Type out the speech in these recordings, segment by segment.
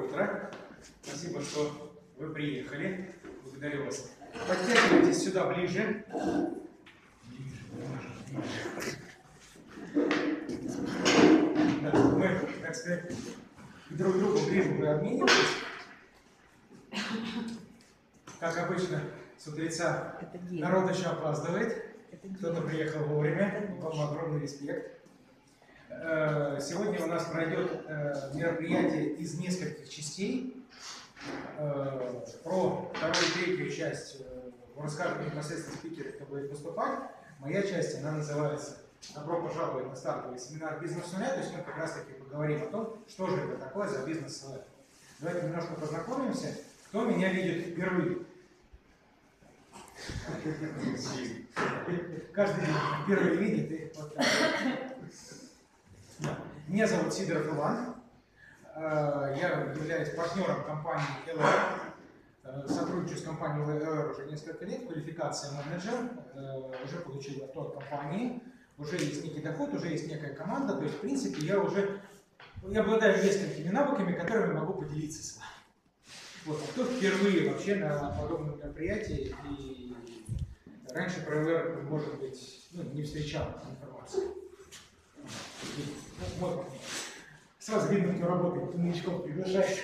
Доброе утро. Спасибо, что вы приехали. Благодарю вас. Подтягивайтесь сюда ближе. Да, мы, так сказать, друг к другу ближе вы обмениваетесь. Как обычно, с утреца народ еще опаздывает. Кто-то приехал вовремя, вам огромный респект. Э, Сегодня у нас пройдет э, мероприятие из нескольких частей. Э, Про вторую и третью часть расскажут непосредственно спикеры, кто будет выступать. Моя часть, она называется «Добро пожаловать на стартовый семинар «Бизнес с нуля». То есть мы как раз таки поговорим о том, что же это такое за бизнес с нуля. Давайте немножко познакомимся. Кто меня видит впервые? Каждый впервые видит и вот так. Меня зовут Сидоров Иван. Э, Я являюсь партнером компании LR. Э, Сотрудничаю с компанией LR уже несколько лет. Квалификация менеджер. Э, Уже получил от компании. Уже есть некий доход, уже есть некая команда. То есть, в принципе, я уже я обладаю несколькими навыками, которыми могу поделиться с вами. Вот. А кто впервые вообще на подобном мероприятии и раньше про ЛР, может быть, ну, не встречал информации? Партнер. Сразу видно, кто работает, новичков приглашает.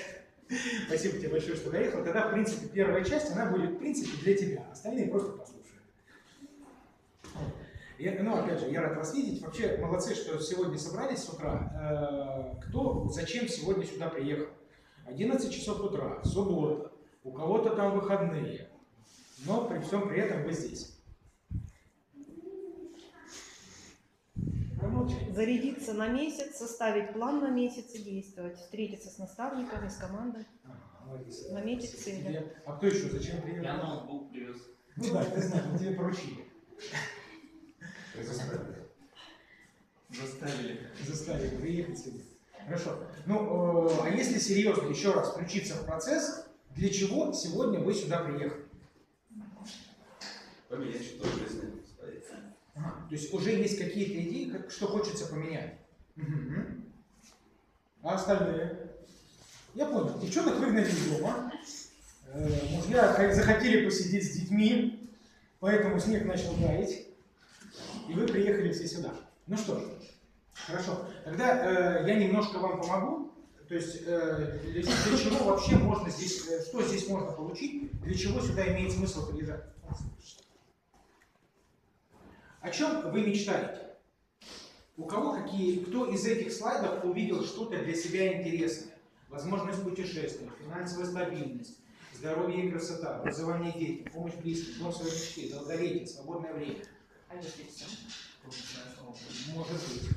Спасибо тебе большое, что доехал. Тогда, в принципе, первая часть, она будет, в принципе, для тебя. Остальные просто послушают. Вот. Я, ну, опять же, я рад вас видеть. Вообще, молодцы, что сегодня собрались с утра. Э, кто, зачем сегодня сюда приехал? 11 часов утра, суббота, у кого-то там выходные, но при всем при этом вы здесь. Зарядиться на месяц, составить план на месяц и действовать. Встретиться с наставниками, с командой. Молодец. Наметить цели. тебе. А кто еще? Зачем приехал? Я ноутбук привез. Ну да, ты знаешь, мы тебе поручили. Заставили. Заставили приехать сюда. Хорошо. Ну, э, а если серьезно еще раз включиться в процесс, для чего сегодня вы сюда приехали? Поменять что-то. То есть уже есть какие-то идеи, как- что хочется поменять. Мгм. А остальные? Я понял. Девчонок выгнали из дома. Э, Мужья захотели посидеть с детьми, поэтому снег начал таять. И вы приехали все сюда. Ну что ж, хорошо. Тогда э, я немножко вам помогу. То есть э, для, для чего вообще можно здесь, э, что здесь можно получить, для чего сюда имеет смысл приезжать. О чем вы мечтаете? У кого какие, кто из этих слайдов увидел что-то для себя интересное? Возможность путешествия, финансовая стабильность, здоровье и красота, образование детей, помощь близким, дом своей мечты, долголетие, свободное время. Может быть.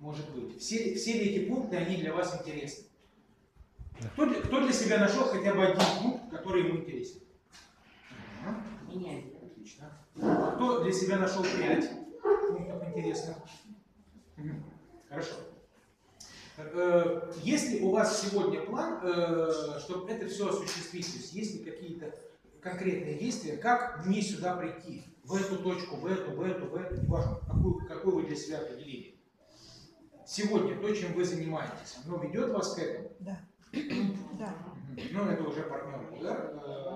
Может быть. Все, все ли эти пункты, они для вас интересны? Кто для, кто для себя нашел хотя бы один пункт, который ему интересен? Меня. Отлично. Кто для себя нашел пять пунктов интересных? Мгм. Хорошо. Э, Есть ли у вас сегодня план, э, чтобы это все осуществить? То есть есть ли какие-то конкретные действия, как мне сюда прийти? В эту точку, в эту, в эту, в эту, неважно, какую, какую вы для себя определили. Сегодня то, чем вы занимаетесь, оно ведет вас к этому? Да. Да. Ну, это уже партнер, да?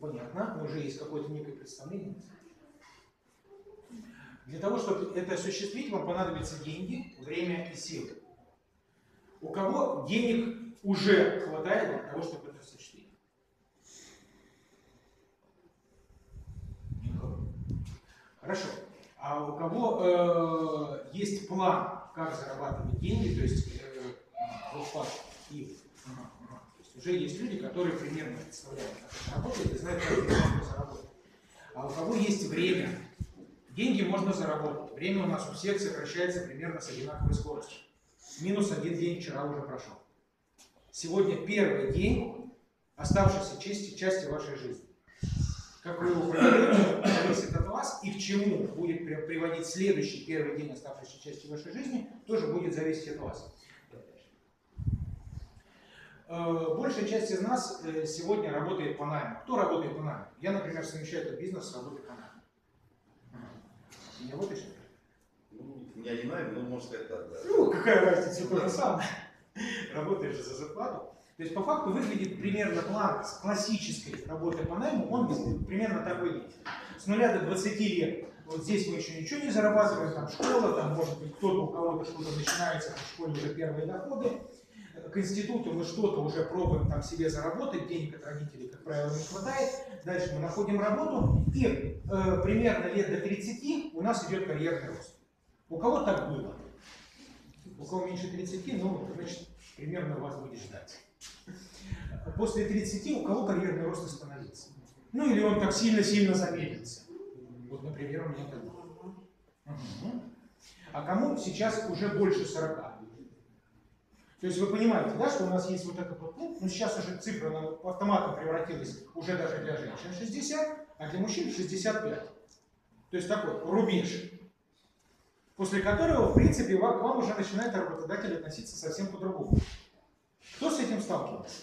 Понятно, уже есть какое-то некое представление. Для того, чтобы это осуществить, вам понадобятся деньги, время и силы. У кого денег уже хватает для того, чтобы это осуществить? Никого. Хорошо. А у кого э, есть план, как зарабатывать деньги, то есть э, и ага, ага. То есть уже есть люди, которые примерно представляют, как это работает и знают, как это можно заработать. А у кого есть время, деньги можно заработать. Время у нас у всех сокращается примерно с одинаковой скоростью. Минус один день вчера уже прошел. Сегодня первый день оставшейся части, части вашей жизни. Как вы его проведете, зависит от вас, и к чему будет при- приводить следующий первый день оставшейся части вашей жизни, тоже будет зависеть от вас. Э, Большая часть из нас э, сегодня работает по найму. Кто работает по найму? Я, например, совмещаю этот бизнес с работой по найму. Не работаешь? Ну, я не знаю, но можно сказать так, да. Ну, какая разница, то же самое. работаешь за зарплату. То есть по факту выглядит примерно план с классической работы по найму, он примерно такой есть. С нуля до 20 лет. Вот здесь мы еще ничего не зарабатываем, там школа, там может быть кто-то, у кого-то что-то начинается, в школе уже первые доходы. К институту мы что-то уже пробуем там себе заработать, денег от родителей, как правило, не хватает. Дальше мы находим работу, и э, примерно лет до 30 у нас идет карьерный рост. У кого так было? У кого меньше 30, ну, значит, примерно вас будет ждать. После 30 у кого карьерный рост остановился? Ну, или он так сильно-сильно замедлился. Вот, например, у меня так было. Мгм. А кому сейчас уже больше 40? То есть вы понимаете, да, что у нас есть вот этот вот, ну, ну, сейчас уже цифра она автоматом превратилась уже даже для женщин 60, а для мужчин 65. То есть такой рубеж, после которого, в принципе, к вам уже начинает работодатель относиться совсем по-другому. Кто с этим сталкивался?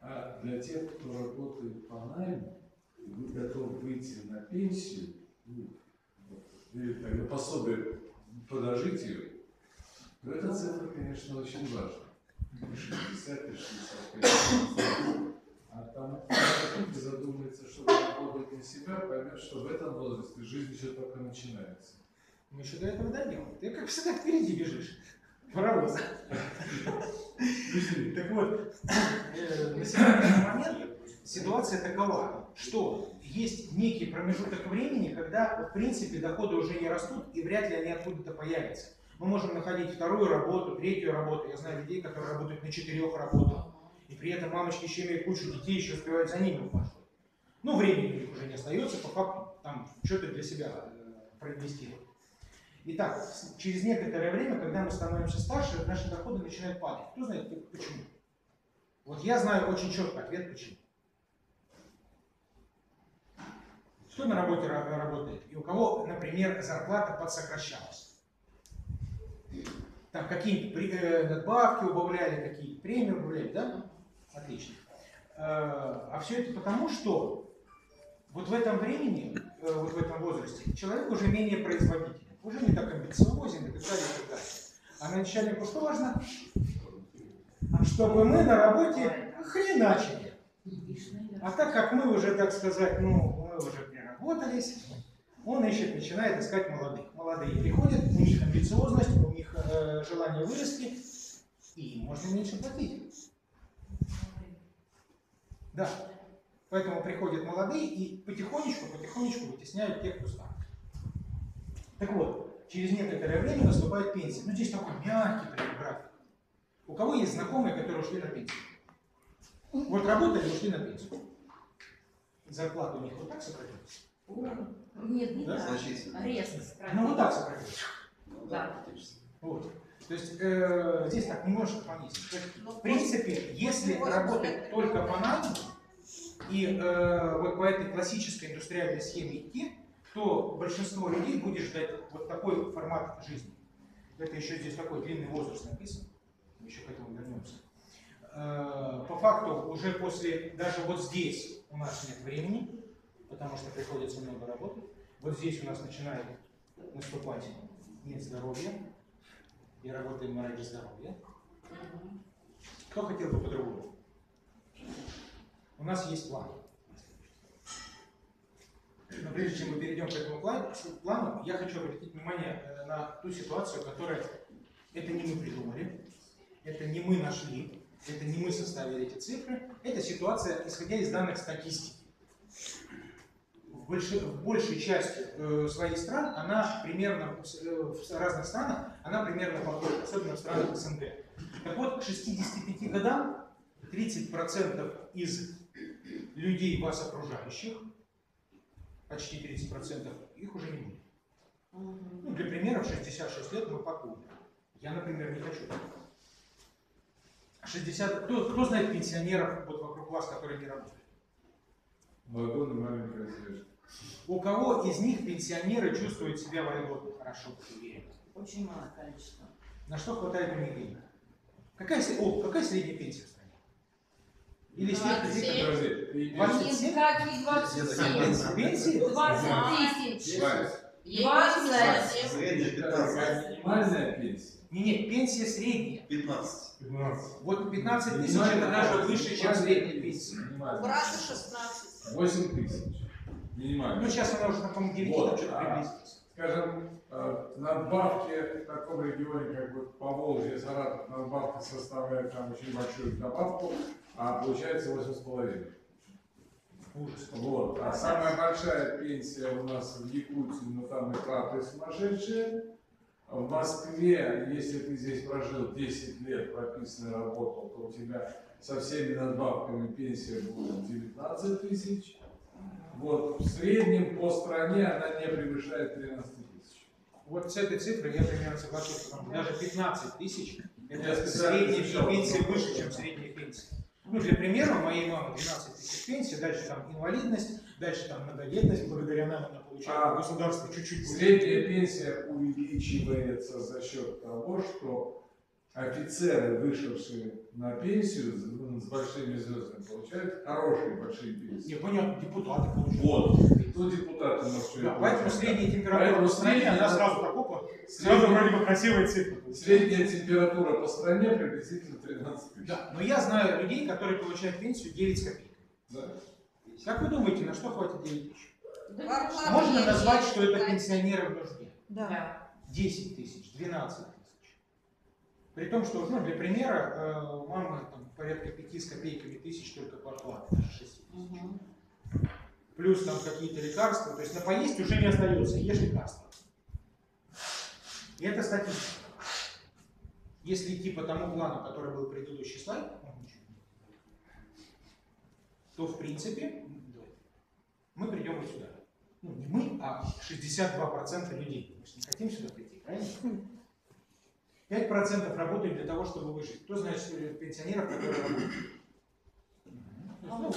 А для тех, кто работает по найму, вы готовы выйти на пенсию, ну, или пособие по дожитию, то эта цифра, конечно, очень важна. И 60 и 65. А там кто задумается, что работать на себя, поймет, что в этом возрасте жизнь еще только начинается. Мы еще до этого дойдем. Ты как всегда впереди бежишь. Паровоз. Так вот, э, на сегодняшний момент ситуация такова, что есть некий промежуток времени, когда, в принципе, доходы уже не растут и вряд ли они откуда-то появятся. Мы можем находить вторую работу, третью работу. Я знаю людей, которые работают на четырех работах. И при этом мамочки еще имеют кучу детей, еще успевают за ними ухаживать. Ну, времени у них уже не остается, по факту, там, что-то для себя э, проинвестировать. Итак, через некоторое время, когда мы становимся старше, наши доходы начинают падать. Кто знает почему? Вот я знаю очень четко ответ почему. Кто на работе ра- работает? И у кого, например, зарплата подсокращалась? Там при- э, надбавки убавляли, какие-то премии убавляли, да? Отлично. Э, А все это потому, что вот в этом времени, э, вот в этом возрасте, человек уже менее производителен, уже не так амбициозен и так далее, и так далее. А начальнику что важно? Чтобы мы на работе хреначили. А так как мы уже, так сказать, ну, мы уже приработались, он ищет, начинает искать молодых. Молодые приходят, у них амбициозность, э, желание вырасти, и можно меньше платить. Да. Поэтому приходят молодые и потихонечку, потихонечку вытесняют тех, кто старше. Так вот, через некоторое время наступает пенсия. Ну, здесь такой мягкий прям график. У кого есть знакомые, которые ушли на пенсию? Вот работали ушли на пенсию. Зарплата у них вот так сократилась. Нет, не Да? так. Значительно. Резко Ну, вот так сократилась. Ну Да. Вот. То есть э, здесь так немножко понизить. То есть, в принципе, если работать только по найму и э, вот по этой классической индустриальной схеме идти, то большинство людей будет ждать вот такой формат жизни. Это еще здесь такой длинный возраст написан. Мы еще к этому вернемся. Э, по факту уже после, даже вот здесь у нас нет времени, потому что приходится много работать. Вот здесь у нас начинает наступать нет здоровья, и работаем мы ради здоровья. Кто хотел бы по-другому? У нас есть план. Но прежде чем мы перейдем к этому плану, плану, я хочу обратить внимание э, на ту ситуацию, которая это не мы придумали, это не мы нашли, это не мы составили эти цифры, это ситуация, исходя из данных статистики. В, больше- в большей части э, своих стран она примерно, в э, в разных странах, она примерно похожа, особенно в странах СНГ. Так вот, к 65 годам 30% из людей вас окружающих, почти 30%, их уже не будет. Ну, для примера, в 66 лет мы покойны. Я, например, не хочу. 60... Кто, кто знает пенсионеров вот вокруг вас, которые не работают? Вагон и маленькая девушка. У кого из них пенсионеры чувствуют себя вольготно, хорошо, уверенно? Очень малое количество. На что хватает у них денег? Какая, о, какая средняя пенсия в стране? Или из тех людей, которые... Подожди, ты Двадцать идешь- семь? Никаких Все 27. такие пенсии. Пенсии? 20 тысяч. Вась, 20. Средняя 15. минимальная пенсия Не, не, пенсия средняя. 15. 15. Вот 15 тысяч это даже выше, чем средняя пенсия. У брата 16. 8 тысяч. Минимально. Ну, сейчас она уже, по-моему, 9 Вот, там что-то а. приблизилась. Скажем, э, надбавки в таком регионе, как вот Поволжье, Саратов, надбавка составляет там очень большую добавку, а получается 8,5. Ужас. Вот. А самая большая пенсия у нас в Якутии, но там и траты сумасшедшие. В Москве, если ты здесь прожил 10 лет, прописан и работал, то у тебя со всеми надбавками пенсия будет 19 тысяч. Вот. В среднем по стране она не превышает 13 тысяч. Вот с этой цифрой я примерно соглашусь, потому что даже 15 тысяч это средняя пенсия выше, чем средняя пенсия. Ну, для примера, у моей мамы 12 тысяч пенсии, дальше там инвалидность, дальше там многодетность, благодаря нам она получает А от государства чуть-чуть. Средняя пенсия увеличивается за счет того, что офицеры, вышедшие на пенсию с, большими звездами, получают хорошие большие пенсии. Не, понятно, депутаты получают. Вот. То депутаты на все Да, поэтому средняя температура Поэтому в стране, средняя- она сразу так, опа, сразу Средняя- вроде бы красивая цифра. Средняя температура по стране приблизительно 13 тысяч. Да, но я знаю людей, которые получают пенсию 9 с копейками. Да. Как вы думаете, на что хватит 9 тысяч? Зарплата Можно назвать, что это да. пенсионеры в нужде? Да. 10 тысяч, 12 тысяч. При том, что, ну, для примера, э, у мамы там, порядка 5 с копейками тысяч только оплате, даже 6 тысяч. Мгм. Плюс там какие-то лекарства, то есть на поесть уже не остается, ешь лекарства. И это статистика. Если идти по тому плану, который был предыдущий слайд, то в принципе мы придем вот сюда. Ну, не мы, а 62% людей. Мы же не хотим сюда прийти, правильно? 5% работают для того, чтобы выжить. Кто знает э, пенсионеров, которые работают? Ну.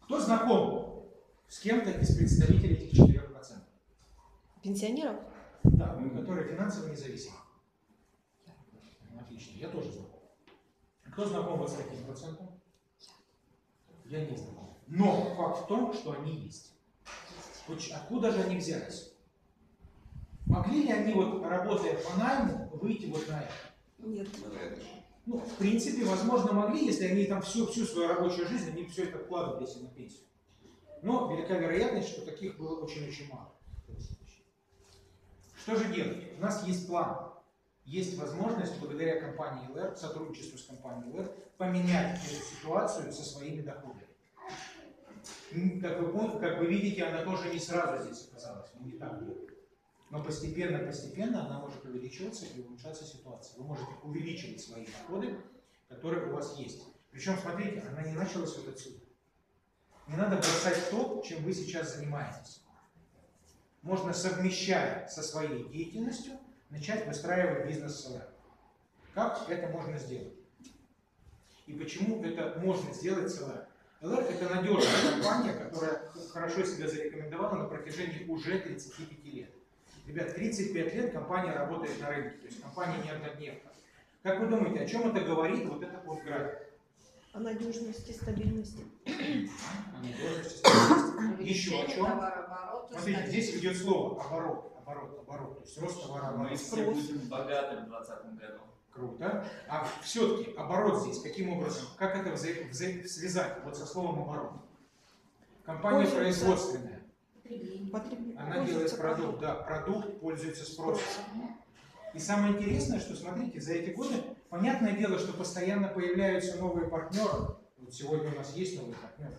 Кто знаком с кем-то из представителей этих 4%? Пенсионеров? Да, которые финансово независимы. Отлично, я тоже знаком. Кто знаком вот с таким процентом? Я не знаком. Но факт в том, что они есть. Откуда же они взялись? Могли ли они, вот, работая по найму, выйти вот на это? Нет. Ну, в принципе, возможно, могли, если они там всю, всю свою рабочую жизнь, они все это вкладывали себе на пенсию. Но велика вероятность, что таких было очень-очень мало. Что же делать? У нас есть план. Есть возможность, благодаря компании ЛР, сотрудничеству с компанией ЛР, поменять эту ситуацию со своими доходами. Как вы, как вы видите, она тоже не сразу здесь оказалась, не так делали. Но постепенно-постепенно она может увеличиваться и улучшаться ситуация. Вы можете увеличивать свои доходы, которые у вас есть. Причем, смотрите, она не началась вот отсюда. Не надо бросать то, чем вы сейчас занимаетесь. Можно, совмещая со своей деятельностью, начать выстраивать бизнес с ЛР. Как это можно сделать? И почему это можно сделать с ЛР? ЛР – это надежная компания, которая хорошо себя зарекомендовала на протяжении уже 35 лет. Ребят, 35 лет компания работает на рынке, то есть компания не однодневка. Как вы думаете, о чем это говорит вот этот вот график? О надежности, стабильности. О надежности, стабильности. Еще о чем? Смотрите, здесь идет слово оборот, оборот, оборот, то есть рост Мы товарооборота. все будем богаты в 2020 году. Круто. А все-таки оборот здесь каким образом? Как это вза- вза- связать вот со словом оборот? Компания производственная, Она делает продукт, да, продукт пользуется спросом. И самое интересное, что, смотрите, за эти годы, понятное дело, что постоянно появляются новые партнеры. Вот сегодня у нас есть новый партнер,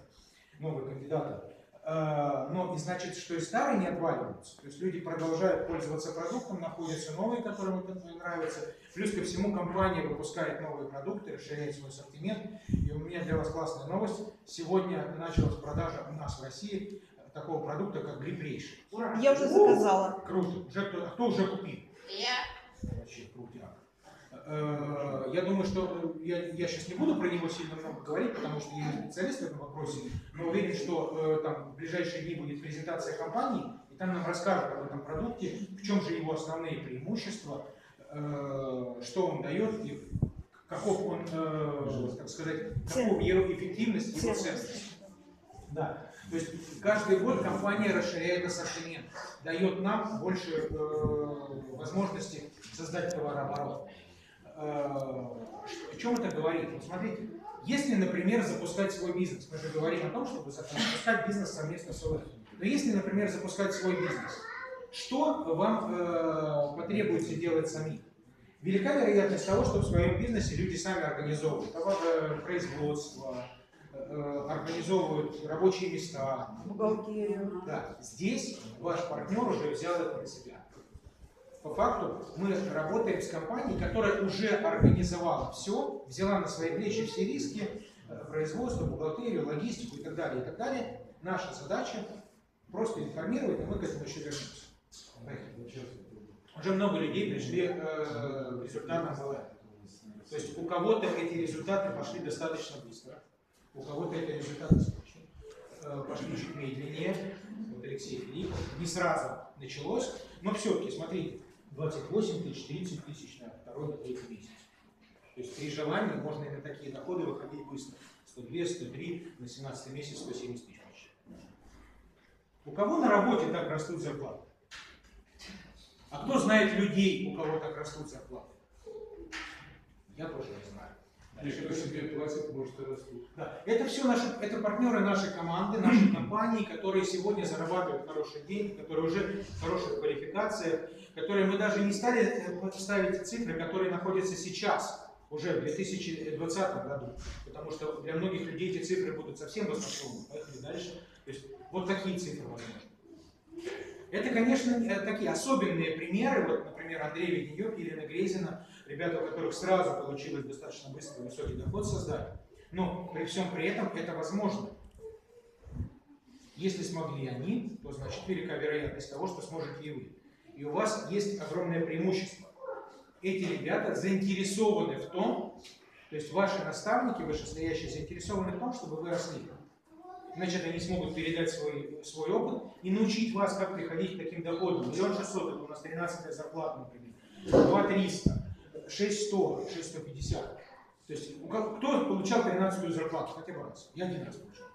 новые кандидаты. Э, Но и значит, что и старые не отваливаются. То есть люди продолжают пользоваться продуктом, находятся новые, которые им нравятся. Плюс ко всему компания выпускает новые продукты, расширяет свой ассортимент. И у меня для вас классная новость. Сегодня началась продажа у нас в России такого продукта, как гриппрейшн. Ура! Я уже заказала. Круто. Уже кто, кто уже купил? Я Вообще крутяк. Э, Я думаю, что я, я сейчас не буду про него сильно много говорить, потому что я не специалист в этом вопросе, но уверен, что э, там в ближайшие дни будет презентация компании, и там нам расскажут об этом продукте, в чем же его основные преимущества, э, что он дает и каков он, э, так сказать, какова его эффективность, его ценность. Ценность. Да. То есть каждый год компания расширяет ассортимент. дает нам больше э, возможности создать товарооборот. Э, о чем это говорит? Вот смотрите, если, например, запускать свой бизнес, мы же говорим о том, чтобы запускать бизнес совместно с ОЛЭ. Но если, например, запускать свой бизнес, что вам э, потребуется делать самим? Велика вероятность того, что в своем бизнесе люди сами организовывают товар- производство, э, организовывают рабочие места. Бухгалтерию. Да, здесь ваш партнер уже взял это на себя. По факту мы работаем с компанией, которая уже организовала все, взяла на свои плечи все риски, э, производство, бухгалтерию, логистику и так далее, и так далее. Наша задача просто информировать, и мы к этому еще вернемся. Уже много людей пришли э, к результатам ВЛ. То есть у кого-то эти результаты пошли достаточно быстро, у кого-то эти результаты э, пошли чуть медленнее. Вот Алексей Филиппов. Не сразу началось, но все-таки, смотрите, 28 тысяч, 30 тысяч на второй, на третий месяц. То есть при желании можно и на такие доходы выходить быстро. 102, 103, на 17 месяц 170 тысяч. У кого на работе так растут зарплаты? А кто знает людей, у кого так растут зарплаты? Я тоже не знаю. И кто себе платит, может и растут. Да. Это все наши, это партнеры нашей команды, нашей компании, которые сегодня зарабатывают хорошие деньги, которые уже в хороших квалификациях, которые мы даже не стали э, ставить цифры, которые находятся сейчас, уже в 2020 году. Потому что для многих людей эти цифры будут совсем баснословны. Поехали дальше. То есть вот такие цифры возможны. Это, конечно, э, такие особенные примеры. Вот, например, Андрей Веденек, Елена Грезина, ребята, у которых сразу получилось достаточно быстро высокий доход создать. Но при всем при этом это возможно. Если смогли они, то значит велика вероятность того, что сможете и вы. И у вас есть огромное преимущество. Эти ребята заинтересованы в том, то есть ваши наставники, вышестоящие, заинтересованы в том, чтобы вы росли. Значит, они смогут передать свой, свой опыт и научить вас, как приходить к таким доходам. Миллион шестьсот, это у нас 13 зарплата, например. Два триста, шесть сто, шесть сто пятьдесят. То есть, кто получал 13 зарплату хотя бы раз? Я один раз получал.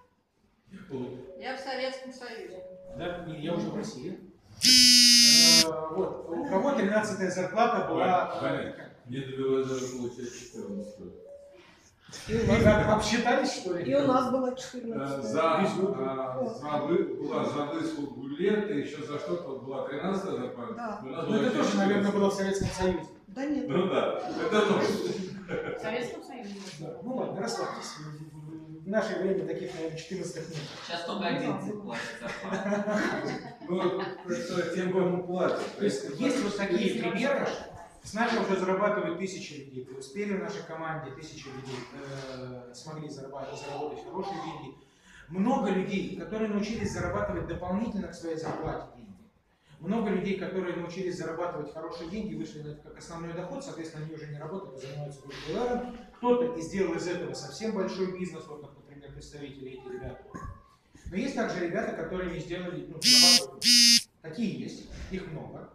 Я в Советском Союзе. Да, не, я уже в России. Э, Вот, у кого 13 зарплата была... э, Ваня. Мне довелось даже получать 14. И у нас, как, обсчитались, что ли? и у нас было Э, 14. За, а, за, вы, была за выслугу лет, и еще за что-то была 13 зарплата. Да. Ну, это тоже, 14. наверное, было в Советском Союзе. Да нет. Ну да, это тоже. В Советском Союзе. Да. Ну ладно, расслабьтесь. В наше время таких, наверное, 14 нет. Сейчас только один платит зарплату. Ну, тем, кому платят. То есть есть вот такие примеры. С уже зарабатывают тысячи людей. Преуспели в нашей команде, тысячи людей э, смогли зарабатывать, заработать хорошие деньги. Много людей, которые научились зарабатывать дополнительно к своей зарплате деньги. Много людей, которые научились зарабатывать хорошие деньги, вышли на это как основной доход, соответственно, они уже не работают, а занимаются ЛРом. Кто-то и сделал из этого совсем большой бизнес, вот, например, представители этих ребят. Но есть также ребята, которые не сделали, ну. Такие есть, их много.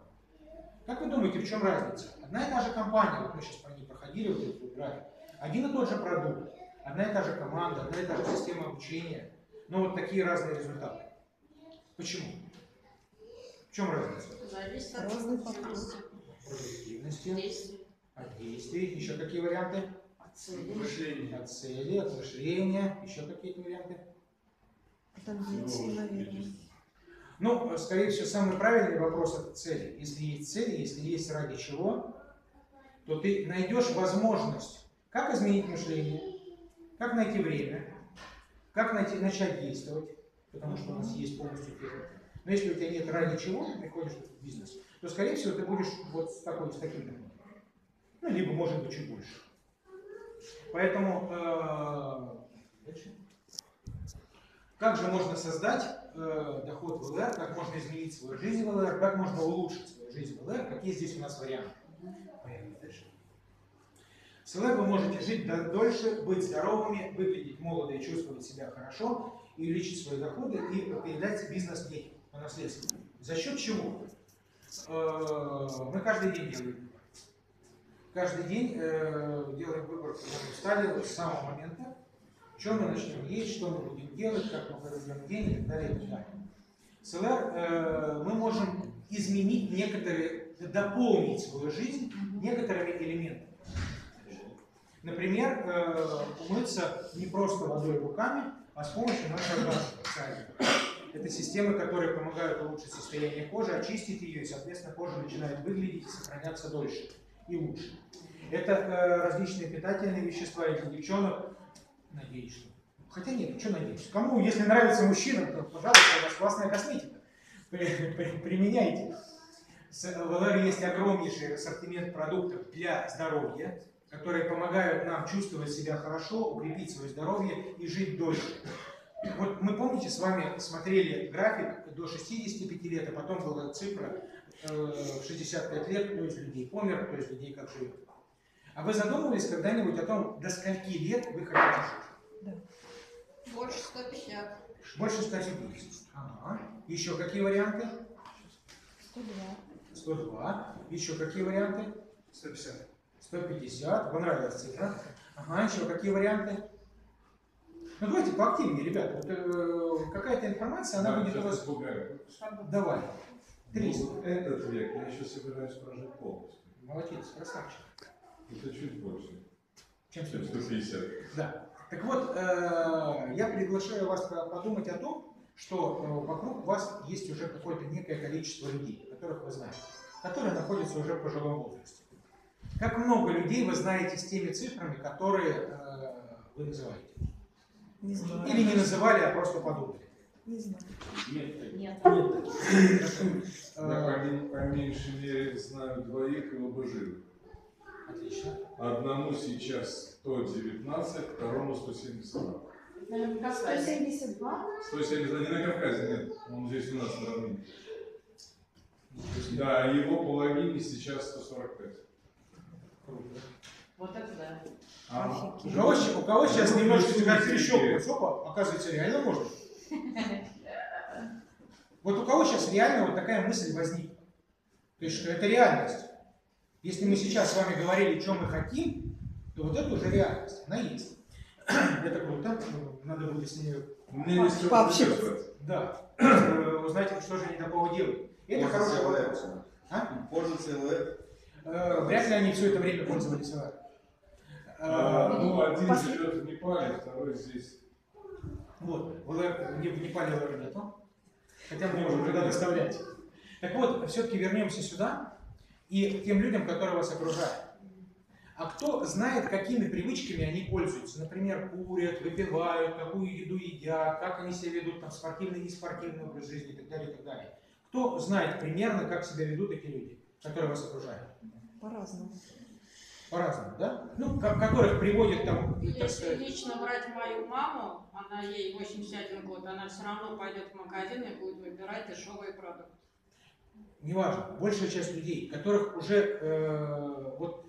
Как вы думаете, в чем разница? Одна и та же компания, вот мы сейчас по ней проходили вот этот график, один и тот же продукт, одна и та же команда, одна и та же система обучения, но вот такие разные результаты. Почему? В чем разница? Зависит от Продуктивности, от действий, еще какие варианты? от цели. От цели, от мышления, еще какие-то варианты? От амбиций, наверное. Ну, скорее всего, самый правильный вопрос это цели. Если есть цели, если есть ради чего, то ты найдешь возможность, как изменить мышление, как найти время, как найти, начать действовать, потому что у нас есть полностью первое. Но если у тебя нет ради чего, ты приходишь в бизнес, то, скорее всего, ты будешь вот с, такой, с таким доходом. Ну, либо, может быть, чуть больше. Поэтому, э, дальше. Как же можно создать э, доход в LR, как можно изменить свою жизнь в LR, как можно улучшить свою жизнь в LR, какие здесь у нас варианты. Поехали. С LR вы можете жить до- дольше, быть здоровыми, выглядеть молодо и чувствовать себя хорошо, и увеличить свои доходы и передать бизнес детям по наследству. За счет чего? Э, Мы каждый день делаем. Каждый день э, делаем выбор, встали вот с самого момента, что мы начнем есть, что мы будем делать, как мы проведем день и так далее. И так далее. С ЛР э, мы можем изменить некоторые, дополнить свою жизнь некоторыми элементами. Например, э, умыться не просто водой руками, а с помощью нашего специального. Это системы, которые помогают улучшить состояние кожи, очистить ее, и, соответственно, кожа начинает выглядеть и сохраняться дольше и лучше. Это э, различные питательные вещества и для девчонок. Надеюсь, что. Хотя нет, что надеюсь. Кому, если нравится мужчина, то, пожалуйста, у нас классная косметика. При- при- Применяйте. В ЛР есть огромнейший ассортимент продуктов для здоровья, которые помогают нам чувствовать себя хорошо, укрепить свое здоровье и жить дольше. Вот мы, помните, с вами смотрели график до 65 лет, а потом была цифра э, в 65 лет, кто из людей помер, кто из людей как живет. А вы задумывались когда-нибудь о том, до скольки лет вы хотите жить? Больше 150. Больше 170. Ага. Еще какие варианты? 102. 102. Еще какие варианты? 150. 150. Понравилась цифра. Ага, еще какие варианты? Ну давайте поактивнее, ребята. Вот, э, какая-то информация, она Да, будет у вас... испугаю. Давай. Три. Ну, Этот век я еще собираюсь прожить полностью. Молодец, красавчик. Это чуть больше, Чем чем 150? 150. Да. Так вот, э, я приглашаю вас по- подумать о том, что э, вокруг вас есть уже какое-то некое количество людей, которых вы знаете, которые находятся уже в пожилом возрасте. Как много людей вы знаете с теми цифрами, которые э, вы называете? Не знаю. Или не называли, а просто подумали? Не знаю. Нет. Нет таких. Я по меньшей мере знаю двоих и оба живы. Отлично. Одному сейчас 119, второму 172. На Кавказе. 172? 172 не на Кавказе, нет. Он здесь у нас на равнине. Да, его половине сейчас 145. Круто. Вот это да. А, У кого, щ- у кого сейчас немножко плюс как перещелкнуть? Опа, оказывается, реально можно. Вот у кого сейчас реально вот такая мысль возникла? То есть, что это реальность. Если мы сейчас с вами говорили, что мы хотим, то вот это уже реальность, она есть. Это круто, надо будет с ней, Пообщаться. да, э, узнать, что же они такого делают. Это хороший вопрос. А? Пользоваться LR. Э, Вряд ли они все это время пользовались LR. А, Э, ну, один После- живет в Непале, второй здесь. Вот, в Непале LR нету. Хотя мы можем туда доставлять. Так вот, все-таки вернемся сюда и тем людям, которые вас окружают. А кто знает, какими привычками они пользуются? Например, курят, выпивают, какую еду едят, как они себя ведут, там, спортивный, неспортивный образ жизни и так далее, и так далее. Кто знает примерно, как себя ведут эти люди, которые вас окружают? По-разному. По-разному, да? Ну, ко- которых приводят там, так Если сказать, лично брать мою маму, она ей 81 год, она все равно пойдет в магазин и будет выбирать дешевые продукты. Неважно, большая часть людей, которых уже, э, вот,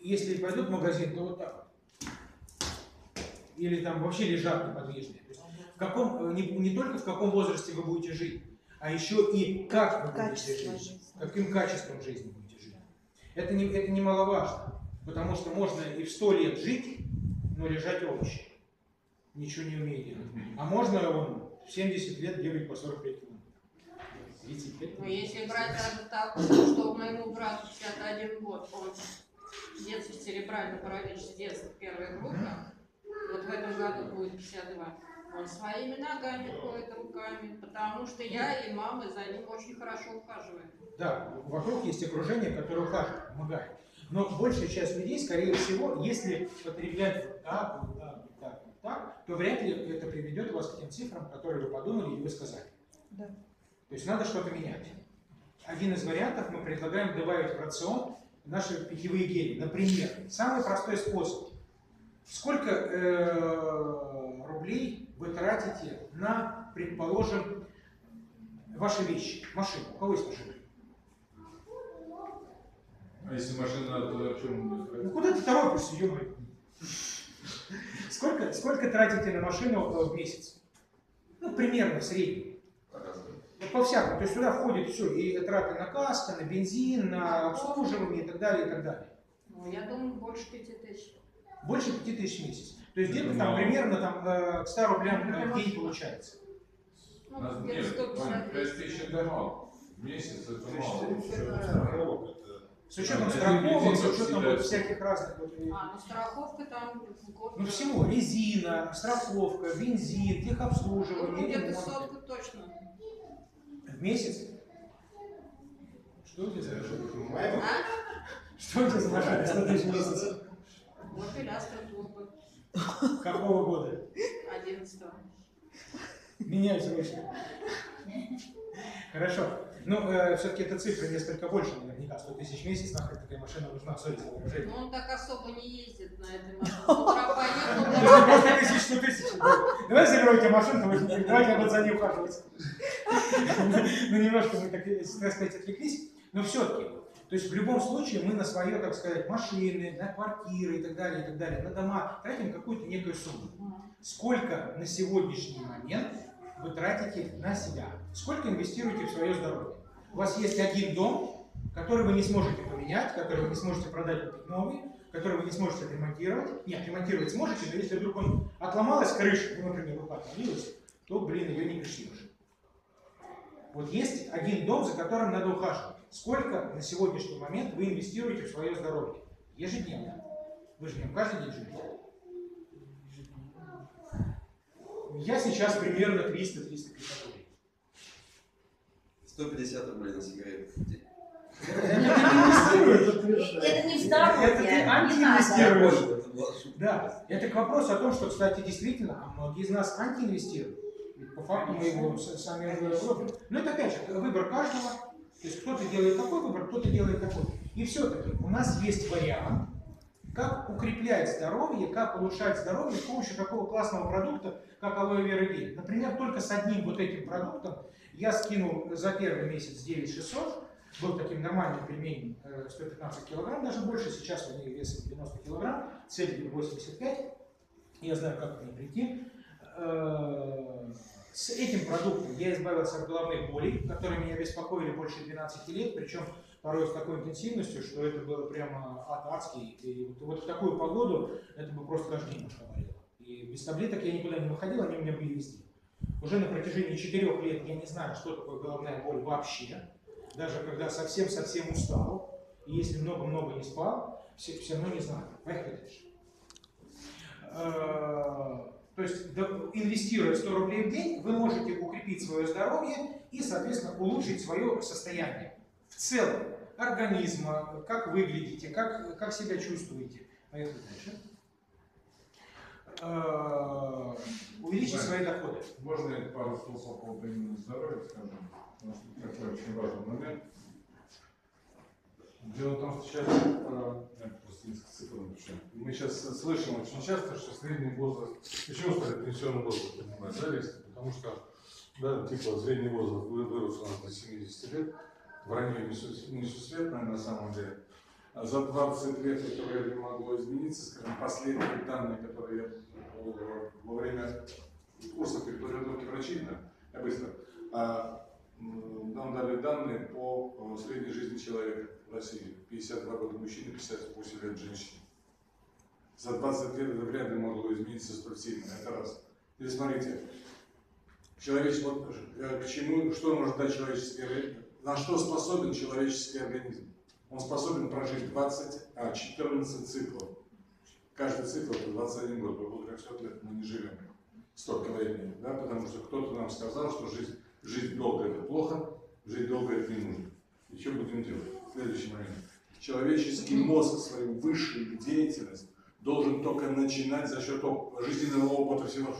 если пойдут в магазин, то вот так вот. Или там вообще лежат неподвижные. То есть в каком, э, не, не только в каком возрасте вы будете жить, а еще и как вы будете жить. жизни. Каким качеством жизни будете жить. Это, не, это немаловажно, потому что можно и в 100 лет жить, но лежать овощи, ничего не умея делать. А можно вон, в 70 лет бегать по 45 километров. 35 Но если брать даже так, что моему брату 51 год, он с детства церебрально-паралич с детства первая группа, вот в этом году будет 52. Он своими ногами ходит, руками, потому что я и мама за ним очень хорошо ухаживаем. Да, вокруг есть окружение, которое ухаживает, помогает. Но большая часть людей, скорее всего, если потреблять вот так, вот так, вот так, вот так, то вряд ли это приведет вас к тем цифрам, которые вы подумали и вы сказали. Да. То есть надо что-то менять. Один из вариантов мы предлагаем добавить в рацион наши питьевые гели. Например, самый простой способ. Сколько э, рублей вы тратите на, предположим, ваши вещи, машину? У кого есть машина? А если машина, то о чем Ну куда ты торопишься, ё Сколько, сколько тратите на машину э, в месяц? Ну, примерно, в среднем. По-разному. Вот по всякому. То есть сюда входит все, и траты на каско, на бензин, на обслуживание и так далее, и так далее. Ну, я думаю, больше 5 тысяч. Больше 5 тысяч в месяц. То есть где-то там примерно там, э, к 100 рублям э, в день получается. Ну, где-то Нет, 150 Вань, 5 тысяч это мало. Месяц это мало. с учетом страховок это- С учетом Да, страховок, с учетом вот всяких разных вот, А, ну страховка там ну всего, резина, страховка, бензин, Ну, техобслуживание, где-то ремонт. сотку точно. Месяц? Что это за Понимаете? А? Что это за машина? 100 тысяч в месяц? Вот пилястра турбо. Какого года? 11 Меняй срочно. Хорошо. Ну, все-таки эта цифра несколько больше, наверняка. 100 тысяч в месяц, нахрен такая машина нужна, сори за выражение. Ну, он так особо не ездит на этой машине. Если просто тысяч, 100 тысяч. Давай заберу тебе машину, давайте буду за ней ухаживать. Ну, немножко мы, так так сказать, отвлеклись. Но все-таки, то есть в любом случае мы на свое, так сказать, машины, на квартиры и так далее, и так далее, на дома тратим какую-то некую сумму. Сколько на сегодняшний момент вы тратите на себя? Сколько инвестируете в свое здоровье? У вас есть один дом, который вы не сможете поменять, который вы не сможете продать, купить новый, который вы не сможете отремонтировать. Нет, ремонтировать сможете, но если вдруг он отломалась крыша, ну, например, рука отвалилась, то, блин, ее не пришьешь. Вот есть один дом, за которым надо ухаживать. Сколько на сегодняшний момент вы инвестируете в свое здоровье? Ежедневно. Вы же не каждый день живете. Я сейчас примерно 300-350 рублей. 150 рублей на сигареты в день. Это не инвестируешь. Это не в Это здоровье, антиинвестируешь. Да, это к вопросу о том, что, кстати, действительно, а многие из нас антиинвестируют. По факту мы его с- сами робим. Но это опять же выбор каждого. То есть кто-то делает такой выбор, кто-то делает такой. И все-таки у нас есть вариант, как укреплять здоровье, как улучшать здоровье с помощью такого классного продукта, как алоэ вера гель. Например, только с одним вот этим продуктом я скинул за первый месяц 9600, был таким нормальным пельменем э, 115 килограмм, даже больше, сейчас они весят 90 килограмм, цель 85, я знаю, как к ней прийти. Э, С этим продуктом я избавился от головных болей, которые меня беспокоили больше 12 лет, причем порой с такой интенсивностью, что это было прямо ад адский. И вот, вот в такую погоду это бы просто немножко болело. И без таблеток я никуда не выходил, они у меня были везде. Уже на протяжении четырех лет я не знаю, что такое головная боль вообще. Даже когда совсем-совсем устал, и если много-много не спал, все, все равно не знаю. Поехали дальше. Э, То есть, инвестируя 100 рублей в день, вы можете укрепить свое здоровье и, соответственно, улучшить свое состояние в целом организма, как выглядите, как, как себя чувствуете. Поехали дальше. Э, Увеличить Да. свои доходы. Можно я пару слов по поводу именно здоровья скажу? Потому что это такой очень важный момент. Дело в том, что сейчас, э, я просто несколько цифр напишу. Мы сейчас слышим очень часто, что средний возраст, почему стали пенсионный возраст поднимать, да, резко? Потому что, да, типа, средний возраст вы- вырос у нас до 70 лет, вранье несу- несусветное на самом деле. А за 20 лет это вряд ли могло измениться, скажем, последние данные, которые я во время курсов переподготовки врачей, да, я быстро, а, нам дали данные по э, средней жизни человека в России. 52 года мужчины, 58 лет женщины. За 20 лет это вряд ли могло измениться столь сильно, это раз. И смотрите, человечество, э, к чему, что может дать человеческий организм, на что способен человеческий организм? Он способен прожить 20, а 14 циклов. Каждый цикл это 21 год, около 300 лет мы не живем столько времени, да, потому что кто-то нам сказал, что жизнь, жить долго это плохо, жить долго это не нужно. И что будем делать? Следующий момент. Человеческий мозг свою высшую деятельность должен только начинать за счет жизненного опыта всего,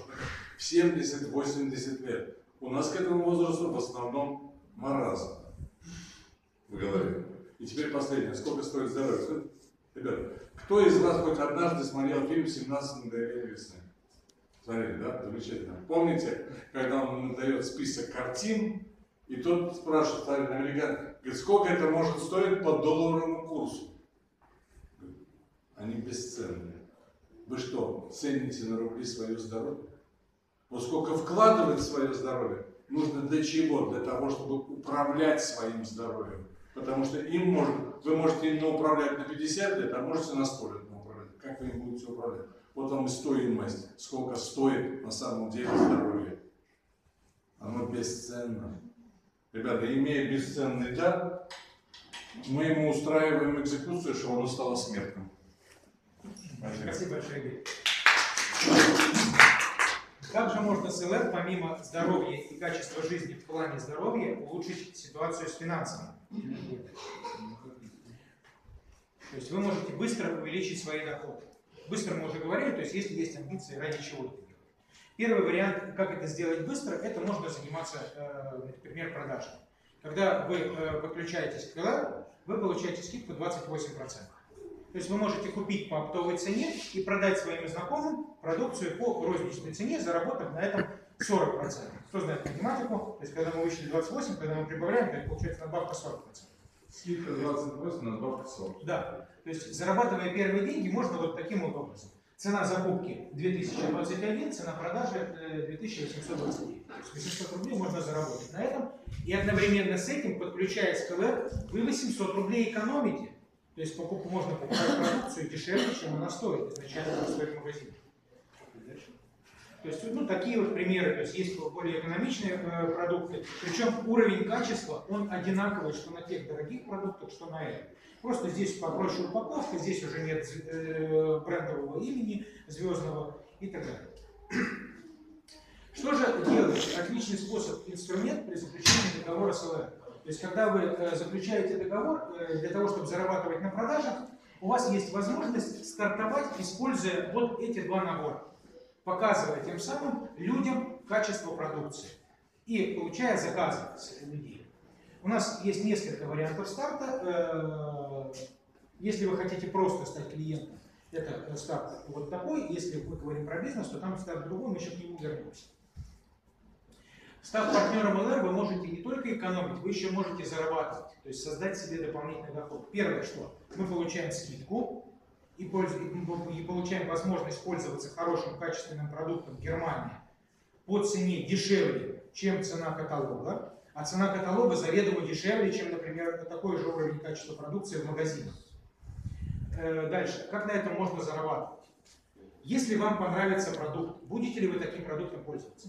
в 70-80 лет. У нас к этому возрасту в основном маразм. Вы говорили. И теперь последнее. Сколько стоит здоровье? Ребята, кто из вас хоть однажды смотрел фильм «17 мгновений весны»? Смотрели, да? Замечательно. Помните, когда он дает список картин, и тот спрашивает американ, говорит, сколько это может стоить по долларовому курсу? Они бесценные. Вы что, цените на рубли свое здоровье? Вот сколько вкладывать в свое здоровье, нужно для чего? Для того, чтобы управлять своим здоровьем. Потому что им может, вы можете им управлять на 50 лет, а можете на 100 лет управлять. Как вы им будете управлять? Вот вам и стоимость, сколько стоит на самом деле здоровье. Оно бесценно. Ребята, имея бесценный дар, мы ему устраиваем экзекуцию, чтобы оно стало смертным. Спасибо. Большое, Игорь. Также можно с ЛР, помимо здоровья и качества жизни в плане здоровья, улучшить ситуацию с финансами. То есть вы можете быстро увеличить свои доходы. Быстро мы уже говорили, то есть если есть амбиции, ради чего это делать. Первый вариант, как это сделать быстро, это можно заниматься, э, например, продажей. Когда вы э, подключаетесь к ЛР, вы получаете скидку 28%. То есть вы можете купить по оптовой цене и продать своим знакомым продукцию по розничной цене, заработав на этом 40%. Кто знает математику, то есть когда мы вышли 28, когда мы прибавляем, то получается надбавка 40%. Скидка 28 на 2 40. Да, то есть зарабатывая первые деньги, можно вот таким вот образом. Цена закупки 2021, цена продажи э, 2829. То есть 800 рублей можно заработать на этом. И одновременно с этим, подключаясь к ЛР, вы 800 рублей экономите. То есть покуп, можно покупать продукцию дешевле, чем она стоит, изначально в магазине. То есть, ну, такие вот примеры, то есть есть более экономичные э, продукты, причем уровень качества, он одинаковый, что на тех дорогих продуктах, что на этих. Просто здесь попроще упаковка, здесь уже нет э, брендового имени, звездного и так далее. Что же делать? Отличный способ, инструмент при заключении договора с ЛР. То есть, когда вы э, заключаете договор э, для того, чтобы зарабатывать на продажах, у вас есть возможность стартовать, используя вот эти два набора, показывая тем самым людям качество продукции и получая заказы с людей. У нас есть несколько вариантов старта. Э, Если вы хотите просто стать клиентом, это старт вот такой. Если мы говорим про бизнес, то там старт другой, мы еще к нему вернемся. Став партнером ЛР, вы можете не только экономить, вы еще можете зарабатывать, то есть создать себе дополнительный доход. Первое, что мы получаем скидку и, получаем возможность пользоваться хорошим качественным продуктом Германии по цене дешевле, чем цена каталога, а цена каталога заведомо дешевле, чем, например, такой же уровень качества продукции в магазинах. Э, Дальше. Как на этом можно зарабатывать? Если вам понравится продукт, будете ли вы таким продуктом пользоваться?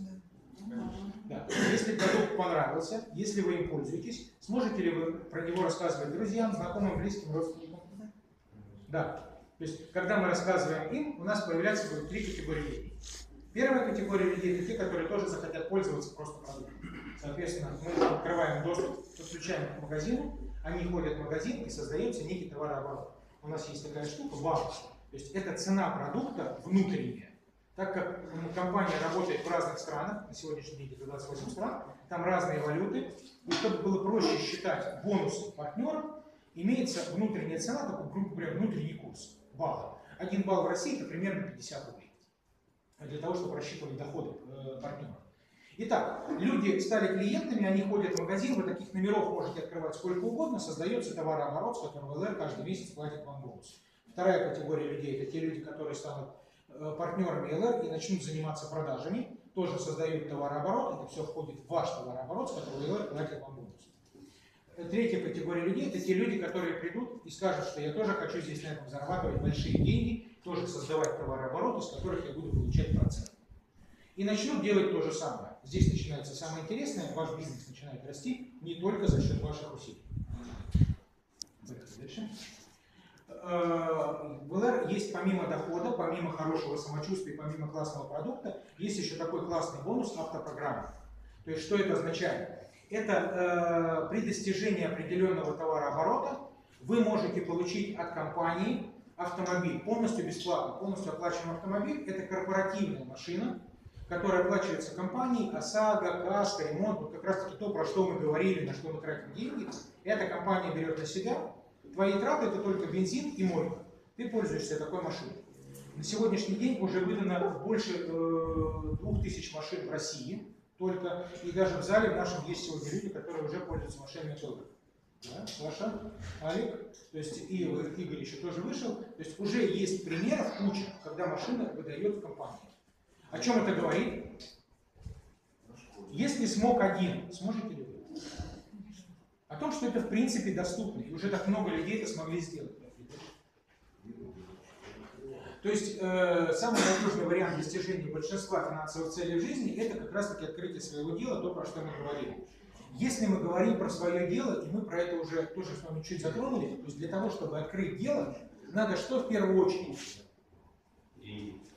Да. Если продукт понравился, если вы им пользуетесь, сможете ли вы про него рассказывать друзьям, знакомым, близким, родственникам? Да. То есть, когда мы рассказываем им, у нас появляются будет три категории людей. Первая категория людей это те, которые тоже захотят пользоваться просто продуктом. Соответственно, мы открываем доступ, подключаем их к магазину, они ходят в магазин и создается некий товарооборот. У нас есть такая штука, вау. То есть это цена продукта внутренняя. Так как компания работает в разных странах, на сегодняшний день это 28 стран, там разные валюты, и чтобы было проще считать бонусы партнерам, имеется внутренняя цена, такой, грубо говоря, внутренний курс балла. Один балл в России это примерно 50 рублей. Для того, чтобы рассчитывать доходы э, партнеров. Итак, люди стали клиентами, они ходят в магазин, вы таких номеров можете открывать сколько угодно, создается товарооборот, с которого LR каждый месяц платит вам бонус. Вторая категория людей – это те люди, которые станут э, партнерами LR и начнут заниматься продажами, тоже создают товарооборот, это все входит в ваш товарооборот, с которого LR платит вам бонус. Э, Третья категория людей – это те люди, которые придут и скажут, что я тоже хочу здесь на этом зарабатывать большие деньги, тоже создавать товарооборот, из которых я буду получать процент. И начнут делать то же самое. Здесь начинается самое интересное, ваш бизнес начинает расти не только за счет ваших усилий. Дальше. Э, В ЛР есть помимо дохода, помимо хорошего самочувствия, помимо классного продукта, есть еще такой классный бонус автопрограммы. То есть что это означает? Это э, при достижении определенного товарооборота вы можете получить от компании автомобиль полностью бесплатно, полностью оплачиваемый автомобиль. Это корпоративная машина, которая оплачивается компанией, ОСАГО, КАСКО, ремонт, вот как раз таки то, про что мы говорили, на что мы тратим деньги. Эта компания берет на себя. Твои траты это только бензин и мойка. Ты пользуешься такой машиной. На сегодняшний день уже выдано больше э, двух тысяч машин в России только. И даже в зале в нашем есть сегодня люди, которые уже пользуются машинами тоже. Да, Саша, Алик, то есть и Игорь еще тоже вышел. То есть уже есть примеров куча, когда машина выдает в компании. О чем это говорит? Если смог один, сможете ли вы? О том, что это в принципе доступно, и уже так много людей это смогли сделать. То есть э, самый надежный вариант достижения большинства финансовых целей в жизни это как раз таки открытие своего дела, то, про что мы говорили. Если мы говорим про свое дело, и мы про это уже тоже с вами чуть затронули, то есть для того, чтобы открыть дело, надо что в первую очередь?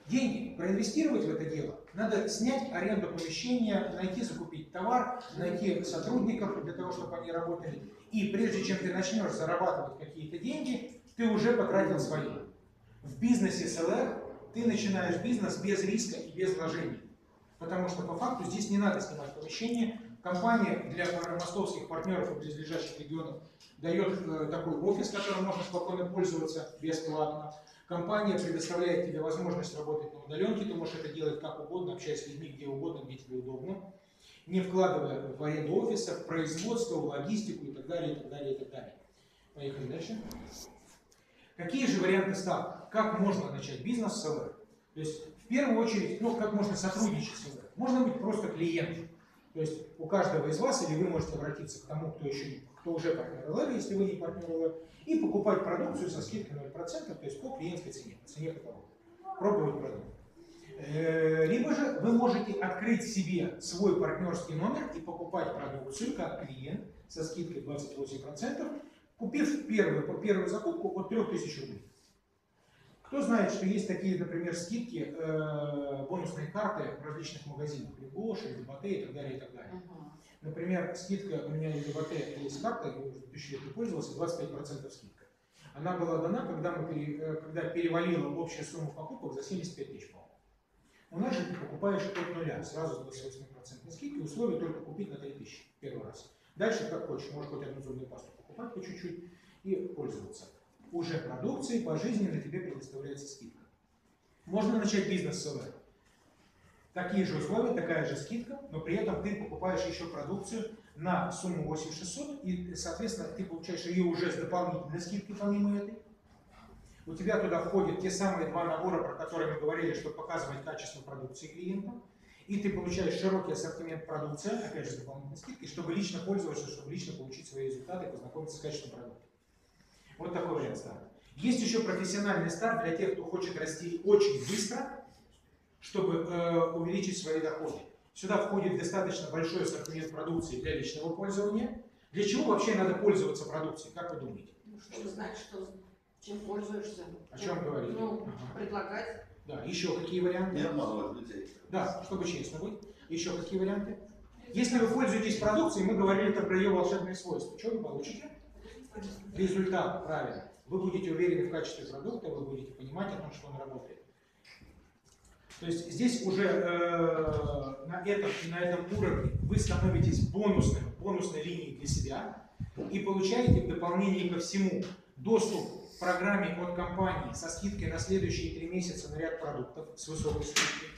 Деньги. Проинвестировать в это дело. Надо снять аренду помещения, найти, закупить товар, найти сотрудников для того, чтобы они работали. И прежде чем ты начнешь зарабатывать какие-то деньги, ты уже потратил свои. В бизнесе СЛР ты начинаешь бизнес без риска и без вложений. Потому что по факту здесь не надо снимать помещение. Компания для московских партнеров и близлежащих регионов дает э, такой офис, которым можно спокойно пользоваться бесплатно. Компания предоставляет тебе возможность работать на удаленке, ты можешь это делать как угодно, общаясь с людьми где угодно, где тебе удобно, не вкладывая в аренду офиса, в производство, в логистику и так далее, и так далее, и так далее. Поехали дальше. Какие же варианты ставок? Как можно начать бизнес с СЛР? То есть, в первую очередь, ну, как можно сотрудничать с LR? Можно быть просто клиентом. То есть, у каждого из вас, или вы можете обратиться к тому, кто еще кто уже партнер LR, если вы не партнер LR, и покупать продукцию со скидкой 0%, то есть по клиентской цене, по цене каталога. Пробовать продукт. Э, Либо же вы можете открыть себе свой партнерский номер и покупать продукцию как клиент со скидкой 28%, купив первую, по первую закупку от 3000 рублей. Кто знает, что есть такие, например, скидки, э, бонусные карты в различных магазинах, Лигош, Либате и так далее, и так далее. Мгм. Например, скидка, у меня есть БТ, есть карта, я уже тысячу лет не пользовался, 25% скидка. Она была дана, когда, мы пере- э, когда перевалила общая сумма покупок за 75 тысяч, по-моему. У нас же ты покупаешь от нуля, сразу с 28% скидки, условие только купить на 3000 первый раз. Дальше как хочешь, можешь хоть одну зубную пасту покупать по чуть-чуть и пользоваться. Уже продукцией пожизненно тебе предоставляется скидка. Можно начать бизнес с ЛР. Такие же условия, такая же скидка, но при этом ты покупаешь еще продукцию на сумму 8600, и, соответственно, ты получаешь ее уже с дополнительной скидкой помимо этой. У тебя туда входят те самые два набора, про которые мы говорили, чтобы показывать качество продукции клиентам. И ты получаешь широкий ассортимент продукции, опять же, с дополнительной скидкой, чтобы лично пользоваться, чтобы лично получить свои результаты и познакомиться с качеством продукта. Вот такой вариант старта. Есть еще профессиональный старт для тех, кто хочет расти очень быстро, чтобы э, увеличить свои доходы. Сюда входит достаточно большой ассортимент продукции для личного пользования. Для чего вообще надо пользоваться продукцией, как вы думаете? Ну, Чтобы знать, что, чем пользуешься. О чем говорили? Ну, Ага. предлагать. Да, еще какие варианты? Не обманывать людей. Да, чтобы честно быть. Еще какие варианты? Если вы пользуетесь продукцией, мы говорили там про ее волшебные свойства. Что вы получите? Результат, правильно. Вы будете уверены в качестве продукта, вы будете понимать о том, что он работает. То есть здесь уже э, на, этом, на этом уровне вы становитесь бонусным, бонусной линией для себя и получаете в дополнение ко всему доступ программе от компании со скидкой на следующие три месяца на ряд продуктов с высокой скидкой.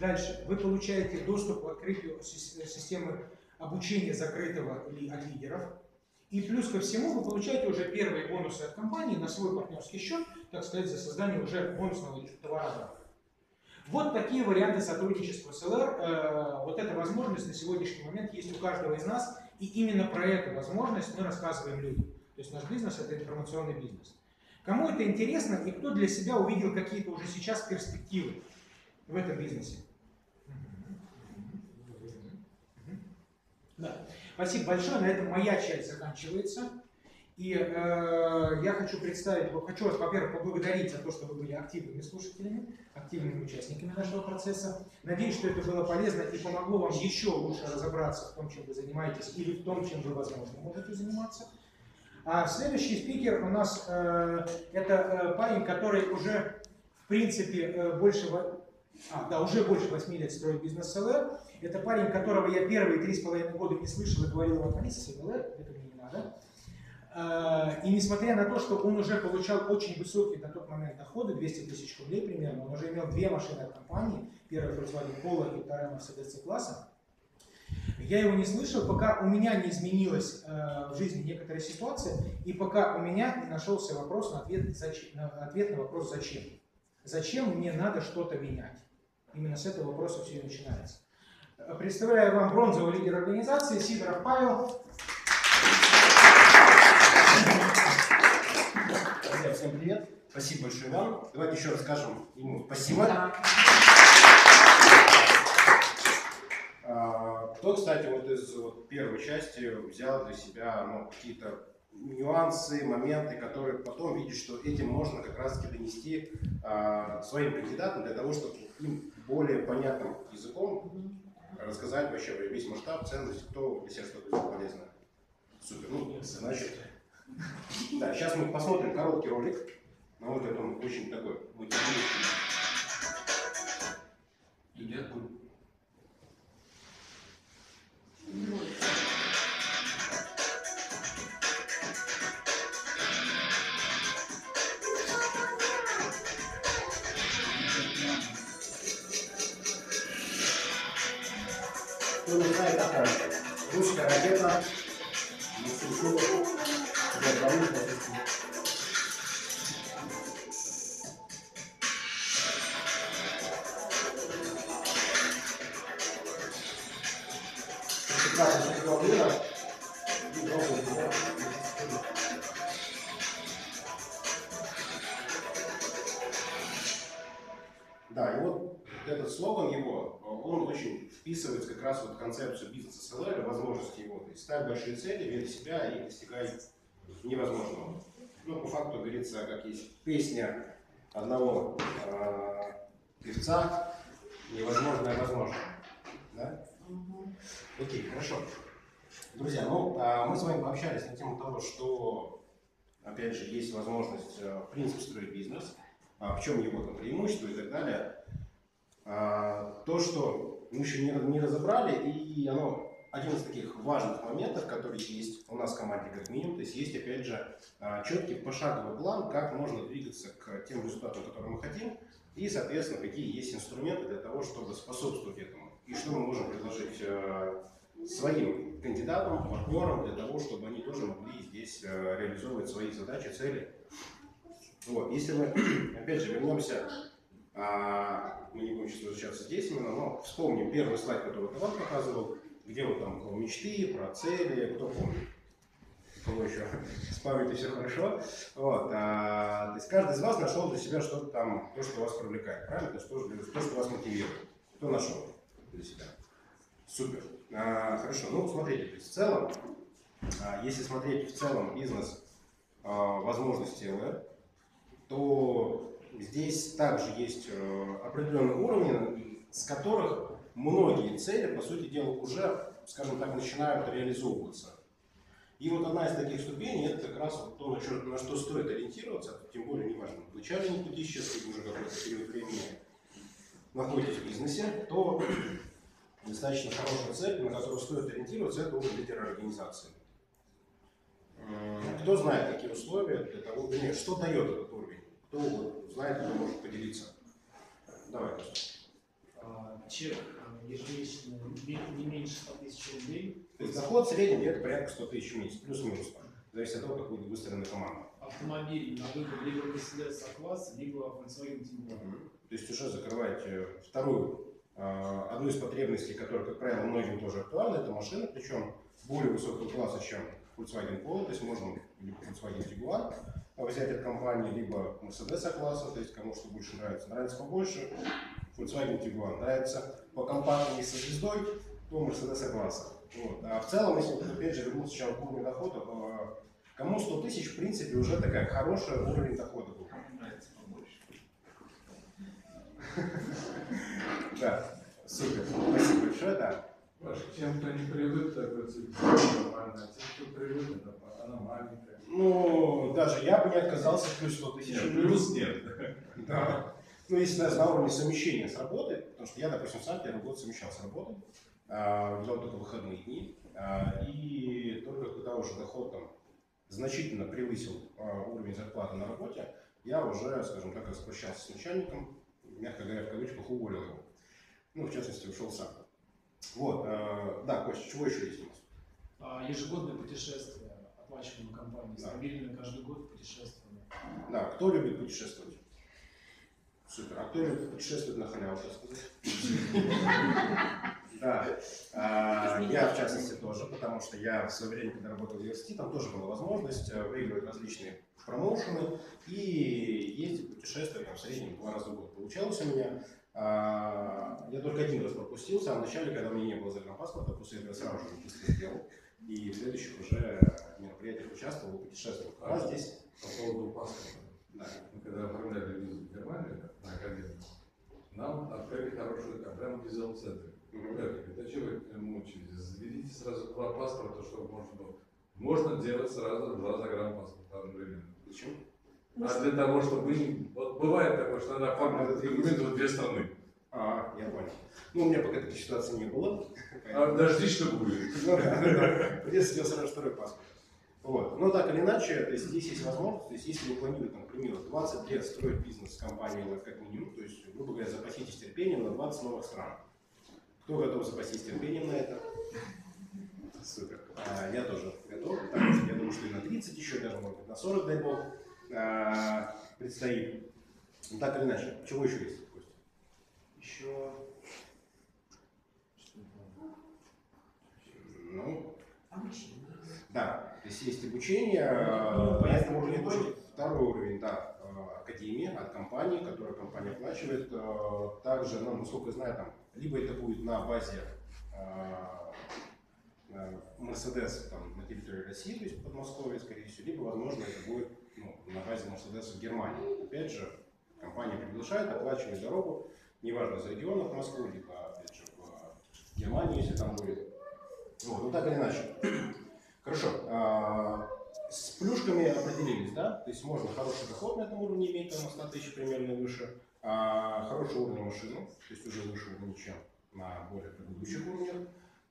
Дальше вы получаете доступ к открытию сис- системы обучения закрытого ли- от лидеров. И плюс ко всему вы получаете уже первые бонусы от компании на свой партнерский счет, так сказать, за создание уже бонусного товара. Вот такие варианты сотрудничества с ЛР. Э, Вот эта возможность на сегодняшний момент есть у каждого из нас. И именно про эту возможность мы рассказываем людям. То есть наш бизнес – это информационный бизнес. Кому это интересно и кто для себя увидел какие-то уже сейчас перспективы в этом бизнесе? Да. Спасибо большое. На этом моя часть заканчивается. И э, я хочу представить, хочу вас, во-первых, поблагодарить за то, что вы были активными слушателями, активными участниками нашего процесса. Надеюсь, что это было полезно и помогло вам еще лучше разобраться в том, чем вы занимаетесь, или в том, чем вы, возможно, можете заниматься. А следующий спикер у нас э, это э, парень, который уже, в принципе, э, больше, а, да, уже больше 8 лет строит бизнес ЛР. Это парень, которого я первые три с половиной года не слышал и говорил ему, отвались с ЛР, это мне не надо. Э, И несмотря на то, что он уже получал очень высокие на тот момент доходы, 200 тысяч рублей примерно, он уже имел две машины от компании, первая Volkswagen Polo и вторая Mercedes C-класса, я его не слышал, пока у меня не изменилась э, в жизни некоторая ситуация, и пока у меня не нашелся вопрос на ответ, зачем, на ответ на вопрос «зачем?». Зачем мне надо что-то менять? Именно с этого вопроса все и начинается. Э, Представляю вам бронзового лидера организации Сидоров Павел. Друзья, всем привет. Спасибо большое вам. Давайте еще раз скажем ему спасибо. Да. Кто, кстати, вот из вот первой части взял для себя ну, какие-то нюансы, моменты, которые потом видишь, что этим можно как раз таки донести а, своим кандидатам для того, чтобы им более понятным языком рассказать вообще весь масштаб, ценность, кто для себя что-то взял полезное. Супер. Ну, значит, да, сейчас мы посмотрим короткий ролик. Ну, вот это он очень такой мотивирующий. Дякую. Кто не знает, такая русская ракета. Ставь большие цели, верь в себя и достигай невозможного. Ну, по факту говорится, как есть песня одного э, певца «Невозможное возможно». Да? Окей, хорошо. Друзья, ну, а, мы с вами пообщались на тему того, что, опять же, есть возможность, э, в принципе, строить бизнес, а в чем его там преимущество и так далее. А, то, что мы еще не, не разобрали, и оно один из таких важных моментов, которые есть у нас в команде как минимум, то есть есть, опять же, а, четкий пошаговый план, как можно двигаться к тем результатам, которые мы хотим, и, соответственно, какие есть инструменты для того, чтобы способствовать этому, и что мы можем предложить э, своим кандидатам, партнерам, для того, чтобы они тоже могли здесь э, реализовывать свои задачи, цели. Вот. Если мы, опять же, вернемся а, мы не будем сейчас возвращаться здесь именно, но вспомним первый слайд, который я показывал, где вот там про мечты, про цели, кто помнит. Кого еще с памятью все хорошо. Вот, а, то есть каждый из вас нашел для себя что-то там, то, что вас привлекает, правильно? То, что- то, что вас мотивирует. Кто нашел для себя? Супер. А, хорошо, ну смотрите, то есть в целом, а, если смотреть в целом бизнес а, возможности ЛР, то здесь также есть э, определенные уровни, с которых многие цели, по сути дела, уже, скажем так, начинают реализовываться. И вот одна из таких ступеней это как раз вот то, на что, на что стоит ориентироваться, тем более, неважно, в начале пути сейчас, или уже какой-то период времени находитесь в бизнесе, то достаточно хорошая цель, на которую стоит ориентироваться, это уровень лидера организации. Кто знает, какие условия для того, вернее, что дает этот уровень? Кто знает, кто может поделиться? Давай. А, чек ежемесячно не меньше 100 тысяч рублей, То есть доход в среднем где-то порядка 100 тысяч в месяц, плюс-минус. Зависит от того, как будет выстроена команда. автомобиль на выбор либо Mercedes А-класс, либо Volkswagen Tiguan. То есть уже закрываете вторую, а, одну из потребностей, которая, как правило, многим тоже актуальна, это машина, причем более высокого класса, чем Volkswagen Polo, то есть можно либо Volkswagen Tiguan взять от компании, либо Mercedes класса, то есть кому что больше нравится. Нравится побольше, Volkswagen Tiguan. Нравится по компании со звездой, то Mercedes класса. Вот. А в целом, если вот, опять же вернуться сначала к уровню дохода, то, э, кому 100 тысяч, в принципе, уже такая хорошая уровень дохода был. Да, супер. Спасибо большое, да. Паша, тем, кто не привык такой цифре, нормально. А тем, кто привык, это она маленькая. Ну, даже я бы не отказался плюс 100 тысяч. Плюс нет. Да. Ну, если на уровне совмещения с работой, потому что я, допустим, сам первый год совмещал с работой, взял только выходные дни, а, и только когда уже доход там значительно превысил а, уровень зарплаты на работе, я уже, скажем так, распрощался с начальником, мягко говоря, в кавычках уволил его. Ну, в частности, ушел сам. Вот, а, да, Костя, чего еще есть у нас? Ежегодное путешествие, оплачиваемое компанией, Да. стабильное каждый год путешествие. Да, кто любит путешествовать? Супер. А кто любит путешествовать на халяву, так сказать? Да. А, Я, в частности, тоже, потому что я в свое время, когда работал в университете, там тоже была возможность э, выигрывать различные промоушены и ездить, путешествовать там, в среднем два раза в год. Получалось у меня. А, Я только один раз пропустил, в самом начале, когда у меня не было загранпаспорта, после этого сразу же быстро сделал. И в следующих уже мероприятиях участвовал, путешествовал. А здесь, По поводу паспорта. да, Мы когда оформляли визу в Германию на академию, нам открыли хорошую программу визового центра. Мгм. Ребята, говорит, а что вы мучаетесь? Заведите сразу два паспорта, чтобы можно было. Можно делать сразу два загранпаспорта одновременно. Почему? А для того, чтобы... не- Вот бывает такое, что надо оформить документы в две страны. А, я понял. Ну, у меня пока такой ситуации не было. А дожди, что будет. Ну да, да. Придется сделать сразу второй паспорт. Вот. Но так или иначе, то есть здесь есть возможность, то есть если вы планируете, примеру, 20 лет строить бизнес с компанией LF как минимум, то есть, грубо говоря, запаситесь терпением на 20 новых стран. Кто готов запастись терпением на это? Супер. А, я тоже готов, что я думаю, что и на 30 еще, даже, может быть, на 40, дай бог, а, предстоит. Ну, так или иначе, чего еще есть? Костя? Еще Ну, Да, то есть есть обучение, э, понятно, уровень тоже второй уровень, да, э, академии от компании, которую компания оплачивает. Э, Также, ну, насколько я знаю, там, либо это будет на базе э, Мерседес там, на территории России, то есть Подмосковье, скорее всего, либо, возможно, это будет ну, на базе Мерседеса в Германии. Опять же, компания приглашает, оплачивает дорогу, неважно, из региона в Москву, либо, опять же, в Германии, если там будет. Вот, ну так или иначе. Хорошо. а, С плюшками определились, да? То есть можно хороший доход на этом уровне иметь, там, 100 тысяч примерно выше, а, хороший уровень машины, то есть уже выше уровня, чем на более предыдущих уровнях,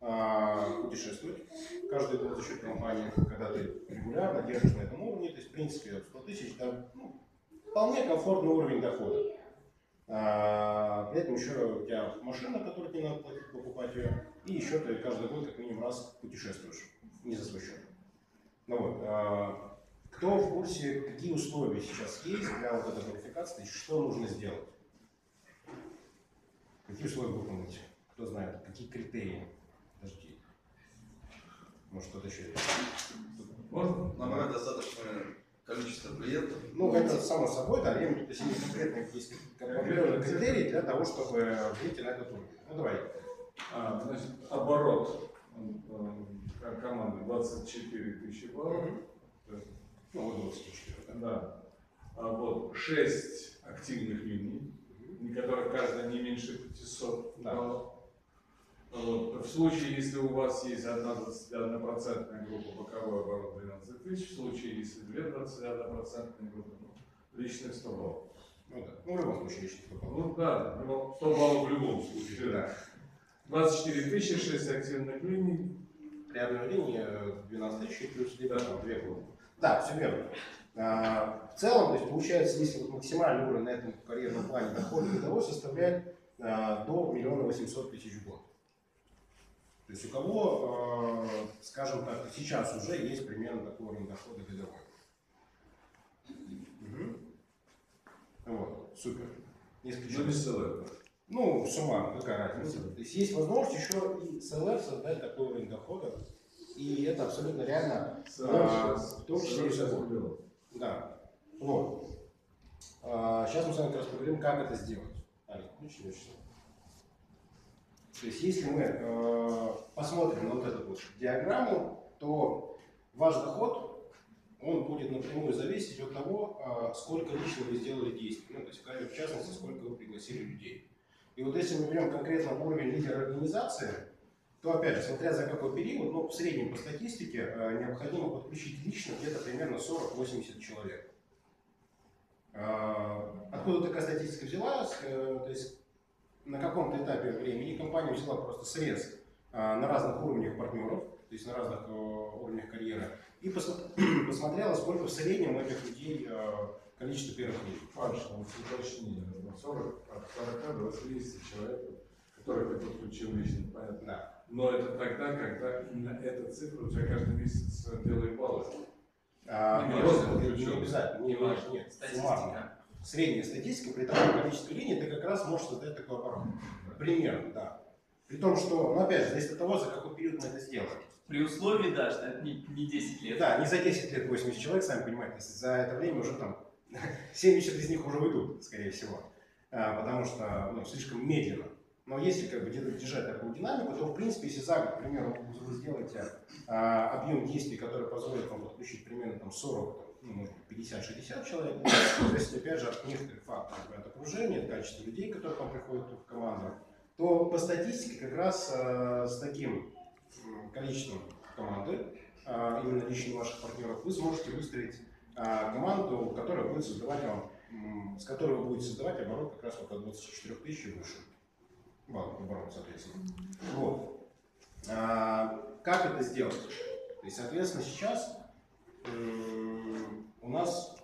а, путешествовать каждый год за счет компании, когда ты регулярно держишь на этом уровне, то есть, в принципе, 100 тысяч, там, ну, вполне комфортный уровень дохода. А, при этом еще у тебя машина, которую тебе надо платить, покупать ее, и еще ты каждый год как минимум раз путешествуешь, не за свой счет. Ну вот, а, кто в курсе, какие условия сейчас есть для вот этой квалификации, то есть что нужно сделать? Какие условия вы думаете? Кто знает, какие критерии? Подожди. Может, кто-то еще есть? Можно? Набрать достаточное количество клиентов. Ну, это само собой, да, я имею в виду, если конкретно есть определенные критерии для того, чтобы выйти на этот уровень. Ну, давай. А, значит, оборот э, команды 24 тысячи баллов. Ну, вот 24, да. А вот 6 активных линий, на которых каждая не меньше 500 Да. баллов. Вот. В случае, если у вас есть одна 21% группа, боковой оборот 12 тысяч, в случае, если две 21% группы, ну, личных 100 баллов. Ну, да. Ну, в любом случае, лишний кто Ну да, ну, 100 баллов в любом случае. Да. 24 тысячи, 6 активных линий. При одной линии э, 12 тысяч плюс либо там две группы. Да, все верно. А, в целом, то есть получается, если вот максимальный уровень на этом карьерном плане дохода годовой составляет а, до миллиона восемьсот тысяч в год. То есть у кого, э, скажем так, сейчас уже есть примерно такой уровень дохода годовой. Мгм. Вот, супер. Не Ну, исключено. без СЛР. Ну, суммарно, какая разница. То есть есть возможность еще и с ЛР создать такой уровень дохода. И это абсолютно реально. А, в том числе и. Да. Вот. сейчас мы с вами как раз поговорим, как это сделать. Аня, включи ее часы. То есть если мы э, посмотрим на вот эту вот диаграмму, то ваш доход, он будет напрямую зависеть от того, э, сколько лично вы сделали действий. Ну, то есть, в частности, сколько вы пригласили людей. И вот если мы берем конкретно уровень лидера организации, то опять же, смотря за какой период, ну, в среднем по статистике э, необходимо подключить лично где-то примерно 40-80 человек. Э, Откуда такая статистика взялась? Э, То есть на каком-то этапе времени компания взяла просто срез на разных уровнях партнеров, то есть на разных уровнях карьеры, и посмо- посмотрела, сколько в среднем этих людей количество первых линий. Паш, ну, с уточнением, ну, 40, от 40 до 80 человек, которых ты подключил лично, понятно. Да. Но это тогда, когда именно эта цифра у тебя каждый месяц делает баллы. А, Не просто не- не обязательно, не важно, нет. Статистика. Средняя статистика при таком количестве линий ты как раз можешь создать такой оборот. Примерно, да. При том, что, ну опять же, зависит от того, за какой период мы это сделаем. При условии, да, что это не, не 10 лет. Да, не за 10 лет 80 человек, сами понимаете, если за это время уже там 70 из них уже уйдут, скорее всего. а, потому что ну, слишком медленно. Но если как бы держать такую динамику, то в принципе, если за год, к примеру, вы сделаете а, объем действий, который позволит вам подключить примерно там 40, там, ну, может быть, 50-60 человек, ну, то зависит опять же от некоторых факторов, от окружения, от количества людей, которые к вам приходят в команду, то по статистике как раз а, с таким количеством команды, а, именно лично ваших партнеров, вы сможете выстроить команду, которая будет создавать вам, с которой вы будете создавать оборот как раз вот от 24 тысяч и выше. Оборот, соответственно. Вот. А, как это сделать? То есть, соответственно, сейчас у нас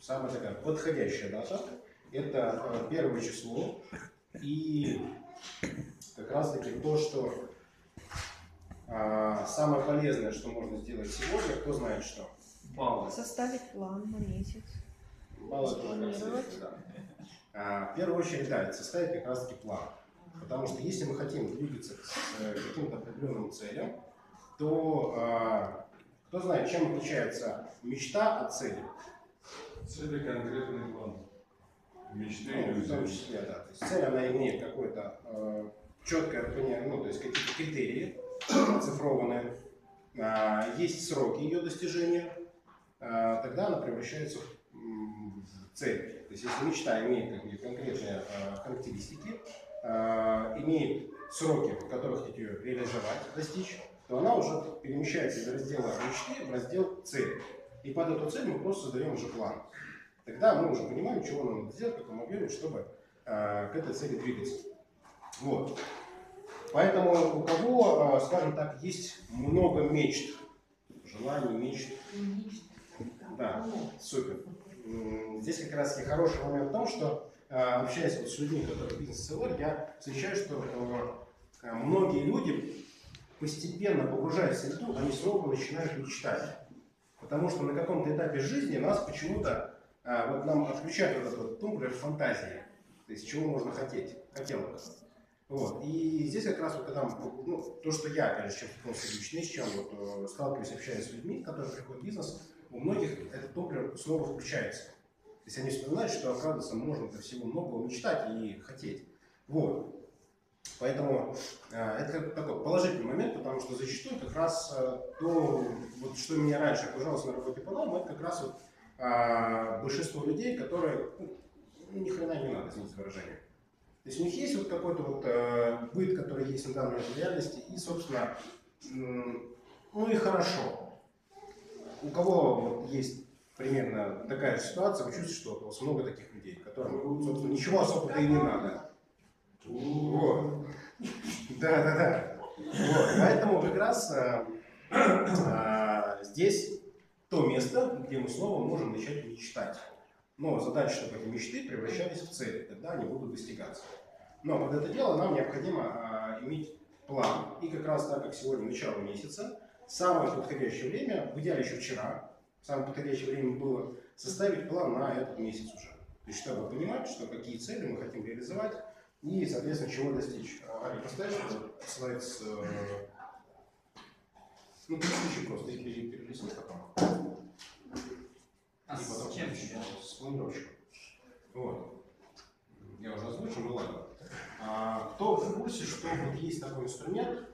самая такая подходящая дата – это э, первое число. И как раз таки то, что а, самое полезное, что можно сделать сегодня, кто знает что? Баллы. Составить план на месяц. Как Спланировать. следует, да. А, В первую очередь, да, это составить как раз таки план. Потому что если мы хотим двигаться к э, к каким-то определенным целям, то а, кто знает, чем отличается мечта от цели. Цели конкретный план. Мечты Ну, в том числе, да. То есть цель, она имеет какое-то э, четкое понимание, ну, то есть какие-то критерии оцифрованные, А, есть сроки ее достижения, тогда она превращается в, цель. То есть если мечта имеет какие-то конкретные а, характеристики, а, имеет сроки, в которых ее реализовать, достичь, то она уже перемещается из раздела мечты в раздел цели. И под эту цель мы просто создаем уже план. Тогда мы уже понимаем, чего нам надо сделать, в каком объеме, чтобы э, к этой цели двигаться. Вот. Поэтому у кого, э, скажем так, есть много мечт, желаний, мечт, да, супер. М, Здесь как раз и хороший момент в том, что э, общаясь вот с людьми, которые бизнес-СЛР, я встречаю, что э, многие люди постепенно погружаясь в среду, они снова начинают мечтать. Потому что на каком-то этапе жизни нас почему-то, а, вот нам отключают вот этот вот тумблер фантазии, то есть чего можно хотеть, хотелось. Вот. И здесь как раз вот когда, ну, то, что я, опять же, с чем лично, с чем вот, э, сталкиваюсь, общаюсь с людьми, которые приходят в бизнес, у многих этот тумблер снова включается. То есть они вспоминают, что, оказывается, можно до всего многого мечтать и хотеть. Вот. Поэтому э, это такой положительный момент, потому что зачастую как раз э, то, вот, что меня раньше окружалось на работе по найму, это как раз вот, а, большинство людей, которые ну, ни хрена не надо, извините выражение. То есть у них есть вот какой-то вот э, быт, который есть на данной реальности, и, собственно, м, ну и хорошо. У кого есть примерно такая же ситуация, вы чувствуете, что у вас много таких людей, которым, собственно, ничего особо-то и не надо. Вот. Да, да, да. Вот. Поэтому как раз э, э, здесь то место, где мы снова можем начать мечтать. Но задача, чтобы эти мечты превращались в цели, тогда они будут достигаться. Но под это дело нам необходимо э, иметь план. И как раз так, как сегодня начало месяца, самое подходящее время, в идеале еще вчера, самое подходящее время было составить план на этот месяц уже. То есть, чтобы понимать, что какие цели мы хотим реализовать, и, соответственно, чего достичь. А, Ари, поставишь слайд с... э, Ну, переключи просто, и пере- перелистни потом. А И потом с чем? С планировщиком. Вот. Я уже озвучил, ну ладно. А, кто в курсе, что вот есть такой инструмент,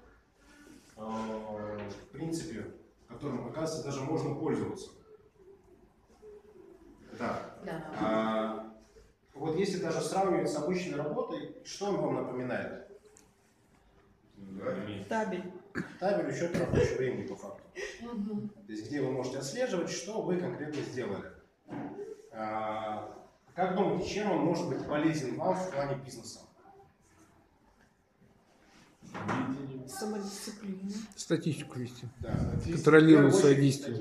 в принципе, которым, оказывается, даже можно пользоваться. Да. А, вот если даже сравнивать с обычной работой, что он вам напоминает? Табель. Табель учета рабочего времени по факту. То есть где вы можете отслеживать, что вы конкретно сделали. А, как думаете, чем он может быть полезен вам в плане бизнеса? Видение. Самодисциплина. Статистику вести. Да, в свои действия.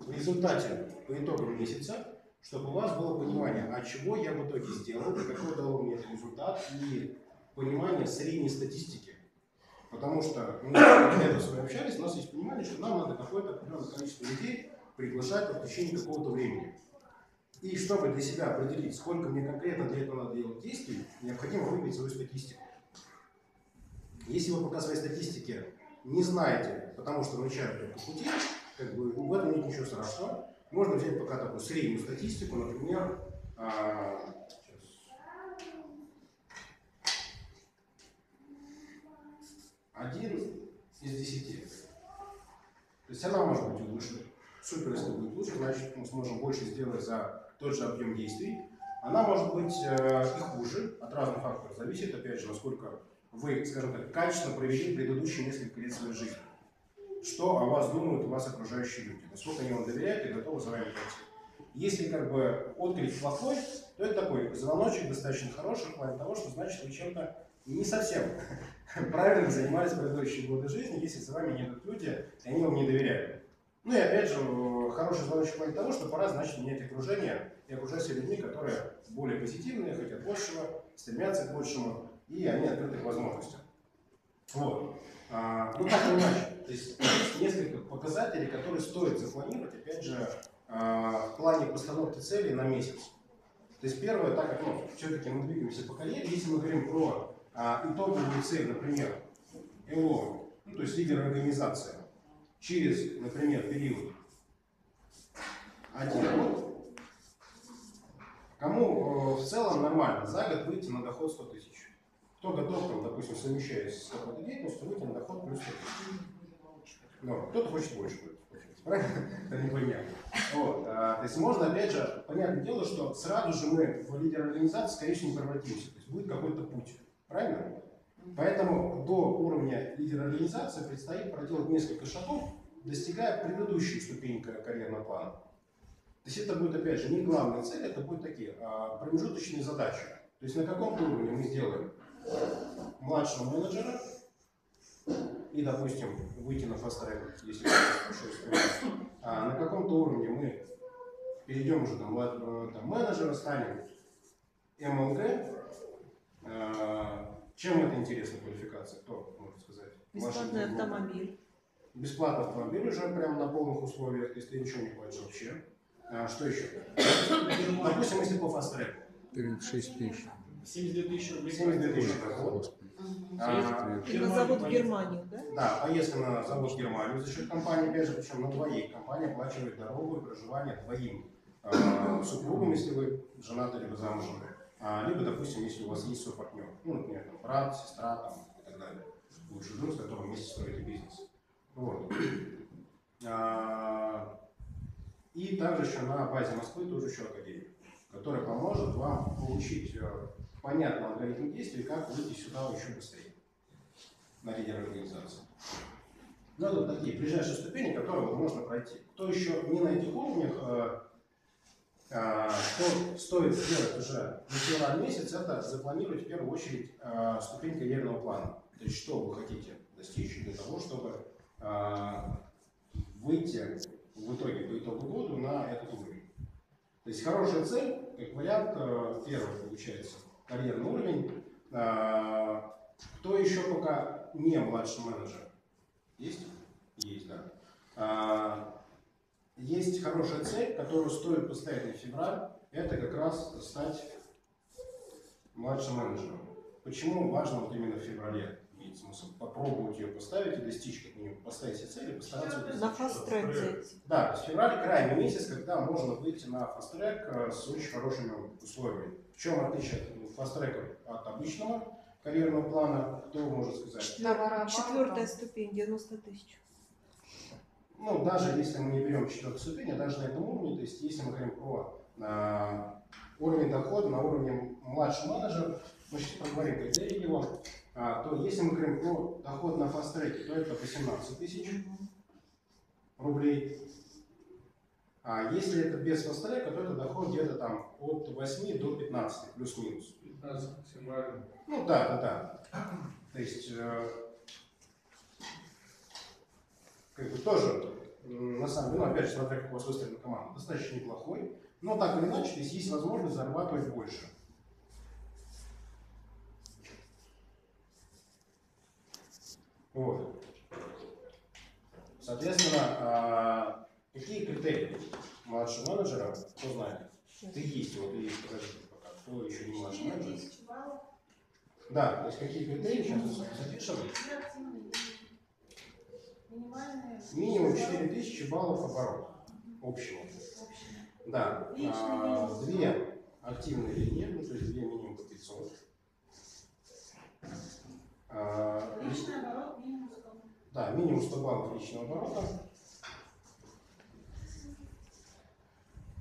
в результате, по итогам месяца, чтобы у вас было понимание, а чего я в итоге сделал, и какой дал мне этот результат, и понимание средней статистики. Потому что мы этого с вами общались, у нас есть понимание, что нам надо какое-то определенное количество людей приглашать в течение какого-то времени. И чтобы для себя определить, сколько мне конкретно для этого надо делать действий, необходимо выбить свою статистику. Если вы пока своей статистике не знаете, потому что начинают только пути, как бы в этом нет ничего страшного. Можно взять пока такую среднюю статистику, например, а, один из десяти. То есть она может быть улучшена. Супер, если будет лучше, значит мы сможем больше сделать за тот же объем действий. Она может быть э, и хуже, от разных факторов зависит, опять же, насколько вы, скажем так, качественно провели предыдущие несколько лет своей жизни. Что о вас думают у вас окружающие люди, насколько они вам доверяют и готовы за вами пойти. Если как бы отклик плохой, то это такой звоночек достаточно хороший в плане того, что значит вы чем-то не совсем правильно занимались предыдущие годы жизни, если за вами не идут люди, и они вам не доверяют. Ну и опять же, хороший звоночек в плане того, что пора, значит, менять окружение и окружать себя людьми, которые более позитивные, хотят большего, стремятся к большему, и они открыты к возможностям. Вот. А, ну так или иначе, то есть есть несколько показателей, которые стоит запланировать, опять же, а, в плане постановки целей на месяц. То есть первое, так как ну, все-таки мы двигаемся по карьере, если мы говорим про а, итоговую цель, например, ЭЛО, ну, то есть лидер организации, через, например, период один год, кому э, в целом нормально за год выйти на доход 100 тысяч? Кто готов, там, допустим, совмещаясь с какой-то деятельностью, выйти на доход плюс 100 тысяч? Ну, кто-то хочет больше правильно? Это не понятно. Вот, а, то есть можно, опять же, понятное дело, что сразу же мы в лидер организации, всего, не превратимся. То есть будет какой-то путь. Правильно? Поэтому до уровня лидера организации предстоит проделать несколько шагов, достигая предыдущей ступени кар- карьерного плана. То есть это будет, опять же, не главная цель, это будут такие а, промежуточные задачи. То есть на каком-то уровне мы сделаем младшего менеджера и, допустим, выйти на фаст если. А на каком-то уровне мы перейдем уже до млад- э, там, менеджера, станем МЛГ. А, Чем это интересна квалификация? Кто может сказать? Бесплатный автомобиль. Бесплатный автомобиль уже прям на полных условиях, если ты ничего не платишь вообще. А, что еще? Допустим, если по фаст-треку. 36 тысяч. 72 тысячи рублей. 72 тысячи доход. А, И на завод в Германию, да? Да, поездка на завод в Германию за счет компании, опять же, причем на двоих. Компания оплачивает дорогу и проживание двоим э, супругам, если вы женаты либо замужем, а, либо, допустим, если у вас есть свой партнер, ну, например, там, брат, сестра там, и так далее, лучший друг, с которым вместе строите бизнес. Вот. А, И также еще на базе Москвы тоже еще академия, которая поможет вам получить э, понятный алгоритм действий, как выйти сюда еще быстрее на лидера организации. Ну, это вот такие ближайшие ступени, которые можно пройти. Кто еще не на этих уровнях, э, э, что стоит сделать уже на месяц, это запланировать в первую очередь ступень карьерного плана. То есть, что вы хотите достичь для того, чтобы выйти в итоге по итогу года на этот уровень. То есть, хорошая цель, как вариант, э, первый получается, карьерный уровень. Э, Кто еще пока не младший менеджер? Есть? Есть, да. А, Есть хорошая цель, которую стоит поставить на февраль. Это как раз стать младшим менеджером. Почему важно вот именно в феврале? Смысл попробовать ее поставить и достичь как минимум, поставить себе цель и постараться это На достичь. фаст-трек. Да, то есть февраль крайний месяц, когда можно выйти на фаст-трек э, с очень хорошими условиями. В чем отличие от фаст-трека от обычного карьерного плана? Кто может сказать? Четвертая ступень, 90 тысяч. Ну, даже если мы не берем четвертую ступень, а даже на этом уровне, то есть если мы говорим про а, уровень дохода на уровне младший менеджер, мы сейчас поговорим критерии его, то если мы говорим про доход на фаст-треке, то это 18 тысяч рублей. А если это без фаст-трека, то это доход где-то там от 8 до 15, плюс-минус. 15 максимально. Ну да, да, да. То есть, э, как бы тоже, на самом деле, ну, опять же, смотря как у вас выстроена команда, достаточно неплохой. Но так или иначе, то есть есть возможность зарабатывать больше. Вот. Соответственно, а, какие критерии младшего менеджера, кто знает? Ты есть, вот и подожди пока, кто еще не младший менеджер. Да, то есть какие критерии сейчас запишем? Минимум 4000 баллов оборота общего. Да. А, две активные линии, ну, то есть две минимум по 500. А, Личный оборот минимум сколько? Да, минимум 100 баллов личного оборота.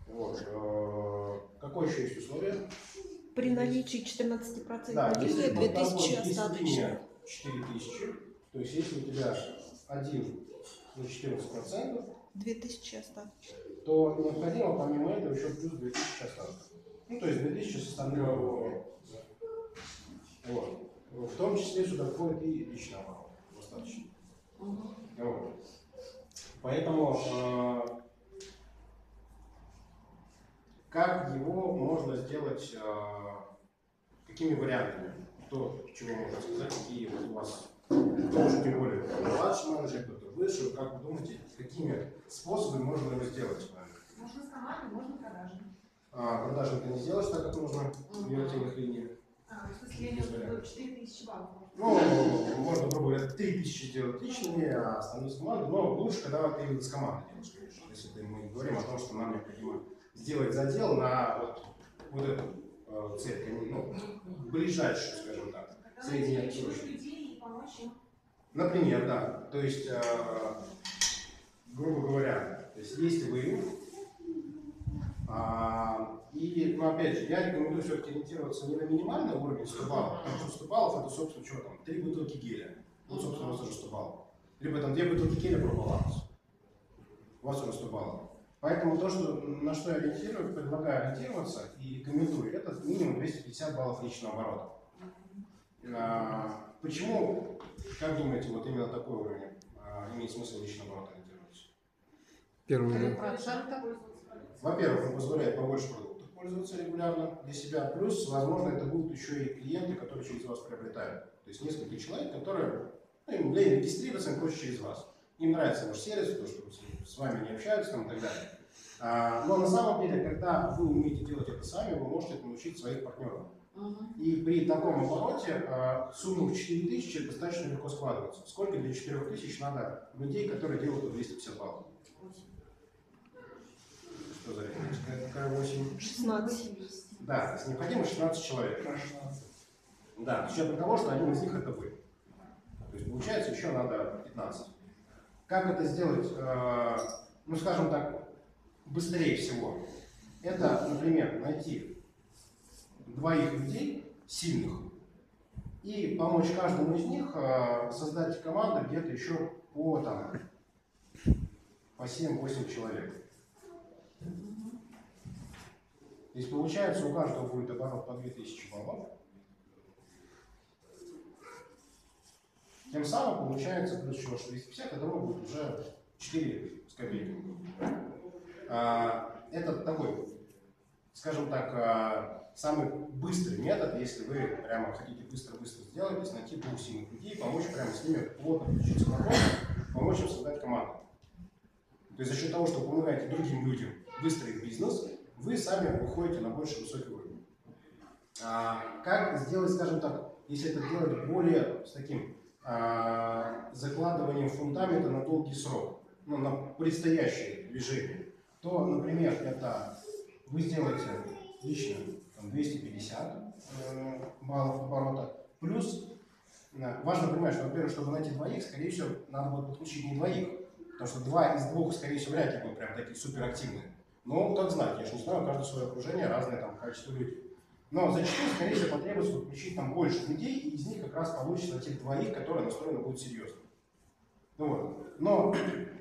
Вот. э, Какое еще есть условие? При наличии 14% Да, прибыли если 2000 торговый остаточно. линия 4000, то есть если у тебя один на 14%, 2000 остаточно. то необходимо помимо этого еще плюс 2000 остатков. Ну, то есть 2000 с остального. Вот. В том числе сюда входит и личный оборот. Достаточно. Вот. Поэтому э, как его можно сделать, э, какими вариантами? Кто чего может сказать, какие вот у вас, кто уже тем более младший менеджер, кто-то выше, как вы думаете, какими способами можно его сделать? Можно с командой, можно продажами. А, продажи ты не сделаешь так, как нужно в вертельных линиях. А, в смысле, я имею в виду 4000 баллов. Ну, можно, грубо говоря, 3000 сделать личными, а остальные с командой. Но лучше, когда ты именно с командой делаешь, конечно. Если мы говорим о том, что нам необходимо сделать задел на вот, вот эту э, цель, ну, ближайшую, скажем так. Помочь им. Например, да. То есть, э, грубо говоря, то есть если вы а, и, ну, опять же, я рекомендую все-таки ориентироваться не на минимальный уровень 100 баллов, потому что 100 баллов это, собственно, что там, три бутылки геля. Ну, собственно, у вас уже 100 баллов. Либо там две бутылки геля про баланс. У вас уже 100 баллов. Поэтому то, что, на что я ориентирую, предлагаю ориентироваться и рекомендую, это минимум 250 баллов личного оборота. А, почему, как думаете, вот именно такой уровень а, имеет смысл личного оборота ориентироваться? Первый. Во-первых, он позволяет побольше продуктов пользоваться регулярно для себя, плюс, возможно, это будут еще и клиенты, которые через вас приобретают. То есть несколько человек, которые, ну, им лень регистрироваться, им проще через вас. Им нравится ваш сервис, то, что с- вами не общаются там, и так далее. А, но на самом деле, когда вы умеете делать это сами, вы можете это научить своих партнеров. И при таком обороте а, сумма в 4000 достаточно легко складывается. Сколько для 4000 надо людей, которые делают по 250 баллов? Что за арифметика? Какая 8? 16. Да, то есть необходимо 16 человек. Да, с учетом того, что один из них это вы. То есть получается еще надо 15. Как это сделать, э, ну скажем так, быстрее всего? Это, например, найти двоих людей сильных и помочь каждому из них э, создать команду где-то еще по там по 7-8 человек. То есть получается у каждого будет оборот по 2000 баллов. Тем самым получается плюс еще 250, это будет уже 4 с копейками. А, Это такой, скажем так, а, самый быстрый метод, если вы прямо хотите быстро-быстро сделать, то есть найти двух сильных людей, помочь прямо с ними плотно включиться в помочь им создать команду. То есть за счет того, что помогаете другим людям выстроить бизнес, вы сами выходите на больше высокий уровень. А, как сделать, скажем так, если это делать более с таким а, закладыванием фундамента на долгий срок, ну, на предстоящее движение, то, например, это вы сделаете лично там, 250 э, баллов оборота, плюс э, важно понимать, что, во-первых, чтобы найти двоих, скорее всего, надо будет подключить не двоих, потому что два из двух, скорее всего, вряд ли будут прям такие суперактивные. Но как знать, я же не знаю, у каждого свое окружение, разное там количество людей. Но зачастую, скорее всего, потребуется подключить там больше людей, и из них как раз получится тех двоих, которые настроены будут серьезно. Ну вот. Но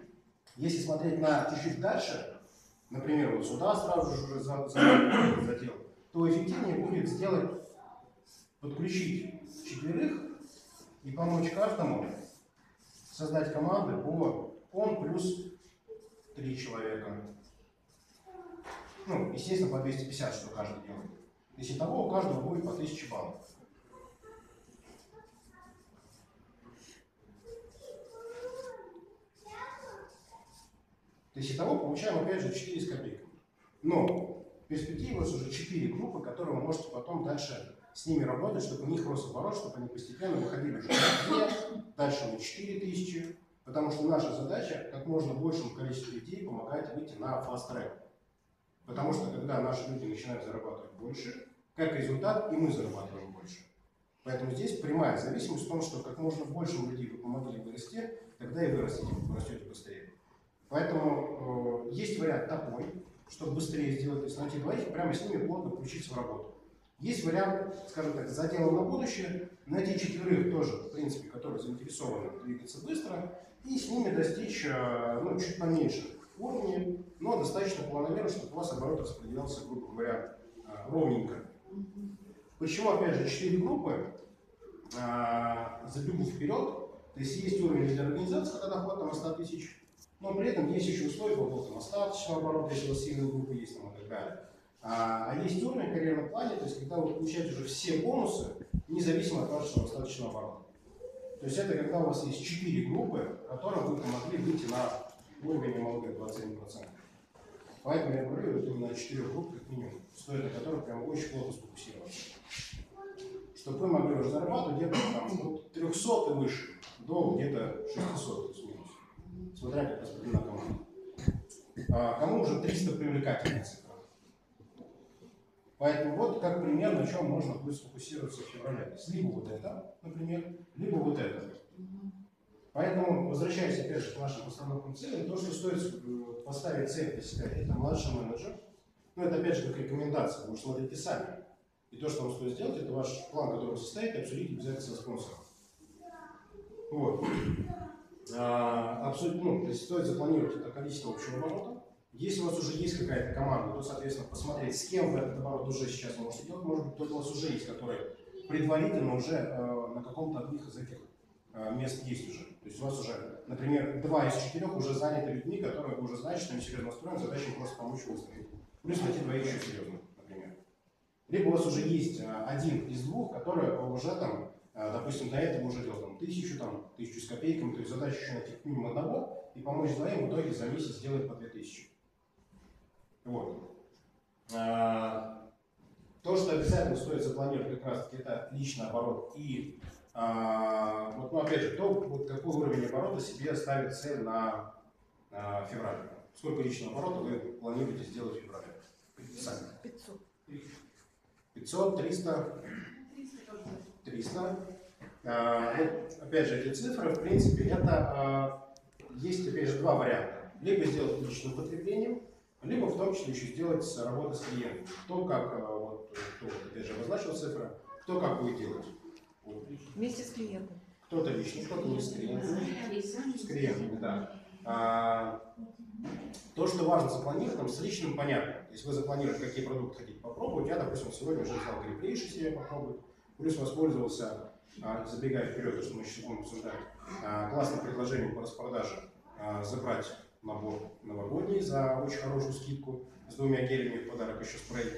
если смотреть на чуть-чуть дальше, например, вот сюда сразу же за, за- задел, то эффективнее будет сделать, подключить четверых и помочь каждому создать команды по он плюс три человека. Ну, естественно, по 250, что каждый делает. Если того, у каждого будет по 1000 баллов. То есть итого получаем опять же 4 с копейками. Но в перспективе у вас уже 4 группы, которые вы можете потом дальше с ними работать, чтобы у них рос оборот, чтобы они постепенно выходили уже на 2, дальше на 4 тысячи. Потому что наша задача как можно большему количеству людей помогать выйти на track. Потому что когда наши люди начинают зарабатывать больше, как результат и мы зарабатываем больше. Поэтому здесь прямая зависимость в том, что как можно больше людей вы помогли вырасти, тогда и вырастете, растете быстрее. Поэтому э, есть вариант такой, чтобы быстрее сделать, то есть найти двоих, прямо с ними плотно включиться в работу. Есть вариант, скажем так, с заделом на будущее, найти четверых тоже, в принципе, которые заинтересованы двигаться быстро, и с ними достичь э, ну, чуть поменьше уровня, но достаточно планомерно, чтобы у вас оборот распределялся, грубо говоря, э, ровненько. Почему, опять же, четыре группы? А, Забегу вперед, то есть есть уровень для организации, когда доход там 100 тысяч, но при этом есть еще условия по поводу остаточного оборота, если у вас сильные группы есть там, и так далее. А, а есть уровень в карьерном плане, то есть когда вы получаете уже все бонусы, независимо от вашего остаточного оборота. То есть это когда у вас есть 4 группы, которым вы помогли выйти на уровень МЛГ 27%. Поэтому я говорю, вот именно о 4 групп как минимум, стоит на которых прям очень плотно сфокусироваться. Чтобы вы могли уже зарабатывать где-то там от 300 и выше до где-то 600 плюс-минус. Смотря как распределена команда. А кому уже 300 привлекательная цифра. Поэтому вот как пример, на чем можно будет сфокусироваться в феврале. Либо вот это, например, либо вот это. Поэтому, возвращаясь опять же к нашим постановкам целей, то, что стоит э, поставить цель для себя, это младший менеджер. Ну, это опять же как рекомендация, вы смотрите сами. И то, что вам стоит сделать, это ваш план, который вы состоите, обсудить обязательно со спонсором. Вот. А, абсолютно, ну, то есть стоит запланировать это количество общего оборота. Если у вас уже есть какая-то команда, то, соответственно, посмотреть, с кем вы этот оборот уже сейчас можете делать. Может быть, кто-то у вас уже есть, который предварительно уже э, на каком-то одних из этих мест есть уже. То есть у вас уже, например, два из четырех уже заняты людьми, которые уже знаете, что они серьезно настроены, задача им просто помочь выстроить. Плюс найти двоих еще серьезных, например. Либо у вас уже есть э, один из двух, который уже там, э, допустим, до этого уже делал там, тысячу, там, тысячу с копейками, то есть задача еще найти минимум одного и помочь двоим в итоге за месяц сделать по две тысячи. Вот. То, что обязательно стоит запланировать как раз таки это личный оборот и а, вот, ну, опять же, кто, вот, какой уровень оборота себе ставит цель на, на февраль? Сколько личного оборота вы планируете сделать в феврале? Сами. 500. 500, 300, 300 тоже будет. 300. А, вот, опять же, эти цифры, в принципе, это а, есть, опять же, два варианта. Либо сделать личным потреблением, либо в том числе еще сделать с работы с клиентом. Кто как, а, вот, кто, опять же, обозначил цифры, кто как будет делать. Вместе с клиентом. Кто-то лично, кто-то с клиентом. С клиентами, да. А, то, что важно запланировать, там, с личным понятно. Если вы запланировали, какие продукты хотите попробовать, я, допустим, сегодня уже взял гриппрейший себе попробовать, плюс воспользовался, а, забегая вперед, то, что мы сейчас будем обсуждать, а, классным предложением по распродаже а, забрать набор новогодний за очень хорошую скидку с двумя гелями в подарок еще спрей.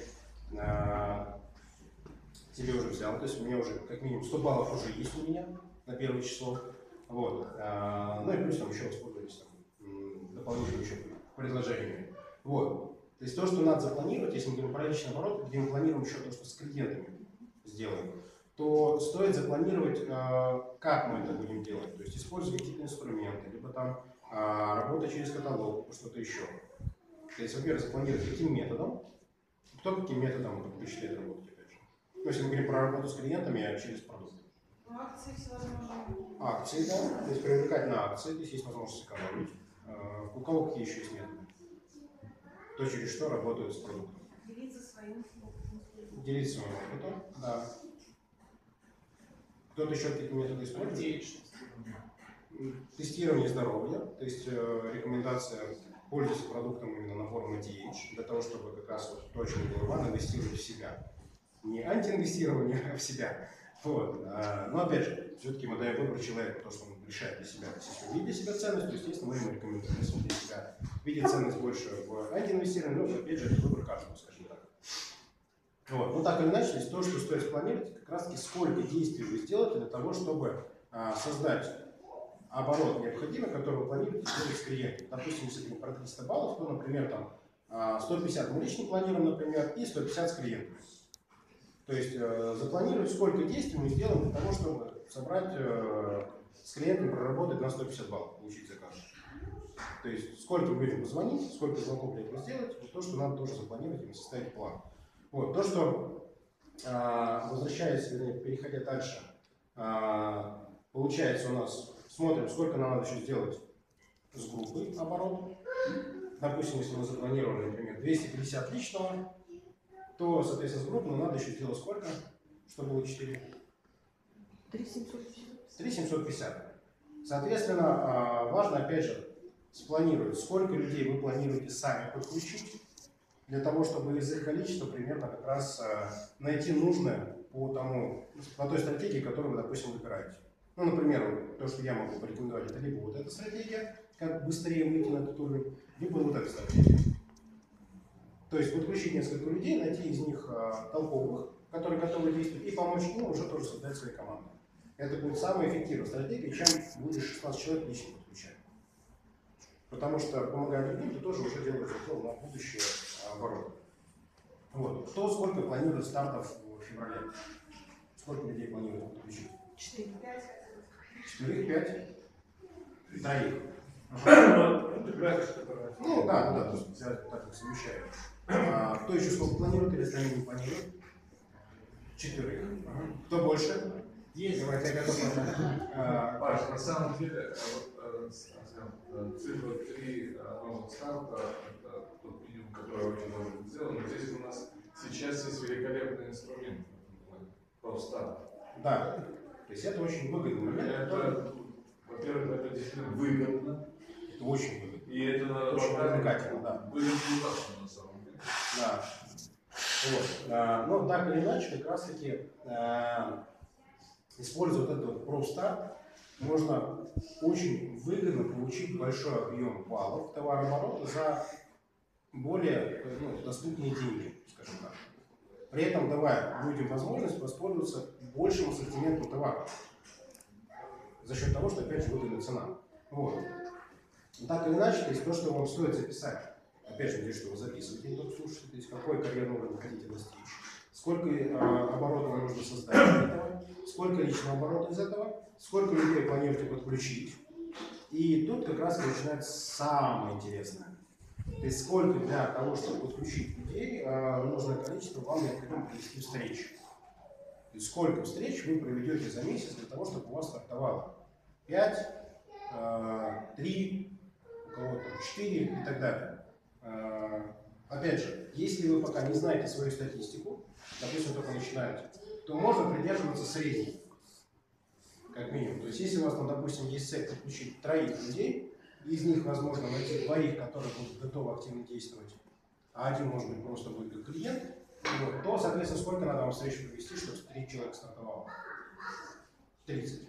Тебе уже взял, то есть у меня уже как минимум 100 баллов уже есть у меня на первое число. Вот. А, ну и плюс там еще воспользовались там, дополнительными еще предложениями. Вот. То есть то, что надо запланировать, если мы говорим про личный оборот, где мы планируем еще то, что с клиентами сделаем, то стоит запланировать, э, как мы это будем делать. То есть использовать какие-то инструменты, либо там а, работа через каталог, что-то еще. То есть, во-первых, запланировать каким методом, кто каким методом предпочитает работать. Ну, если мы говорим про работу с клиентами а через продукты. Ну, акции всевозможные. Акции, да, то есть привлекать на акции, здесь есть возможность сэкономить. Э, У кого какие еще есть методы? То, через что работают с продуктом. Делиться своим опытом. Делиться своим опытом, да. Кто-то еще какие-то методы использует? Тестирование здоровья, то есть э, рекомендация пользоваться продуктом именно набором ADH, для того, чтобы как раз вот точно было инвестировать в себя. Не антиинвестирование, а в себя. Вот. А, Но опять же, все-таки мы даем выбор человеку, то, что он решает для себя. Если он видит для себя ценность, то, естественно, мы ему рекомендуем. Если он для себя видит ценность больше в антиинвестировании, ну, опять же, это выбор каждого, скажем так. Вот. Ну, так или иначе, то, что стоит спланировать, как раз таки сколько действий вы сделаете для того, чтобы а, создать оборот необходимый, который вы планируете сделать с клиентом. Допустим, если мы про 300 баллов, то, например, там а, 150 мы лично планируем, например, и 150 с клиентом. То есть э, запланировать, сколько действий мы сделаем для того, чтобы собрать э, с клиентом, проработать на 150 баллов, получить заказ. То есть сколько мы будем позвонить, сколько звонков для этого сделать, вот то, что надо тоже запланировать и составить план. Вот, то, что, а, возвращаясь, вернее, переходя дальше, получается у нас смотрим, сколько нам надо еще сделать с группой оборот. Допустим, если мы запланировали, например, 250 личного, то, соответственно, с группой нам надо еще сделать сколько, чтобы было 4? 3750. 3750. Соответственно, а, важно, опять же, спланировать, сколько людей вы планируете сами подключить, для того, чтобы из их количества примерно как раз а, найти нужное по тому, по той стратегии, которую вы, допустим, выбираете. Ну, например, то, что я могу порекомендовать, это либо вот эта стратегия, как быстрее выйти на этот уровень, либо вот эта стратегия. То есть подключить несколько людей, найти из них а, толковых, которые готовы действовать, и помочь им уже тоже создать свои команды. Это будет самая эффективная стратегия, чем будешь 16 человек лично подключать. Потому что, помогая другим, ты тоже уже делаешь упор на будущее обороты. Вот. Кто сколько планирует стартов в феврале? Сколько людей планирует подключить? Четыре. Четырех, пять? Троих. График, который... Ну да, ну да, то есть я так их совмещаю. А, кто еще сколько планирует или остальные не планируют? Четырех. Ага. Кто больше? Есть. Давайте я готов. А, Паш, на самом деле, э, вот, э, э, цифра 3 нового старта, это тот минимум, который вообще должен быть сделан. Но здесь у нас сейчас есть великолепный инструмент, про старт. Да. То есть это очень выгодный момент, Это, во-первых, это действительно выгодно, это очень выгодно. и это Очень привлекательно, да. Будет удачно на самом деле. Да. Вот. А, но так или иначе, как раз таки, а, используя вот этот ProStart, можно очень выгодно получить большой объем баллов товарооборота за более ну, доступные деньги, скажем так. При этом давая людям возможность воспользоваться большим ассортиментом товаров. За счет того, что опять же выгодная цена. Вот. Так или иначе, то есть то, что вам стоит записать. Опять же, здесь что вы записываете, не только слушаете, то есть какой карьерный уровень вы хотите достичь, сколько э, оборота вам нужно создать из этого, сколько личного оборота из этого, сколько людей планируете подключить. И тут как раз начинается самое интересное. То есть сколько для того, чтобы подключить людей, э, нужное количество вам необходимо провести встреч. То есть сколько встреч вы проведете за месяц для того, чтобы у вас стартовало 5, 3, у кого-то 4 и так далее. Э, Опять же, если вы пока не знаете свою статистику, допустим, только начинаете, то можно придерживаться средней, как минимум. То есть, если у вас, там, допустим, есть цель подключить троих людей, из них, возможно, найти двоих, которые будут готовы активно действовать, а один, может быть, просто будет как клиент, вот, то, соответственно, сколько надо вам встреч провести, чтобы 3 человека стартовало? 30.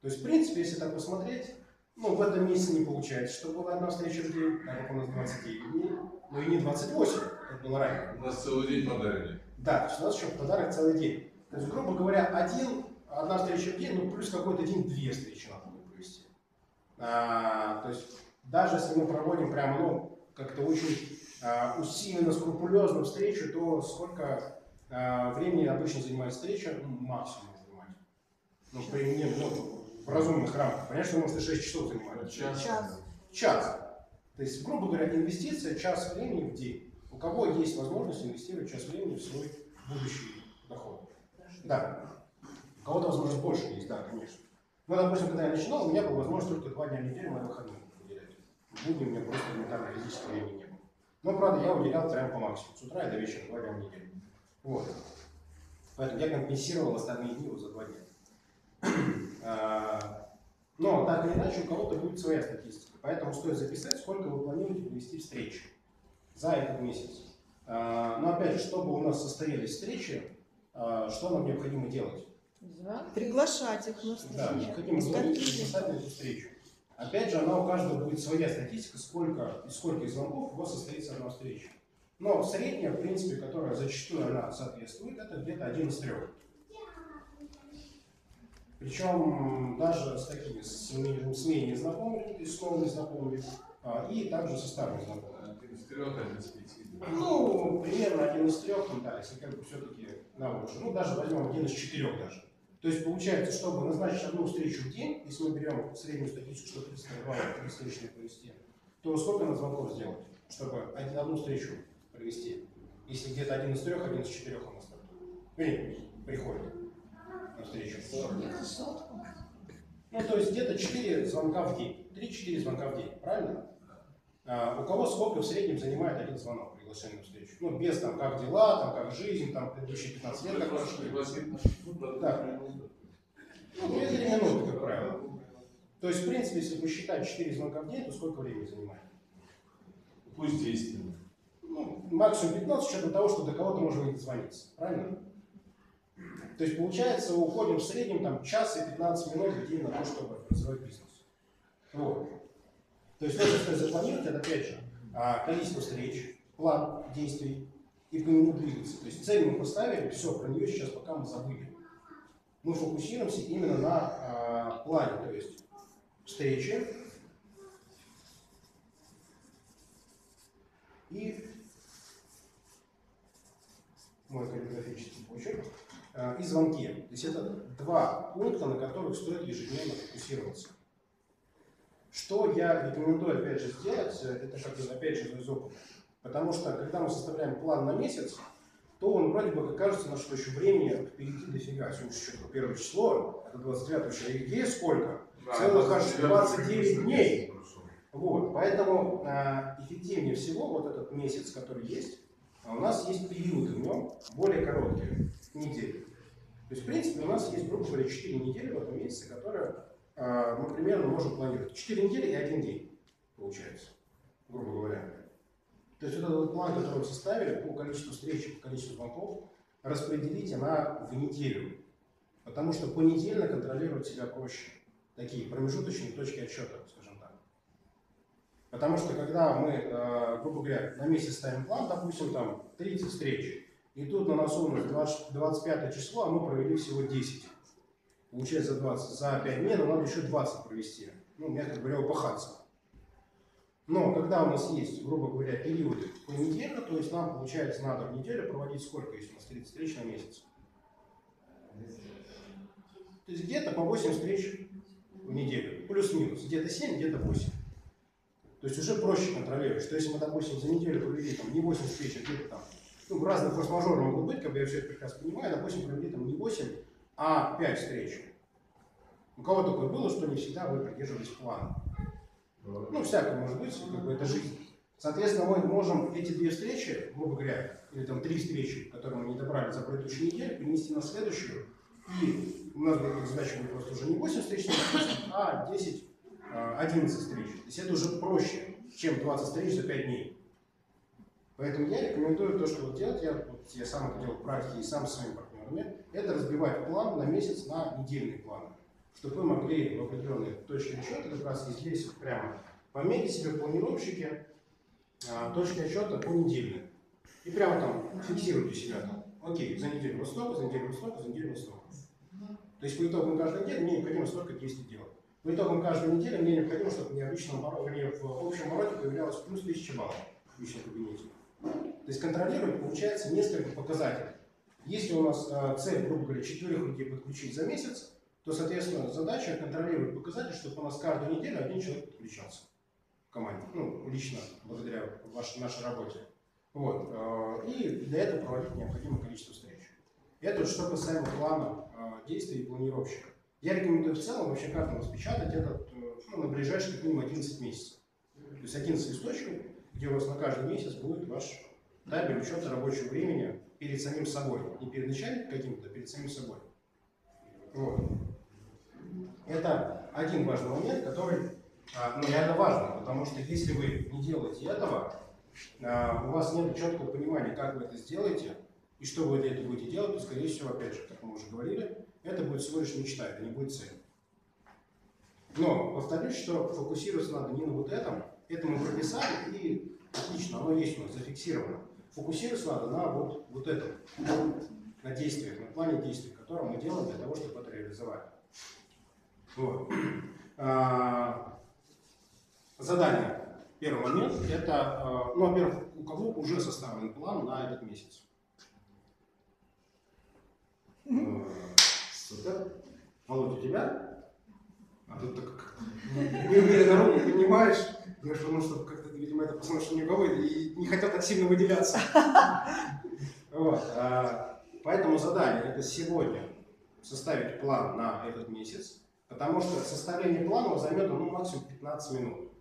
То есть, в принципе, если так посмотреть, ну, в этом месяце не получается, что была одна встреча в день, так как у нас 29 дней, но и не 28, как было ранее. У нас целый день подарили. Да, то есть у нас еще подарок целый день. То есть, грубо говоря, один, одна встреча в день, ну, плюс какой-то день, две встречи надо будет провести. А, то есть, даже если мы проводим прямо, ну, как-то очень а, усиленно, скрупулезно встречу, то сколько а, времени обычно занимает встреча? Ну, максимум занимать. Ну, при, не, ну, в разумных рамках. Понятно, что может и 6 часов занимать. Час. Час. Час. То есть, грубо говоря, инвестиция час времени в день. У кого есть возможность инвестировать час времени в свой будущий доход? Да. У кого-то возможность больше есть, да, конечно. Ну, допустим, когда я начинал, у меня была возможность только два дня в неделю на выходные уделять. В будни у меня просто элементарно физического времени не было. Но, правда, я уделял прям по максимуму. С утра и до вечера, два дня в неделю. Вот. Поэтому я компенсировал остальные дни вот за два дня. А, Но так или иначе у кого-то будет своя статистика. Поэтому стоит записать, сколько вы планируете провести встреч за этот месяц. А, Но опять же, чтобы у нас состоялись встречи, а, что нам необходимо делать? Приглашать их на Да, встречу. необходимо звонить и записать на эту встречу. Опять же, она у каждого будет своя статистика, сколько, из скольких звонков у вас состоится одна встреча. Но средняя, в принципе, которая зачастую она соответствует, это где-то один из трех. Причем даже с такими, с, менее- с менее знакомыми, то есть с новыми знакомыми, а, и также со старыми знакомыми. Один из трех, один из пяти. Ну, примерно один из трех, ну да, если как бы все-таки на лучше. Ну, даже возьмем один из четырех даже. То есть получается, чтобы назначить одну встречу в день, если мы берем среднюю статистику, что 32 три встречи провести, то сколько надо звонков сделать, чтобы одну встречу провести? Если где-то один из трех, один из четырех у нас стартует. Или приходит на. Ну, то есть где-то 4 звонка в день. 3-4 звонка в день, правильно? А, у кого сколько в среднем занимает один звонок приглашение на встречу? Ну, без там, как дела, там, как жизнь, там, предыдущие 15 лет, как прошли. Да. Ну, 2-3 минуты, как правило. То есть, в принципе, если посчитать 4 звонка в день, то сколько времени занимает? Пусть 10 минут. Ну, максимум 15 с учетом того, что до кого-то можно не дозвониться. Правильно? То есть, получается, мы уходим в среднем там, час и 15 минут в день на то, чтобы развивать бизнес. Вот. То есть, нужно что запланировать, это опять же а, количество встреч, план действий и по нему двигаться. То есть, цель мы поставили, все, про нее сейчас пока мы забыли. Мы фокусируемся именно на а, плане, то есть встречи и мой каллиграфический почерк, э, и звонки. То есть это два пункта, на которых стоит ежедневно фокусироваться. Что я рекомендую, опять же, сделать, э, это как бы, опять же, из опыта. Потому что, когда мы составляем план на месяц, то он вроде бы как кажется, на что еще времени впереди дофига. Сегодня еще первое число, это 29 еще, и идей сколько? Целых аж 29 дней. Вот, поэтому э, эффективнее всего вот этот месяц, который есть, а у нас есть периоды в нем более короткие, недели. То есть, в принципе, у нас есть, грубо говоря, 4 недели в этом месяце, которые э, мы примерно можем планировать. 4 недели и один день, получается, грубо говоря. То есть, вот этот план, который мы составили по количеству встреч, по количеству звонков, распределите на в неделю. Потому что понедельно контролировать себя проще. Такие промежуточные точки отсчета, скажем так. Потому что когда мы, э, грубо говоря, на месяц ставим план, допустим, там 30 встреч, и тут на нас 20 25 число, а мы провели всего 10. Получается 20. За 5 дней нам надо еще 20 провести. Ну, мягко говоря, упахаться. Но когда у нас есть, грубо говоря, периоды понедельно, то есть нам, получается, надо в неделю проводить сколько, если у нас 30 встреч на месяц? То есть где-то по 8 встреч в неделю. Плюс-минус. Где-то 7, где-то 8. То есть уже проще контролировать, что если мы, допустим, за неделю провели там, не 8 встреч, а где-то там, ну, разные форс-мажоры могут быть, как бы я все это прекрасно понимаю, допустим, провели там не 8, а 5 встреч. У кого такое было, что не всегда вы придерживались плана? Ну, всякое может быть, как бы это жизнь. Соответственно, мы можем эти две встречи, грубо говоря, или там три встречи, которые мы не добрали за предыдущую неделю, перенести на следующую. И у нас будет задача будет просто уже не 8 встреч, а 10, а, 11 встреч. То есть это уже проще, чем 20 встреч за 5 дней. Поэтому я рекомендую то, что вот делать, я, вот, я сам это делал в практике и сам с своими партнерами, это разбивать план на месяц на недельные планы. Чтобы вы могли в определенные точки отсчета, как раз и здесь вот прямо пометить себе в планировщике а, точки отсчета по недельным. И прямо там фиксируйте себя там. Окей, за неделю вот столько, за неделю вот столько, за неделю вот столько. То есть по итогам каждой недели мне необходимо столько действий делать. По итогам каждой недели мне необходимо, чтобы мне в в общем обороте появлялось плюс 1000 баллов в личном кабинете. То есть контролировать получается несколько показателей. Если у нас э, цель, грубо говоря, четырех людей подключить за месяц, то, соответственно, задача контролировать показатель, чтобы у нас каждую неделю один человек подключался в команде, ну, лично, благодаря вашей, нашей работе. Вот. э, И для этого проводить необходимое количество встреч. Это что касаемо плана э, действий и планировщика. Я рекомендую в целом вообще каждому распечатать этот ну, на ближайшие как минимум 11 месяцев. То есть 11 листочков, где у вас на каждый месяц будет ваш табель учета рабочего времени перед самим собой. Не перед начальником каким-то, а перед самим собой. Вот. Это один важный момент, который а, ну, реально важно, потому что если вы не делаете этого, а, у вас нет четкого понимания, как вы это сделаете, и что вы для этого будете делать, то, скорее всего, опять же, как мы уже говорили, это будет всего лишь мечта, это не будет цель. Но повторюсь, что фокусироваться надо не на вот этом, это мы прописали, и отлично, оно есть у нас зафиксировано. Фокусироваться надо на вот, вот этом, на действиях, на плане действий, которые мы делаем для того, чтобы это реализовать. Вот. А, Задание. Первый момент – это, а, ну, во-первых, у кого уже составлен план на этот месяц? Супер. Володя, у тебя? А тут так как-то неуверенно руку поднимаешь, думаешь, ну, чтобы как-то, видимо, это посмотришь, что никого и не хотел так сильно выделяться. Вот. а, Поэтому задание – это сегодня составить план на этот месяц, Потому что составление плана займет ну, максимум 15 минут.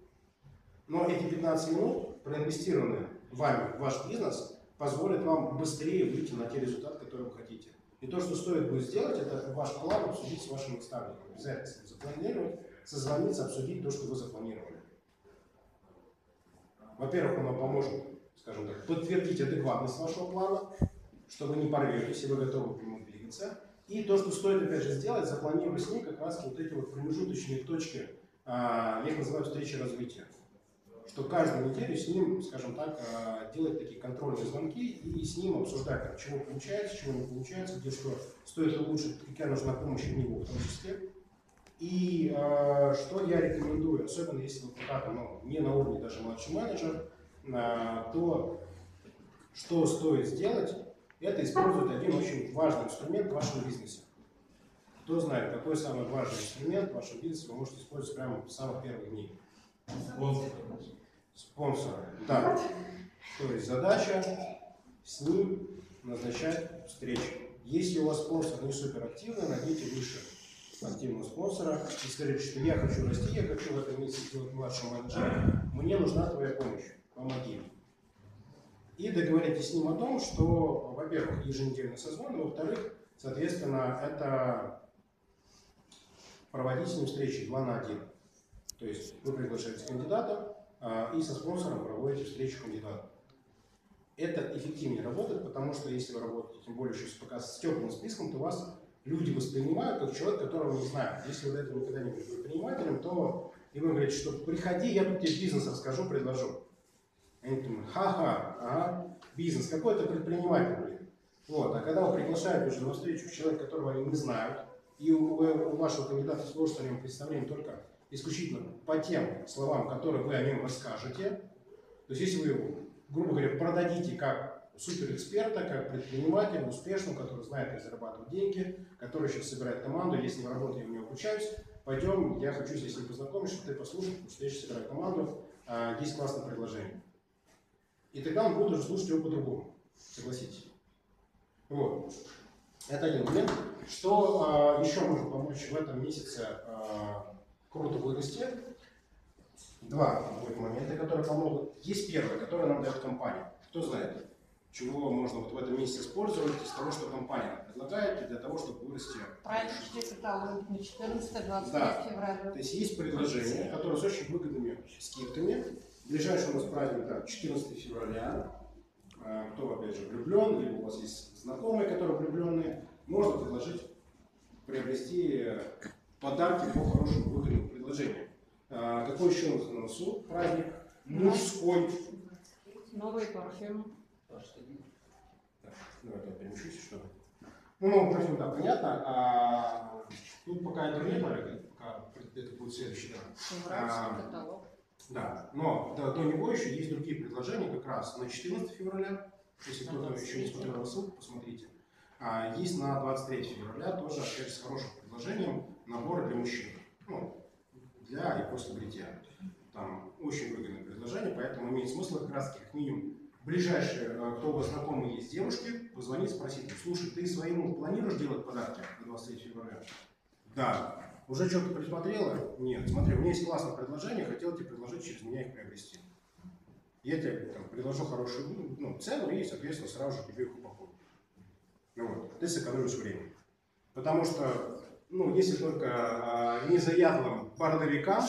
Но эти 15 минут, проинвестированные вами в ваш бизнес, позволят вам быстрее выйти на те результаты, которые вы хотите. И то, что стоит будет сделать, это ваш план обсудить с вашим наставником. Обязательно запланировать, созвониться, обсудить то, что вы запланировали. Во-первых, он вам поможет, скажем так, подтвердить адекватность вашего плана, что вы не порветесь, и вы готовы к нему двигаться. И то, что стоит, опять же, сделать, запланировать с ним как раз вот эти вот промежуточные точки, а, я их называю встречи развития. Что каждую неделю с ним, скажем так, а, делать такие контрольные звонки и с ним обсуждать, чего получается, чего не получается, где что стоит улучшить, какая нужна помощь от него в том числе. И э, что я рекомендую, особенно если вы пока ну, не на уровне даже младший менеджер, э, то что стоит сделать, это использовать один очень важный инструмент в вашем бизнесе. Кто знает, какой самый важный инструмент в вашем бизнесе вы можете использовать прямо с самых первых дней? Спонсор. Да. То есть задача с ним назначать встречи. Если у вас спонсор не суперактивный, найдите выше активного спонсора и скажите, что я хочу расти, я хочу в этом месяце сделать младшим менеджером, мне нужна твоя помощь, помоги. И договоритесь с ним о том, что, во-первых, еженедельный созвон, во-вторых, соответственно, это проводить с ним встречи 2 на 1. То есть вы приглашаете кандидата а, и со спонсором проводите встречу кандидата. Это эффективнее работает, потому что если вы работаете, тем более еще пока с теплым списком, то вас люди воспринимают как человек, которого не знают. Если вы до этого никогда не были предпринимателем, то и вы говорите, что приходи, я тут тебе бизнес расскажу, предложу. Они думают, ха-ха, ага, бизнес, какой то предприниматель, блин. Вот, а когда вы приглашаете уже на встречу человека, которого они не знают, и у, у вашего кандидата сложится о нем представление только исключительно по тем словам, которые вы о нем расскажете, то есть если вы его, грубо говоря, продадите как суперэксперта, как предпринимателя, успешного, который знает, как зарабатывать деньги, который сейчас собирает команду, если в работе я у него обучаюсь, пойдем, я хочу здесь с ним познакомить, чтобы ты послушал, потому что я сейчас собираю команду, а, есть классное предложение. И тогда он будет уже слушать его по-другому, согласитесь. Вот. Это один момент. Что а, еще может помочь в этом месяце а, круто вырасти? Два будет момента, которые помогут. Есть первое, которое нам дает компания. Кто знает? Чего можно вот в этом месяце использовать из того, что компания предлагает для того, чтобы вырасти. Праздничный каталог на 14-23 Да. февраля. То есть есть предложение, которое с очень выгодными скидками. Ближайший у нас праздник да, 14 февраля. А, Кто, опять же, влюблен, либо у вас есть знакомые, которые влюбленные, можно предложить приобрести э, подарки по хорошему выгодному предложению. А, Какой еще у нас на носу праздник? Мужской. Новые парфюмы. Так, давай я перемещусь, что ли. Ну, новый парфюм, да, понятно. А, тут пока это не пока это будет следующий, да. А, каталог. Да, но до, до него еще есть другие предложения, как раз на 14 февраля, если кто-то еще не 23. смотрел рассылку, посмотрите. А, есть на 23 февраля тоже, опять же, с хорошим предложением наборы для мужчин. Ну, для и после бритья. Там очень выгодное предложение, поэтому имеет смысл как раз как минимум ближайшие, э, кто у вас знакомые есть девушки, позвонить, спросить, слушай, ты своему планируешь делать подарки на 23 февраля? Да. Уже что-то присмотрела? Нет. Смотри, у меня есть классное предложение, хотел тебе предложить через меня их приобрести. Я тебе там, предложу хорошую ну, цену и, соответственно, сразу же тебе их упакую. Ну вот, ты сэкономишь время. Потому что, ну, если только а, незаядлым бородовикам,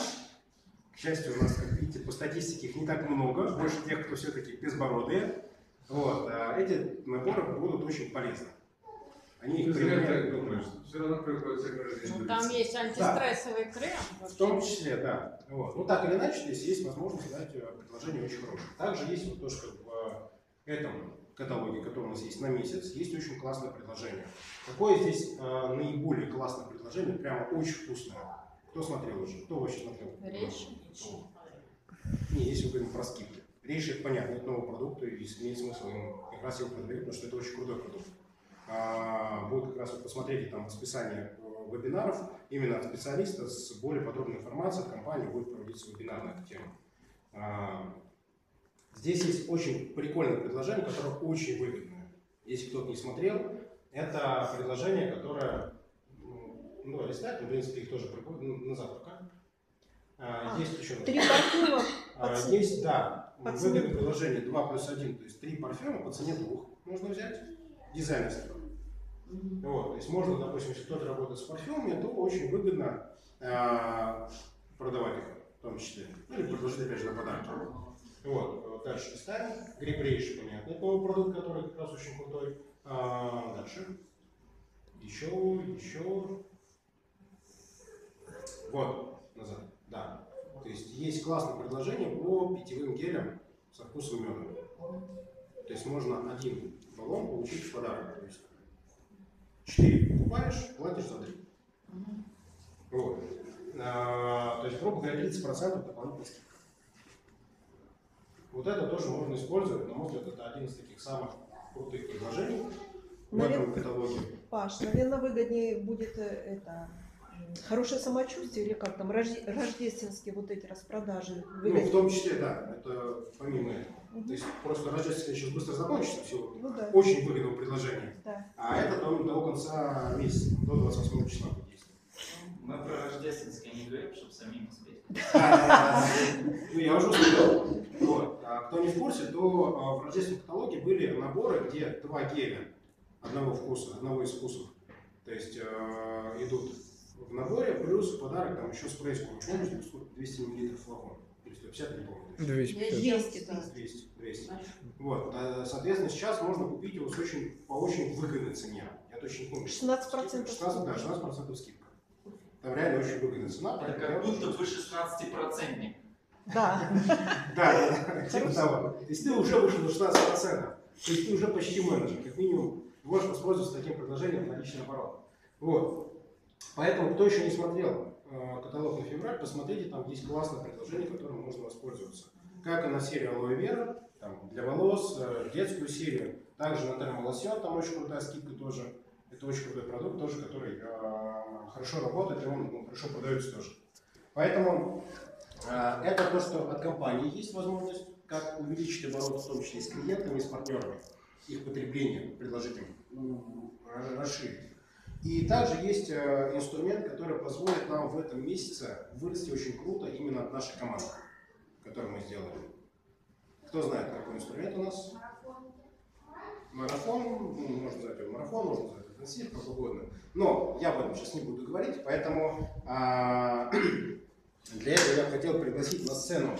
к счастью, у нас, как видите, по статистике их не так много, больше тех, кто все-таки безбородые, вот, а эти наборы будут очень полезны. Они их применяют так думаешь. Все равно приходится каждый Ну, там есть антистрессовый крем. В том числе, да. Вот. Ну так или иначе, здесь есть возможность дать э, предложение очень хорошее. Также есть вот то, что в этом каталоге, который у нас есть на месяц, есть очень классное предложение. Какое здесь э, наиболее классное предложение, прямо очень вкусное? Кто смотрел уже? Кто вообще смотрел? Речь. Не, если мы говорим про скидки. Речь это понятно, это новый продукт, и имеет смысл им как раз его продвигать, потому что это очень крутой продукт. А, будет как раз вот посмотрите там расписание э, вебинаров именно от специалиста с более подробной информацией от компании будет проводиться вебинар на эту тему. А, здесь есть очень прикольное предложение, которое очень выгодное. Если кто-то не смотрел, это предложение, которое ну, Ну, давай листать, в принципе, их тоже проходим назад пока. А, А, есть еще. Три парфюма А, есть, да, выгодное предложение 2 плюс 1, то есть три парфюма по цене двух можно взять, дизайнерских. Вот, то есть можно, допустим, если кто-то работает с парфюмами, то очень выгодно а, продавать их в том числе. Ну, или предложить, опять же, на подарки. Вот, дальше ставим. Грипрейш, понятный по-моему, продукт, который как раз очень крутой. А, дальше. Еще, еще. Вот, назад. Да. То есть есть классное предложение по питьевым гелям со вкусом меда. То есть можно один баллон получить в подарок. То есть четыре покупаешь, платишь за три. Вот. А, то есть, грубо говоря, 30% дополнительной скидки. Вот это тоже можно использовать, на мой взгляд, это один из таких самых крутых предложений в этом каталоге. Паш, наверное, выгоднее будет э, это хорошее самочувствие или как там рожде- рождественские вот эти распродажи. Ну, в том числе, да, это помимо этого. Мгм. То есть просто рождественское сейчас быстро закончится всего. Ну да, Очень выгодного предложения. да. А это до, до конца месяца, до 28 числа действовать. Мы про рождественское не говорим, чтобы самим успеть. Ну, я уже успел. Вот. А кто не в курсе, то а, в рождественском каталоге были наборы, где два геля одного вкуса, одного из вкусов. То есть э, идут в наборе, плюс в подарок там еще спрей с сколько, 200 мл флакон. Или 150, не помню. точно. 200 да. 200, 200. Вот, э, соответственно, сейчас можно купить его с очень, по очень выгодной цене. Я точно не помню. 16% 16, да, 16% скидка. Там реально очень выгодная цена. Это как будто вы 16-процентник. Да. Да, да, да, типа того. Есть ты уже вышел на 16%. То есть ты уже почти менеджер. Как минимум можешь воспользоваться таким предложением на личный оборот. Вот. Поэтому, кто еще не смотрел э, каталог на февраль, посмотрите, там есть классное предложение, которым можно воспользоваться. Как и на серию Aloe Vera, там, для волос, э, детскую серию. Также на термолосьон, там очень крутая скидка тоже. Это очень крутой продукт тоже, который э, хорошо работает и он ну, хорошо продается тоже. Поэтому э, это то, что от компании есть возможность, как увеличить оборот, в том числе с клиентами, с партнерами, их потребление, предложить им расширить. И также есть э, инструмент, который позволит нам в этом месяце вырасти очень круто именно от нашей команды, которую мы сделали. Кто знает, какой инструмент у нас? Марафон, ну, можно назвать его марафон, можно назвать интенсив, как угодно. Но я об этом сейчас не буду говорить, поэтому а, для этого я хотел пригласить на сцену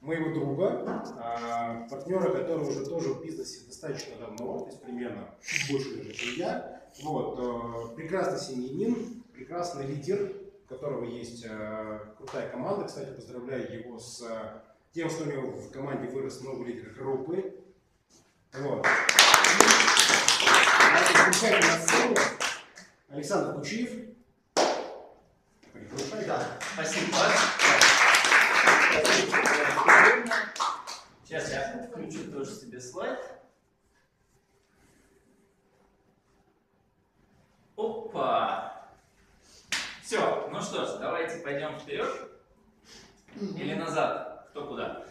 моего друга, а, партнера, который уже тоже в бизнесе достаточно давно, то есть примерно чуть больше чем я. Вот, э, прекрасный семьянин, прекрасный лидер, у которого есть э, крутая команда. Кстати, поздравляю его с э, тем, что у него в команде вырос новый лидер группы. Вот. Давайте встречаем на сцене Александр Кучиев. Да. Спасибо. Сейчас я включу тоже себе слайд. Опа! Все, ну что ж, давайте пойдем вперед или назад, кто куда.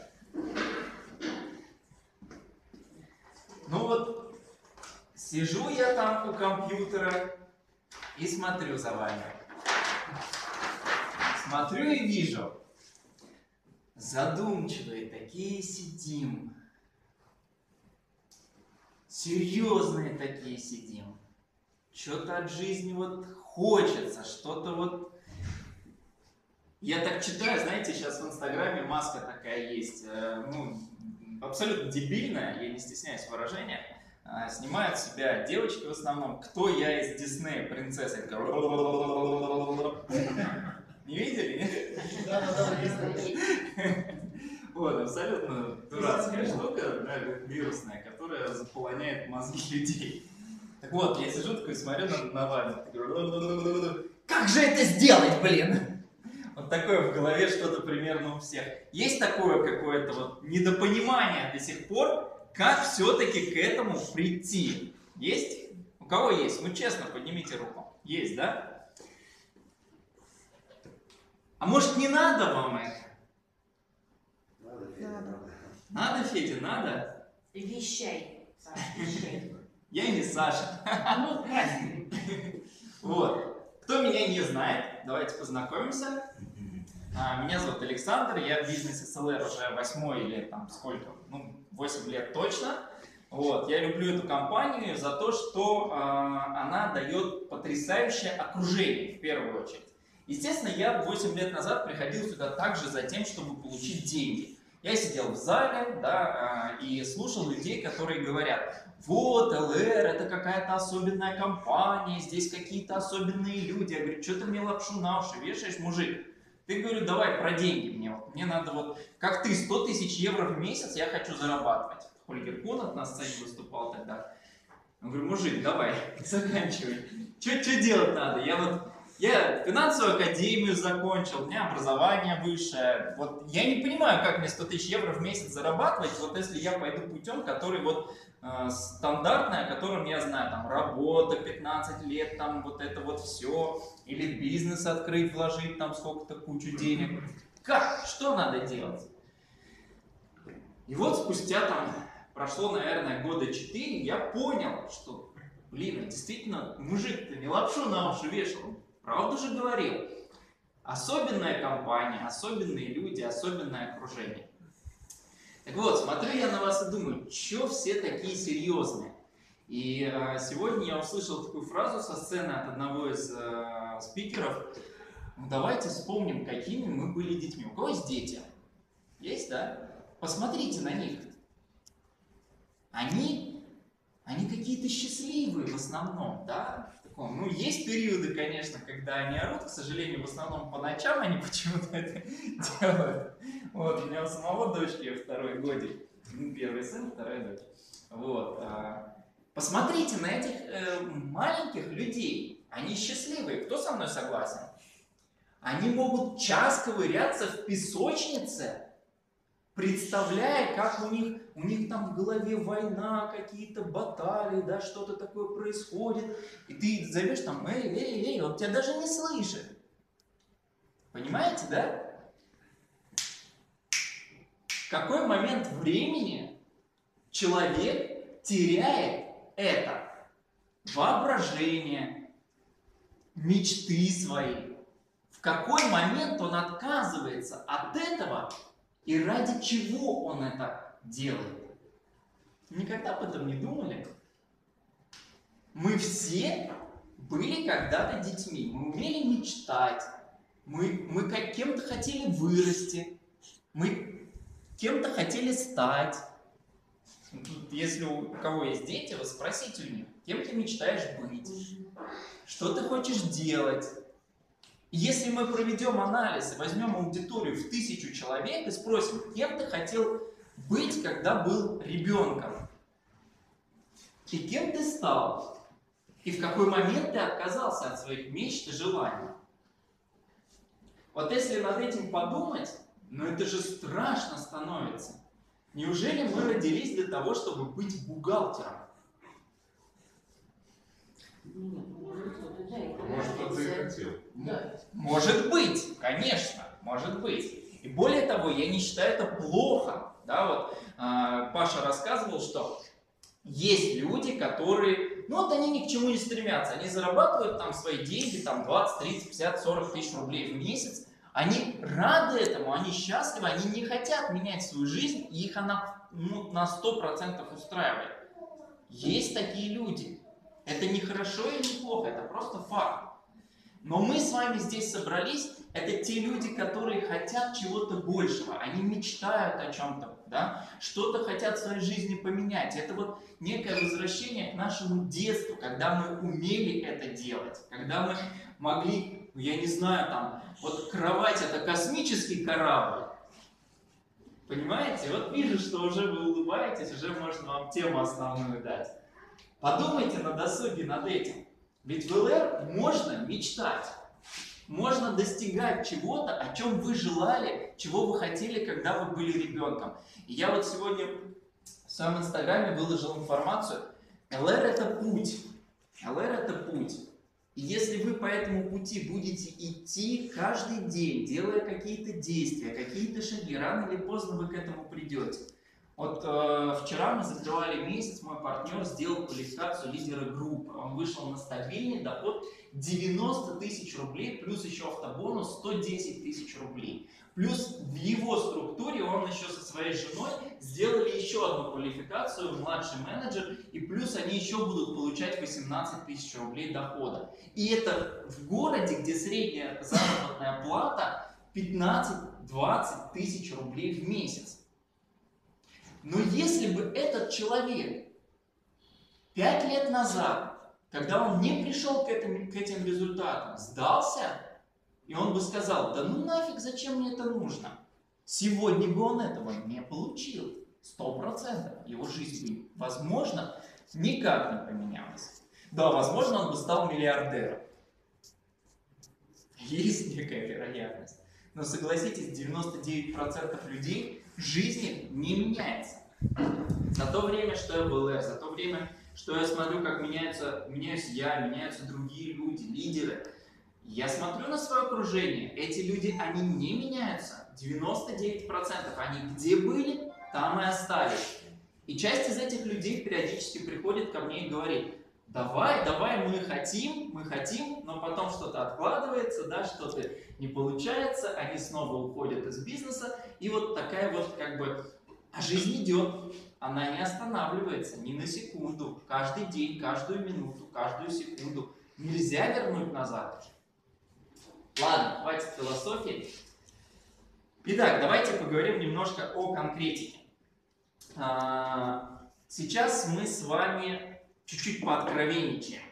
Ну вот, сижу я там у компьютера и смотрю за вами. Смотрю и вижу. Задумчивые такие сидим. Серьезные такие сидим. Что-то от жизни вот хочется, что-то вот... Я так читаю, знаете, сейчас в Инстаграме маска такая есть, э, ну, абсолютно дебильная, я не стесняюсь выражения. А, Снимают себя девочки в основном, кто я из Диснея, принцесса. Не видели? нет? Вот, абсолютно дурацкая штука, да, вирусная, которая заполоняет мозги людей. Так вот, я сижу такой, смотрю на, на Ваню, такой, как же это сделать, блин? Вот такое в голове что-то примерно у всех. Есть такое какое-то вот недопонимание до сих пор, как все-таки к этому прийти? Есть? У кого есть? Ну честно, поднимите руку. Есть, да? А может не надо вам это? Надо. Надо, Федя, надо? Вещай, Саша, вещай. Я не Саша. Ну, праздник. Вот. меня не знает, давайте познакомимся. А, Меня зовут Александр, я в бизнесе СЛР уже восьмой или там сколько, ну, 8 лет точно. Вот, я люблю эту компанию за то, что а, она дает потрясающее окружение, в первую очередь. Естественно, я 8 лет назад приходил сюда также за тем, чтобы получить деньги. Я сидел в зале, да, а, и слушал людей, которые говорят, вот, ЛР, это какая-то особенная компания, здесь какие-то особенные люди. Я говорю, что ты мне лапшу на уши вешаешь, мужик? Ты, говорю, давай про деньги мне. Вот, мне надо вот, как ты, 100 тысяч евро в месяц я хочу зарабатывать. Хольгер Конат на сцене выступал тогда. Я говорю, мужик, давай, заканчивай. Что делать надо? Я вот, я финансовую академию закончил, у меня образование высшее. Вот я не понимаю, как мне 100 тысяч евро в месяц зарабатывать, вот если я пойду путем, который вот э, стандартный, о котором я знаю, там работа 15 лет, там вот это вот все, или бизнес открыть, вложить там сколько-то кучу денег. Как? Что надо делать? И вот спустя там прошло, наверное, года 4, я понял, что, блин, действительно, мужик-то не лапшу на уши вешал, правду же говорил. Особенная компания, особенные люди, особенное окружение. Так вот, смотрю я на вас и думаю, что все такие серьезные? И э, сегодня я услышал такую фразу со сцены от одного из э, спикеров. Ну, давайте вспомним, какими мы были детьми. У кого есть дети? Есть, да? Посмотрите на них. Они, они какие-то счастливые в основном, да? Таком, ну, есть периоды, конечно, когда они орут, к сожалению, в основном по ночам они почему-то это делают. Вот, у меня у самого дочки второй годик. Ну, первый сын, вторая дочь. Вот. а, Посмотрите на этих э, маленьких людей. Они счастливые. Кто со мной согласен? Они могут час ковыряться в песочнице, представляя, как у них, у них там в голове война, какие-то баталии, да, что-то такое происходит. И ты зовешь там, эй, эй, эй, он тебя даже не слышит. Понимаете, да? В какой момент времени человек теряет это воображение, мечты свои. В какой момент он отказывается от этого и ради чего он это делает? Никогда об этом не думали? Мы все были когда-то детьми, мы умели мечтать, мы, мы как кем-то хотели вырасти, мы кем-то хотели стать. Тут, Если у кого есть дети, вы спросите у них, кем ты мечтаешь быть, что ты хочешь делать. Если мы проведем анализ и возьмем аудиторию в тысячу человек и спросим, кем ты хотел быть, когда был ребенком, и кем ты стал, и в какой момент ты отказался от своих мечт и желаний. Вот если над этим подумать, ну это же страшно становится. Неужели мы родились для того, чтобы быть бухгалтером? Может, кто-то и хотел. Может быть, конечно, может быть. И более того, я не считаю это плохо. Да, вот а, Паша рассказывал, что есть люди, которые, ну вот они ни к чему не стремятся, они зарабатывают там свои деньги, там 20, 30, 50, 40 тысяч рублей в месяц, они рады этому, они счастливы, они не хотят менять свою жизнь, и их она ну, на 100% устраивает. Есть такие люди. Это не хорошо или не плохо, это просто факт. Но мы с вами здесь собрались, это те люди, которые хотят чего-то большего, они мечтают о чем-то, да, что-то хотят в своей жизни поменять. Это вот некое возвращение к нашему детству, когда мы умели это делать, когда мы могли, ну, я не знаю, там, вот кровать это космический корабль, Понимаете? Вот вижу, что уже вы улыбаетесь, уже можно вам тему основную дать. Подумайте на досуге над этим. Ведь в LR можно мечтать. Можно достигать чего-то, о чем вы желали, чего вы хотели, когда вы были ребенком. И я вот сегодня в своем инстаграме выложил информацию. LR это путь. LR это путь. И если вы по этому пути будете идти каждый день, делая какие-то действия, какие-то шаги, рано или поздно вы к этому придете. Вот э, вчера мы закрывали месяц, мой партнер сделал квалификацию лидера группы. Он вышел на стабильный доход 90 тысяч рублей, плюс еще автобонус 110 тысяч рублей. Плюс в его структуре он еще со своей женой сделали еще одну квалификацию, младший менеджер, и плюс они еще будут получать 18 тысяч рублей дохода. И это в городе, где средняя заработная плата 15-20 тысяч рублей в месяц. Но если бы этот человек пять лет назад, когда он не пришел к этим, к этим результатам, сдался, и он бы сказал, да ну нафиг, зачем мне это нужно? Сегодня бы он этого не получил. Сто процентов. Его жизнь бы, возможно, никак не поменялась. Да, возможно, он бы стал миллиардером. Есть некая вероятность. Но согласитесь, 99% людей жизни не меняется. За то время, что я был за то время, что я смотрю, как меняются, меняюсь я, меняются другие люди, лидеры, я смотрю на свое окружение, эти люди, они не меняются. 99% они где были, там и остались. И часть из этих людей периодически приходит ко мне и говорит, давай, давай, мы хотим, мы хотим, но потом что-то откладывается, да, что-то не получается, они снова уходят из бизнеса, и вот такая вот как бы, а жизнь идет, она не останавливается ни на секунду, каждый день, каждую минуту, каждую секунду. Нельзя вернуть назад. Ладно, хватит философии. Итак, давайте поговорим немножко о конкретике. А, сейчас мы с вами чуть-чуть пооткровенничаем.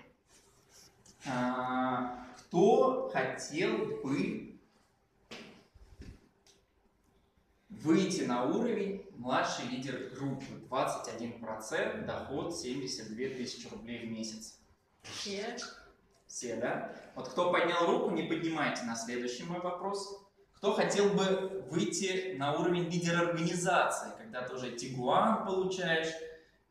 А, кто хотел бы выйти на уровень младший лидер группы? 21%, доход 72 тысячи рублей в месяц. Все. Все, да? Вот кто поднял руку, не поднимайте на следующий мой вопрос. Кто хотел бы выйти на уровень лидера организации, когда ты уже Тигуан получаешь,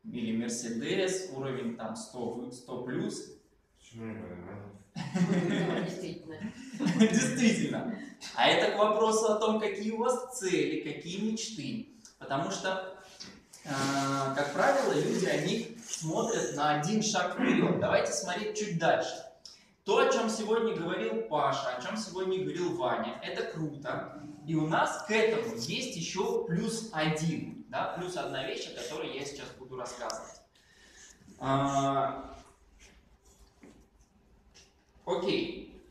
или Мерседес, уровень там 100, 100 плюс. Почему не понимаю? Да, Действительно. Действительно. А это к вопросу о том, какие у вас цели, какие мечты. Потому что, э, как правило, люди, они смотрят на один шаг вперед. Давайте смотреть чуть дальше. То, о чем сегодня говорил Паша, о чем сегодня говорил Ваня, это круто. И у нас к этому есть еще плюс один, да, плюс одна вещь, о которой я сейчас буду рассказывать. А, Окей.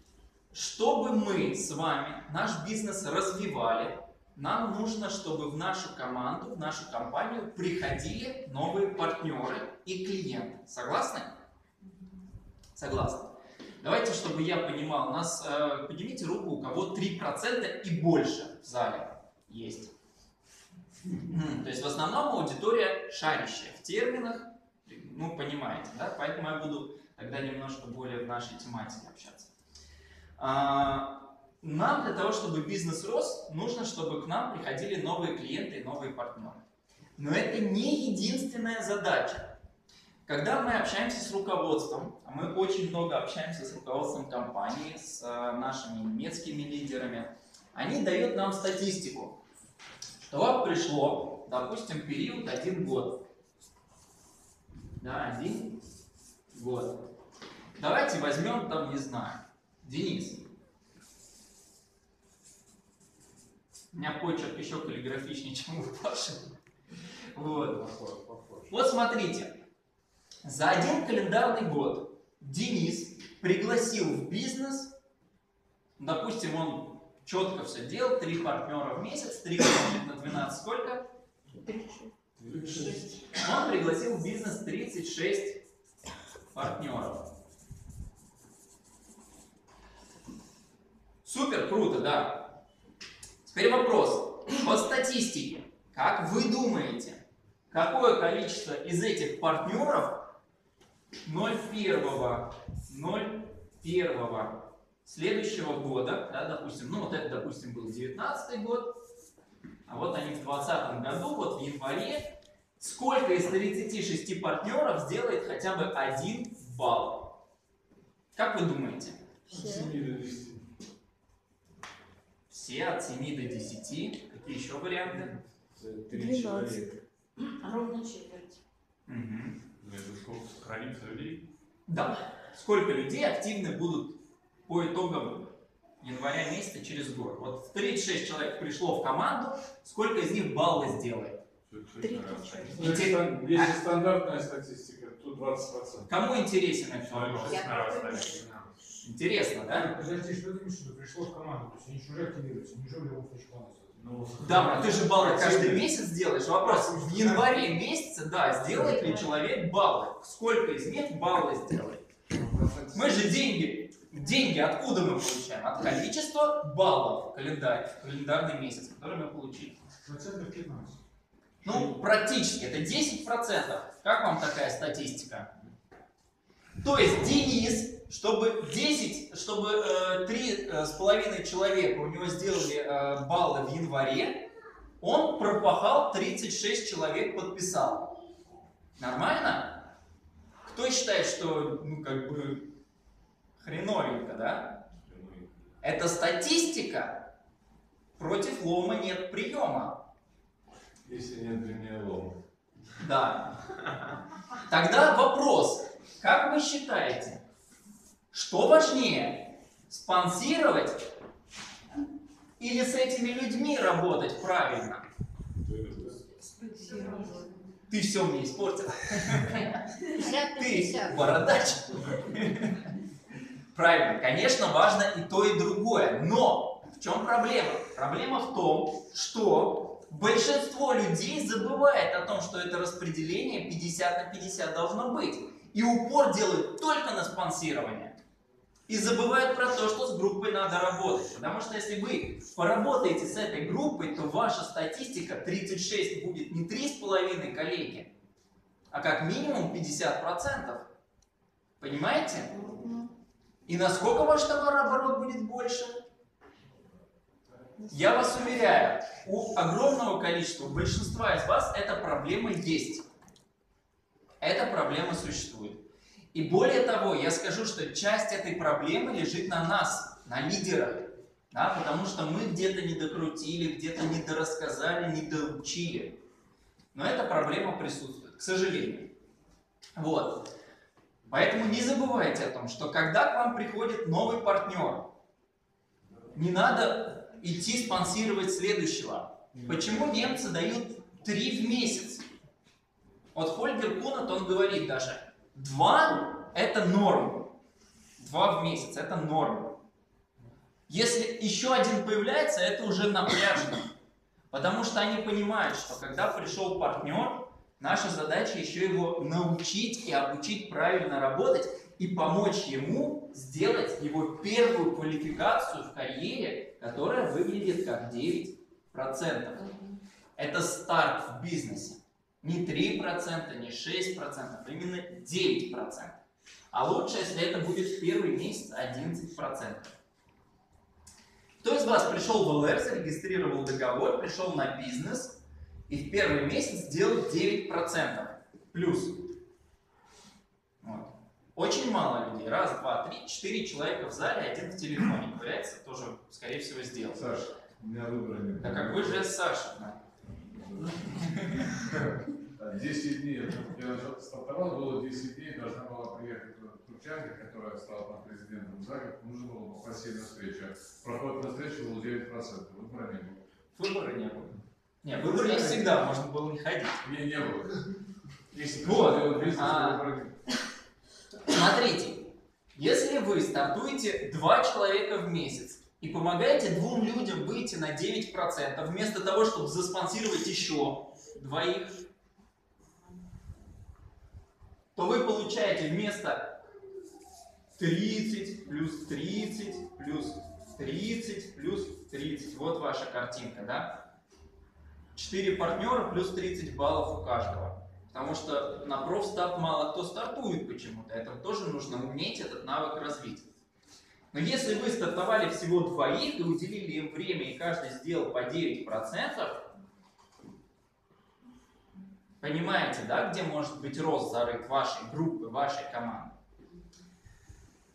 Чтобы мы с вами наш бизнес развивали, нам нужно, чтобы в нашу команду, в нашу компанию приходили новые партнеры и клиенты. Согласны? Согласны. Давайте, чтобы я понимал, у нас, э, поднимите руку, у кого 3% и больше в зале есть. То есть в основном аудитория шарящая в терминах, ну, понимаете, да? Поэтому я буду тогда немножко более в нашей тематике общаться. А, Нам для того, чтобы бизнес рос, нужно, чтобы к нам приходили новые клиенты и новые партнеры. Но это не единственная задача. Когда мы общаемся с руководством, а мы очень много общаемся с руководством компании, с э, нашими немецкими лидерами, они дают нам статистику, что вот пришло, допустим, период один год. Да, один год. Давайте возьмем там, не знаю, Денис. У меня почерк еще каллиграфичнее, чем у Паши. Вот. Вот смотрите. За один календарный год Денис пригласил в бизнес, допустим, он четко все делал, три партнера в месяц, 3 умножить на 12 сколько? 36. Он пригласил в бизнес 36 партнеров. Супер, круто, да. Теперь вопрос. По статистике, как вы думаете, какое количество из этих партнеров 01 01 следующего года, да, допустим, ну вот это, допустим, был 19 год, а вот они в 2020 году, вот в январе, сколько из 36 партнеров сделает хотя бы один балл? Как вы думаете? Все. Все от 7 до 10. Какие еще варианты? Двенадцать. Ровно четверть. Это сколько людей? Да. Сколько людей активны будут по итогам января месяца через год? Вот 36 человек пришло в команду, сколько из них баллы сделает? Третий Ну, Если, Интерес- стан- если стандартная статистика, то 20%. Кому интересен этот вопрос? Интересно, да? Подожди, что ты имеешь в виду? Пришло в команду, то есть они уже активируются, они уже в любом случае планы Ну, Да, но ты же баллы каждый месяц делаешь. Вопрос, в январе месяце, да, сделает ли человек баллы? Сколько из них баллы сделает? Мы же деньги, деньги откуда мы получаем? От количества баллов в календарь, в календарный месяц, который мы получили. Процентов 15. Ну, практически, это 10%. Как вам такая статистика? То есть Денис, чтобы 10, чтобы э, три э, с половиной человека у него сделали э, баллы в январе, он пропахал 36 человек, подписал. Нормально? Кто считает, что, ну, как бы, хреновенько, да? Это статистика. Против лома нет приема. Если нет длиннее лома. Да. Тогда вопрос. Как вы считаете, что важнее? Спонсировать или с этими людьми работать правильно? Ты все мне испортил. 50 на Ты 50. бородач. Правильно, конечно, важно и то, и другое. Но в чем проблема? Проблема в том, что большинство людей забывает о том, что это распределение 50 на 50 должно быть. И упор делают только на спонсирование. И забывают про то, что с группой надо работать. Потому что если вы поработаете с этой группой, то ваша статистика 36 будет не 3,5 коллеги, а как минимум 50%. Понимаете? И насколько ваш товарооборот будет больше? Я вас уверяю, у огромного количества, у большинства из вас эта проблема есть. Эта проблема существует. И более того, я скажу, что часть этой проблемы лежит на нас, на лидерах. Да, потому что мы где-то не докрутили, где-то не дорассказали, не доучили. Но эта проблема присутствует, к сожалению. Вот. Поэтому не забывайте о том, что когда к вам приходит новый партнер, не надо идти спонсировать следующего. Почему немцы дают три в месяц? Вот Хольгер Кунат, он говорит даже, два это норм. Два в месяц это норм. Если еще один появляется, это уже напряжно. Потому что они понимают, что когда пришел партнер, наша задача еще его научить и обучить правильно работать и помочь ему сделать его первую квалификацию в карьере, которая выглядит как 9%. Это старт в бизнесе. Не 3%, не 6%, а именно 9%. А лучше, если это будет в первый месяц 11%. Кто из вас пришел в ЛР, зарегистрировал договор, пришел на бизнес и в первый месяц сделал 9% плюс? Вот. Очень мало людей. Раз, два, три, четыре человека в зале, один в телефоне. Является тоже, скорее всего, сделал. Саша, у меня выбора нет. Да как вы же Саша. да. 10 дней, я начал стартовал, было 10 дней, должна была приехать Турчанка, которая стала там президентом Загреб, нужно было попросить на встречу. Проход на встречу был 9%, выбора не было. Выбора не было. Не, выбор есть всегда, можно было не ходить. Не, не было. Если Вот. А. Смотрите, если вы стартуете два человека в месяц и помогаете двум людям выйти на 9%, вместо того, чтобы заспонсировать еще двоих, то вы получаете вместо 30 плюс 30 плюс 30 плюс 30. Вот ваша картинка, да? 4 партнера плюс 30 баллов у каждого. Потому что на профстарт мало кто стартует почему-то. Это тоже нужно уметь этот навык развить. Но если вы стартовали всего двоих и уделили им время, и каждый сделал по 9%, понимаете, да, где может быть рост зарыт вашей группы, вашей команды?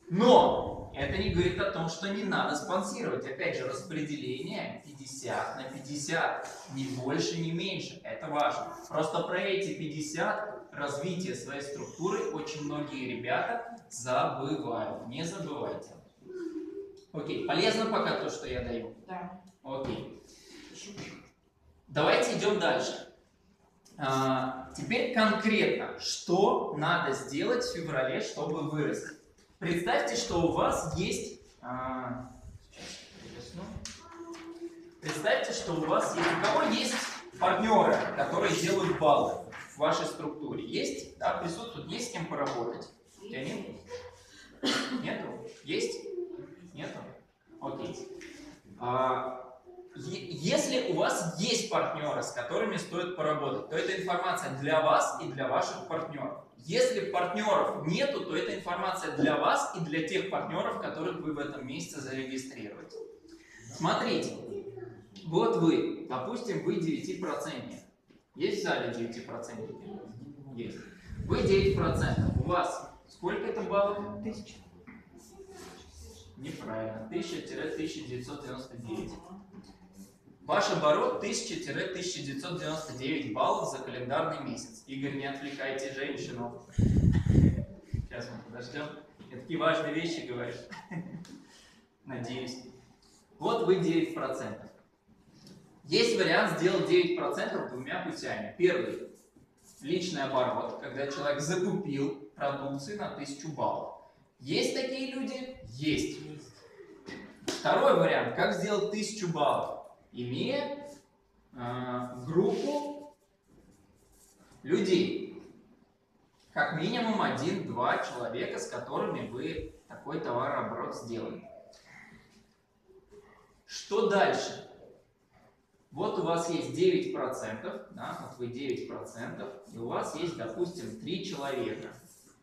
Но это не говорит о том, что не надо спонсировать. Опять же, распределение 50 на 50. Ни больше, ни меньше. Это важно. Просто про эти 50 развитие своей структуры очень многие ребята забывают. Не забывайте. Окей, полезно пока то, что я даю? Да. Окей. Давайте идем дальше. А, теперь конкретно, что надо сделать в феврале, чтобы вырасти. Представьте, что у вас есть... а. Представьте, что у вас есть... У кого есть партнеры, которые делают баллы в вашей структуре? Есть? Да, присутствуют? Есть с кем поработать? Нет? Нету? Есть? Нету? Окей. А, Если у вас есть партнеры, с которыми стоит поработать, то эта информация для вас и для ваших партнеров. Если партнеров нету, то эта информация для вас и для тех партнеров, которых вы в этом месяце зарегистрируете. Смотрите, вот вы, допустим, вы 9%. Есть в зале 9%? Есть. Вы 9%. У вас сколько это баллов? Тысяча. Неправильно. 1000-1999. Ваш оборот 1000-1999 баллов за календарный месяц. Игорь, не отвлекайте женщину. Сейчас мы подождем. Я такие важные вещи говорю. Надеюсь. Вот вы 9%. Есть вариант сделать 9% двумя путями. Первый. Личный оборот, когда человек закупил продукции на 1000 баллов. Есть такие люди? Есть. Второй вариант. Как сделать 1000 баллов? Имея э, группу людей. Как минимум один-два человека, с которыми вы такой товарооборот сделали. Что дальше? Вот у вас есть 9%, да, вот вы 9%, и у вас есть, допустим, 3 человека.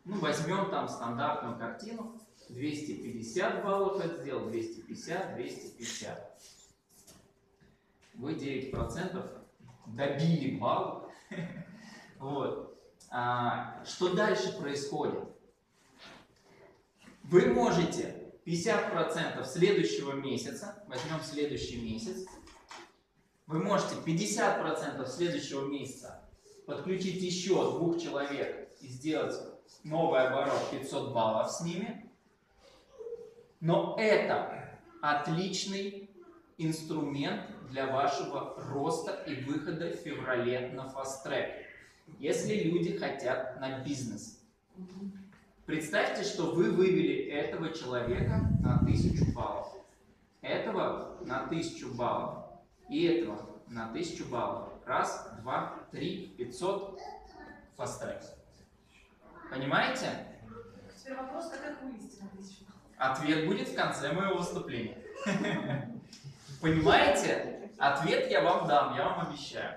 Ну, возьмем там стандартную картину, 250 баллов это сделал, 250, 250. Вы 9% добили балл. Вот. А, что дальше происходит? Вы можете 50% следующего месяца, возьмем следующий месяц, вы можете 50% следующего месяца подключить еще двух человек и сделать новый оборот 500 баллов с ними. Но это отличный инструмент для вашего роста и выхода в феврале на фаст-трек, если люди хотят на бизнес. Представьте, что вы вывели этого человека на 1000 баллов, этого на 1000 баллов и этого на 1000 баллов. Раз, два, три, 500 фаст-трек. Понимаете? Теперь вопрос, как их вывести на тысячу? Ответ будет в конце моего выступления. Понимаете? Ответ я вам дам, я вам обещаю.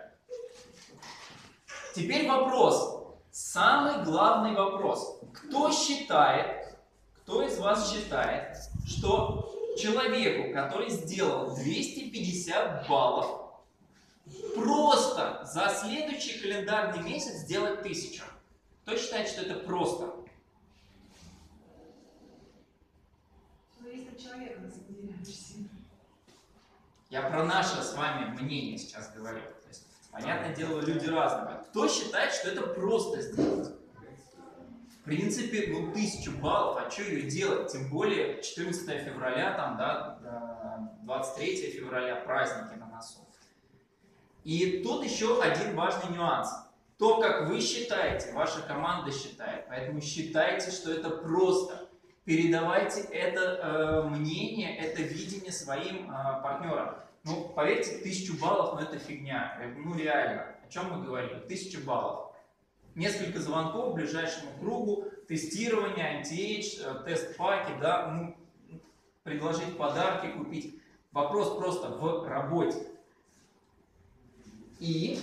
Теперь вопрос. Самый главный вопрос. Кто считает, кто из вас считает, что человеку, который сделал 250 баллов, просто за следующий календарный месяц сделать 1000? Кто считает, что это просто? Зависит от человека, на самом деле, очень сильно. Я про наше с вами мнение сейчас говорю. То есть, понятное дело, люди разные. Кто считает, что это просто сделать? В принципе, ну, тысячу баллов, а что ее делать? Тем более 14 февраля, там, да, э, 23 февраля, праздники на носу. И тут еще один важный нюанс. То, как вы считаете, ваша команда считает. Поэтому считайте, что это просто. Передавайте это э, мнение, это видение своим э, партнерам. Ну, поверьте, тысячу баллов, ну это фигня. Э, Ну реально. О чем мы говорим? Тысяча баллов. Несколько звонков ближайшему кругу, тестирование, антиэйдж, э, тест-паки, да, ну, предложить подарки, купить. Вопрос просто в работе. И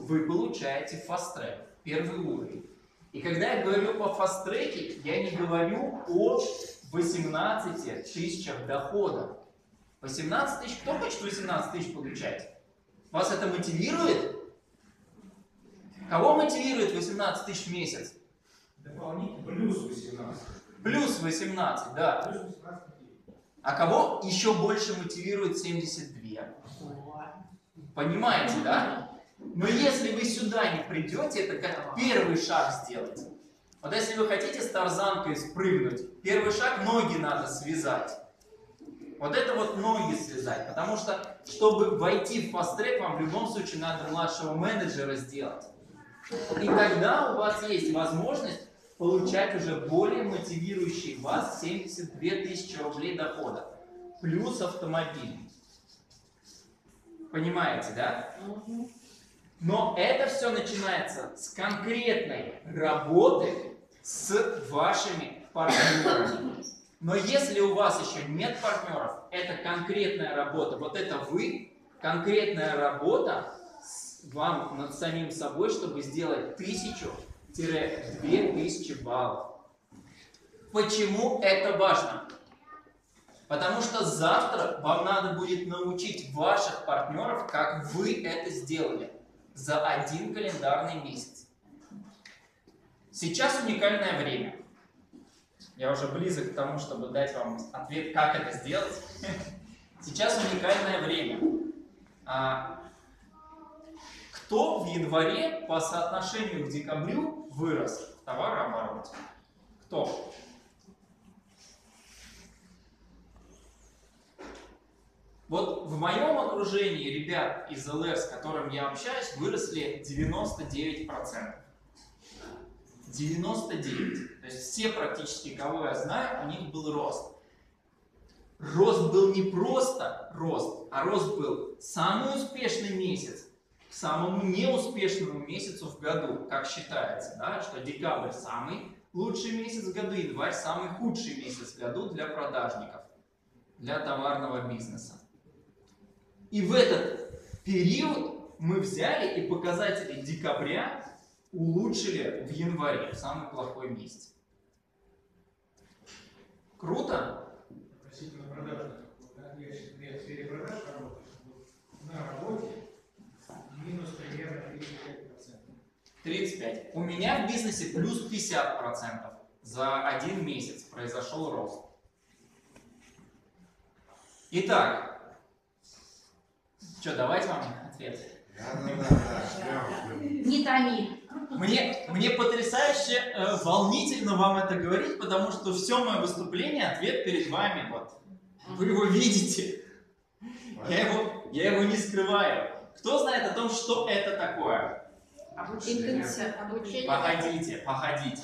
вы получаете фаст-трек, первый уровень. И когда я говорю по фаст-треке, я не говорю о 18 тысячах дохода. 18 тысяч, кто хочет 18 тысяч получать? Вас это мотивирует? Кого мотивирует 18 тысяч в месяц? Дополнительно плюс 18. Плюс 18, да. Плюс 18 людей. А кого еще больше мотивирует 72? Понимаете, да? Но если вы сюда не придете, это как первый шаг сделать. Вот если вы хотите с тарзанкой спрыгнуть, первый шаг ноги надо связать. Вот это вот ноги связать, потому что, чтобы войти в фаст-трек, вам в любом случае надо младшего менеджера сделать. И тогда у вас есть возможность получать уже более мотивирующий вас 72 тысячи рублей дохода. Плюс автомобиль. Понимаете, да? Но это все начинается с конкретной работы с вашими партнерами. Но если у вас еще нет партнеров, это конкретная работа. Вот это вы, конкретная работа с вам над самим собой, чтобы сделать тысячу-две тысячи баллов. Почему это важно? Потому что завтра вам надо будет научить ваших партнеров, как вы это сделали за один календарный месяц. Сейчас уникальное время. Я уже близок к тому, чтобы дать вам ответ, как это сделать. Сейчас уникальное время. А, кто в январе по соотношению к декабрю вырос в товарообороте? Кто? Вот в моем окружении ребят из ЛР, с которым я общаюсь, выросли 99%. 99. То есть все практически, кого я знаю, у них был рост. Рост был не просто рост, а рост был самый успешный месяц к самому неуспешному месяцу в году, как считается, да, что декабрь самый лучший месяц в году, январь самый худший месяц в году для продажников, для товарного бизнеса. И в этот период мы взяли и показатели декабря улучшили в январе, в самый плохой месяц. Круто? Относительно продажных. да, Я в сфере продаж работаю. На работе минус примерно 35%. 35. У меня в бизнесе плюс 50%. За один месяц произошел рост. Итак, что, давать вам ответ? Не томи. Мне, мне потрясающе э, волнительно вам это говорить, потому что все мое выступление, ответ перед вами. Вот. Вы его видите. Я его, я его не скрываю. Кто знает о том, что это такое? Интенсив. Обучение. Погодите, погодите.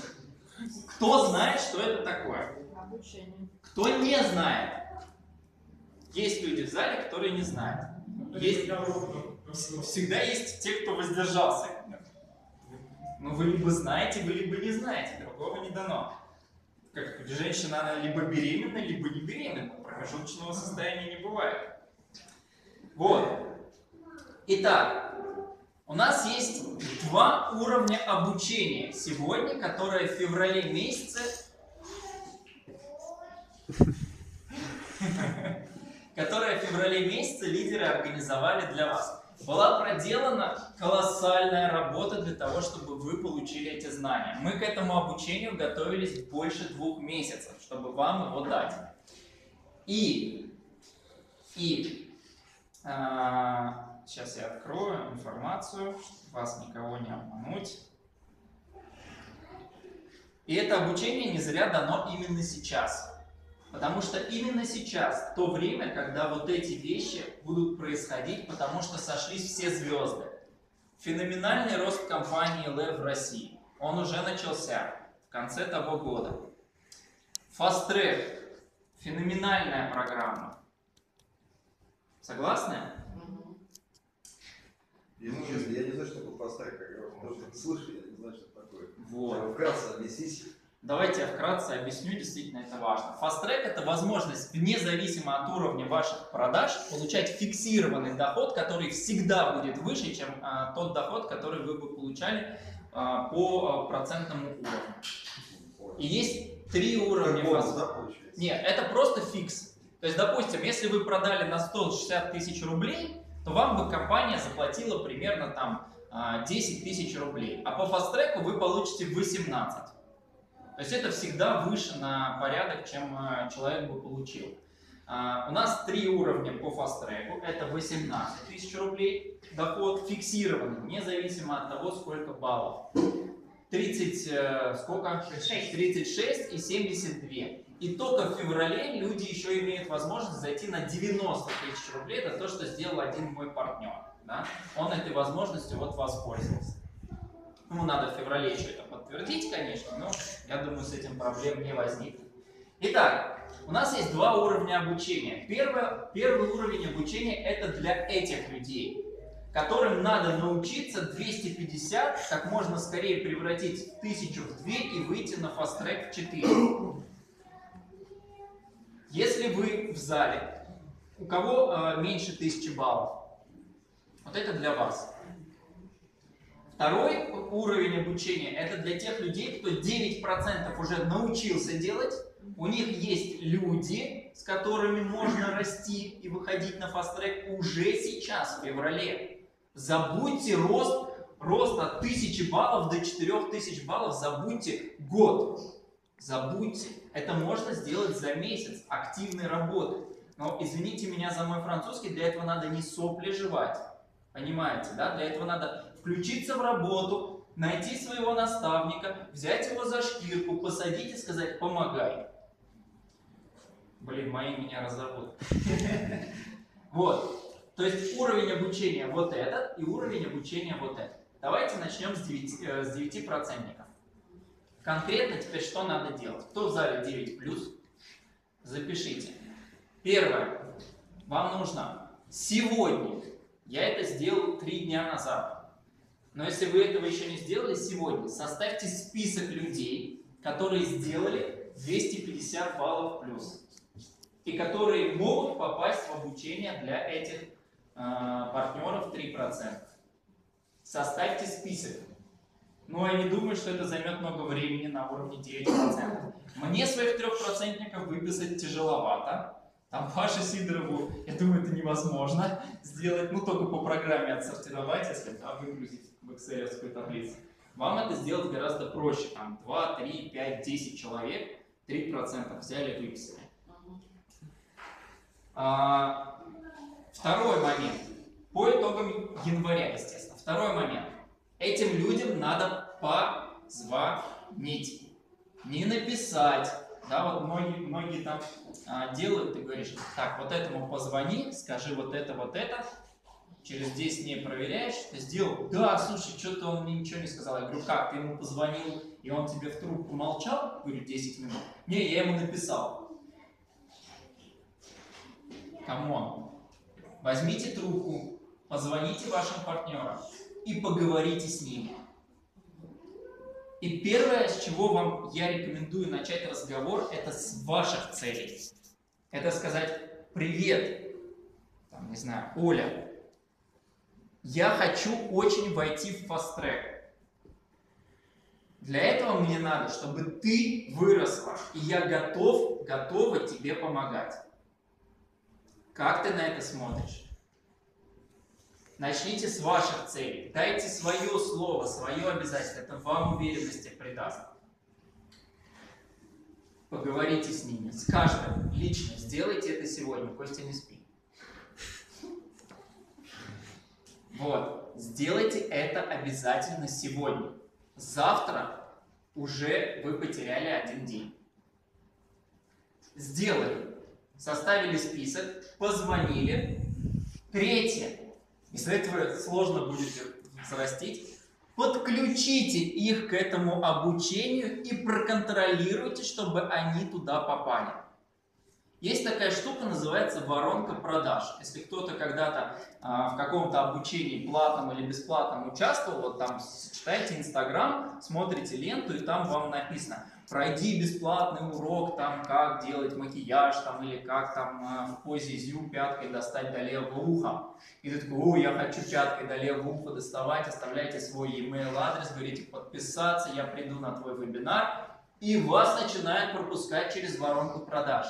Кто знает, что это такое? Обучение. Кто не знает? Есть люди в зале, которые не знают. Есть, всегда есть те, кто воздержался. Ну, вы либо знаете, вы либо не знаете, другого не дано. Как женщина, она либо беременна, либо не беременна. Промежуточного состояния не бывает. Вот. Итак, у нас есть два уровня обучения сегодня, которые в феврале месяце которые в феврале месяце лидеры организовали для вас. Была проделана колоссальная работа для того, чтобы вы получили эти знания. Мы к этому обучению готовились больше двух месяцев, чтобы вам его дать. И, и а, сейчас я открою информацию, чтобы вас никого не обмануть. И это обучение не зря дано именно сейчас. Потому что именно сейчас то время, когда вот эти вещи будут происходить, потому что сошлись все звезды. Феноменальный рост компании LEV в России. Он уже начался в конце того года. Track. Феноменальная программа. Согласны? Я не знаю, что такое поставка. Я просто слышу, я не знаю, что это такое. Вот. Вкратце объясните. Давайте я вкратце объясню, действительно это важно. Track это возможность, независимо от уровня ваших продаж, получать фиксированный доход, который всегда будет выше, чем а, тот доход, который вы бы получали а, по а, процентному уровню. И есть три уровня Fast да, получается? Нет, это просто фикс. То есть, допустим, если вы продали на 160 тысяч рублей, то вам бы компания заплатила примерно там а, 10 тысяч рублей. А по фаст-треку вы получите 18. То есть это всегда выше на порядок, чем э, человек бы получил. А, У нас три уровня по фаст-треку. Это 18 тысяч рублей доход фиксированный, независимо от того, сколько баллов. 30, э, сколько? 36 и 72. И только в феврале люди еще имеют возможность зайти на 90 тысяч рублей. Это то, что сделал один мой партнер. Да? Он этой возможностью вот воспользовался. Ему надо в феврале еще это подтвердить, конечно, но я думаю, с этим проблем не возникнет. Итак, у нас есть два уровня обучения. Первый, первый уровень обучения это для этих людей, которым надо научиться 250 как можно скорее превратить в 1000 в 2 и выйти на фаст-трек в 4. Если вы в зале, у кого э, меньше 1000 баллов, вот это для вас. Второй уровень обучения это для тех людей, кто 9% уже научился делать, у них есть люди, с которыми можно расти и выходить на фаст-трек уже сейчас, в феврале. Забудьте рост, рост от 1000 баллов до 4000 баллов, забудьте год. Забудьте. Это можно сделать за месяц активной работы. Но извините меня за мой французский, для этого надо не сопли жевать. Понимаете, да? Для этого надо включиться в работу, найти своего наставника, взять его за шкирку, посадить и сказать «помогай». Блин, мои меня разорвут. Вот. То есть уровень обучения вот этот и уровень обучения вот этот. Давайте начнем с 9, э, с 9 процентников. Конкретно теперь что надо делать? Кто в зале 9+, запишите. Первое. Вам нужно сегодня, я это сделал 3 дня назад, но если вы этого еще не сделали сегодня, составьте список людей, которые сделали 250 баллов плюс и которые могут попасть в обучение для этих э, партнеров 3%. Составьте список. Но я не думаю, что это займет много времени на уровне 9%. Мне своих трехпроцентников выписать тяжеловато. Там Паше Сидорову, я думаю, это невозможно сделать, ну только по программе отсортировать, если да, выгрузить в excel таблицу. Вам это сделать гораздо проще. Там 2, 3, 5, 10 человек, 3% взяли, выписали. А, второй момент. По итогам января, естественно. Второй момент. Этим людям надо позвонить. Не написать. Да, вот многие, многие там а, делают, ты говоришь, так, вот этому позвони, скажи вот это, вот это. Через 10 дней проверяешь, ты сделал, да, слушай, что-то он мне ничего не сказал. Я говорю, как, ты ему позвонил, и он тебе в трубку молчал? Говорю, 10 минут. Не, я ему написал. Come on. Возьмите трубку, позвоните вашим партнерам и поговорите с ними. И первое, с чего вам я рекомендую начать разговор, это с ваших целей. Это сказать «Привет, там, не знаю, Оля, я хочу очень войти в fast track. Для этого мне надо, чтобы ты выросла, и я готов, готова тебе помогать. Как ты на это смотришь? Начните с ваших целей. Дайте свое слово, свое обязательство. Это вам уверенности придаст. Поговорите с ними, с каждым лично. Сделайте это сегодня. Костя не спи. Вот. Сделайте это обязательно сегодня. Завтра уже вы потеряли один день. Сделали. Составили список, позвонили. Третье. Из этого сложно будете взрастить. Подключите их к этому обучению и проконтролируйте, чтобы они туда попали. Есть такая штука, называется воронка продаж. Если кто-то когда-то а, в каком-то обучении платном или бесплатном участвовал, вот там читайте Инстаграм, смотрите ленту, и там вам написано пройди бесплатный урок, там, как делать макияж, там, или как там а, в позе зю пяткой достать до левого уха. И ты такой, о, я хочу пяткой до левого уха доставать, оставляйте свой e-mail адрес, говорите подписаться, я приду на твой вебинар, и вас начинают пропускать через воронку продаж.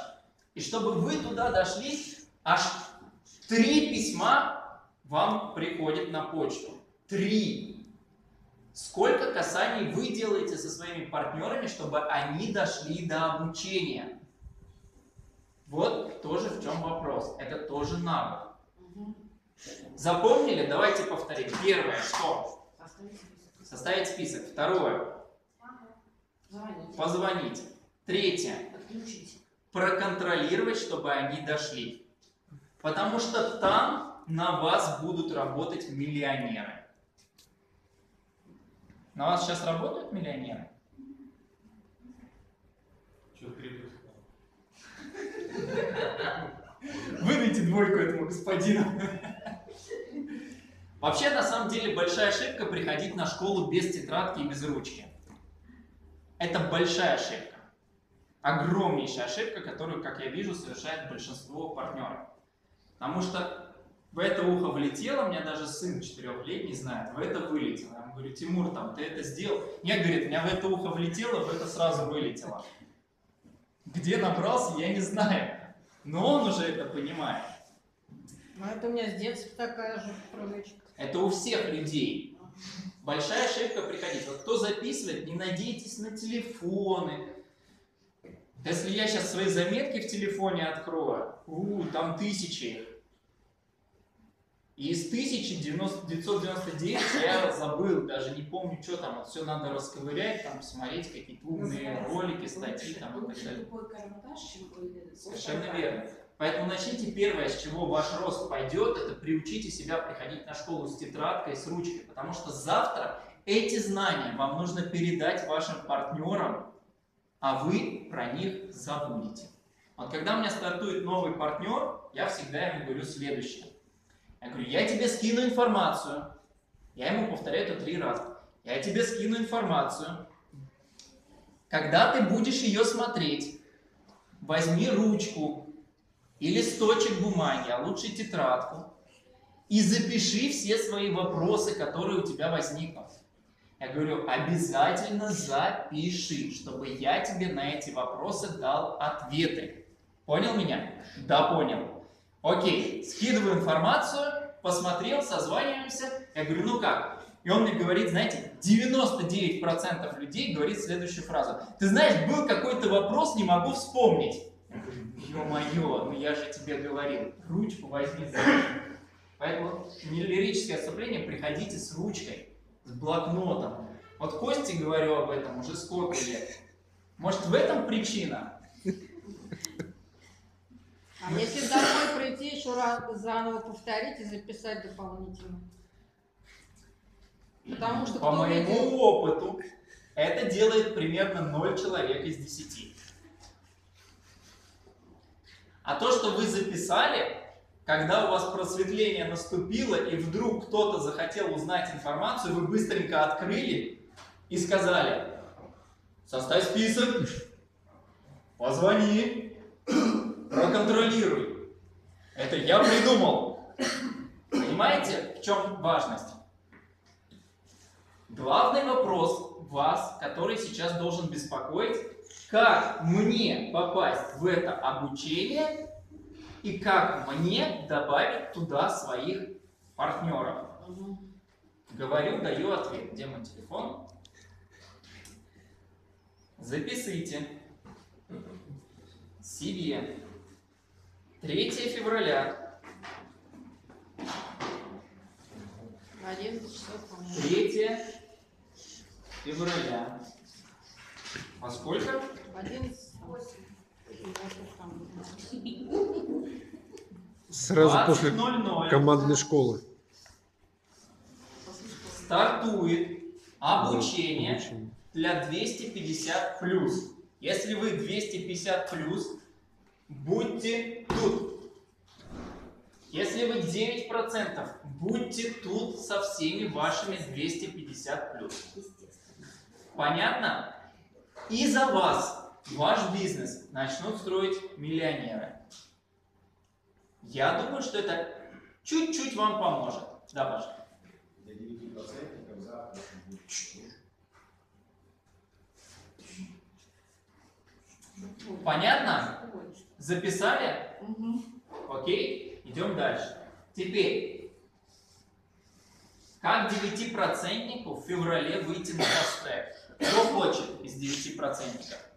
И чтобы вы туда дошли, аж три письма вам приходят на почту. Три. Сколько касаний вы делаете со своими партнерами, чтобы они дошли до обучения? Вот тоже в чем вопрос. Это тоже навык. Запомнили? Давайте повторим. Первое, что? Составить список. Второе, позвонить. Третье, Подключите. Проконтролировать, чтобы они дошли. Потому что там на вас будут работать миллионеры. На вас сейчас работают миллионеры? Выдайте двойку этому господину. Вообще, на самом деле, большая ошибка приходить на школу без тетрадки и без ручки. Это большая ошибка. Огромнейшая ошибка, которую, как я вижу, совершает большинство партнеров. Потому что в это ухо влетело, у меня даже сын четырехлетний знает, в это вылетело. Я ему говорю, Тимур, там, ты это сделал? Нет, говорит, у меня в это ухо влетело, в это сразу вылетело. Где набрался, я не знаю. Но он уже это понимает. Ну, это у меня с детства такая же привычка. Это у всех людей. Большая ошибка приходить. Вот кто записывает, не надейтесь на телефоны. Если я сейчас свои заметки в телефоне открою, у, там тысячи их. И из 1999 я забыл, даже не помню, что там. Вот все надо расковырять, там посмотреть какие-то умные ролики, статьи там и так далее. Совершенно верно. Поэтому начните первое, с чего ваш рост пойдет, это приучите себя приходить на школу с тетрадкой, с ручкой. Потому что завтра эти знания вам нужно передать вашим партнерам, а вы про них забудете. Вот когда у меня стартует новый партнер, я всегда ему говорю следующее. Я говорю, я тебе скину информацию. Я ему повторяю это три раза. Я тебе скину информацию. Когда ты будешь ее смотреть, возьми ручку и листочек бумаги, а лучше тетрадку, и запиши все свои вопросы, которые у тебя возникнут. Я говорю, обязательно запиши, чтобы я тебе на эти вопросы дал ответы. Понял меня? Да, понял. Окей, скидываю информацию, посмотрел, созваниваемся. Я говорю, ну как? И он мне говорит, знаете, 99% людей говорит следующую фразу. Ты знаешь, был какой-то вопрос, не могу вспомнить. Я говорю, ё-моё, ну я же тебе говорил, ручку возьми за Поэтому не лирическое отступление, приходите с ручкой, с блокнотом. Вот Косте говорю об этом уже сколько лет. Может, в этом причина? А если домой прийти, еще раз заново повторить и записать дополнительно? Потому что По моему видит- опыту, это делает примерно 0 человек из 10. А то, что вы записали, когда у вас просветление наступило, и вдруг кто-то захотел узнать информацию, вы быстренько открыли и сказали, составь список, позвони, проконтролируй. Это я придумал. Понимаете, в чем важность? Главный вопрос вас, который сейчас должен беспокоить, как мне попасть в это обучение и как мне добавить туда своих партнеров. Говорю, даю ответ. Где мой телефон? Записывайте себе 3 февраля, В 11 часов, по-моему. 3 февраля. Во сколько? В 11 там. Сразу после 20:00 командной школы. стартует обучение Обучение. для 250 плюс. Если вы 250 плюс, будьте тут. Если вы 9%, будьте тут со всеми вашими 250 плюс. Понятно? И за вас ваш бизнес начнут строить миллионеры. Я думаю, что это чуть-чуть вам поможет. Да, Паша? Для 9% завтра будет. Понятно? Записали? Мгм. Окей, идем дальше. Теперь, Как девятипроцентнику в феврале выйти на fast track? Кто хочет из девятипроцентников?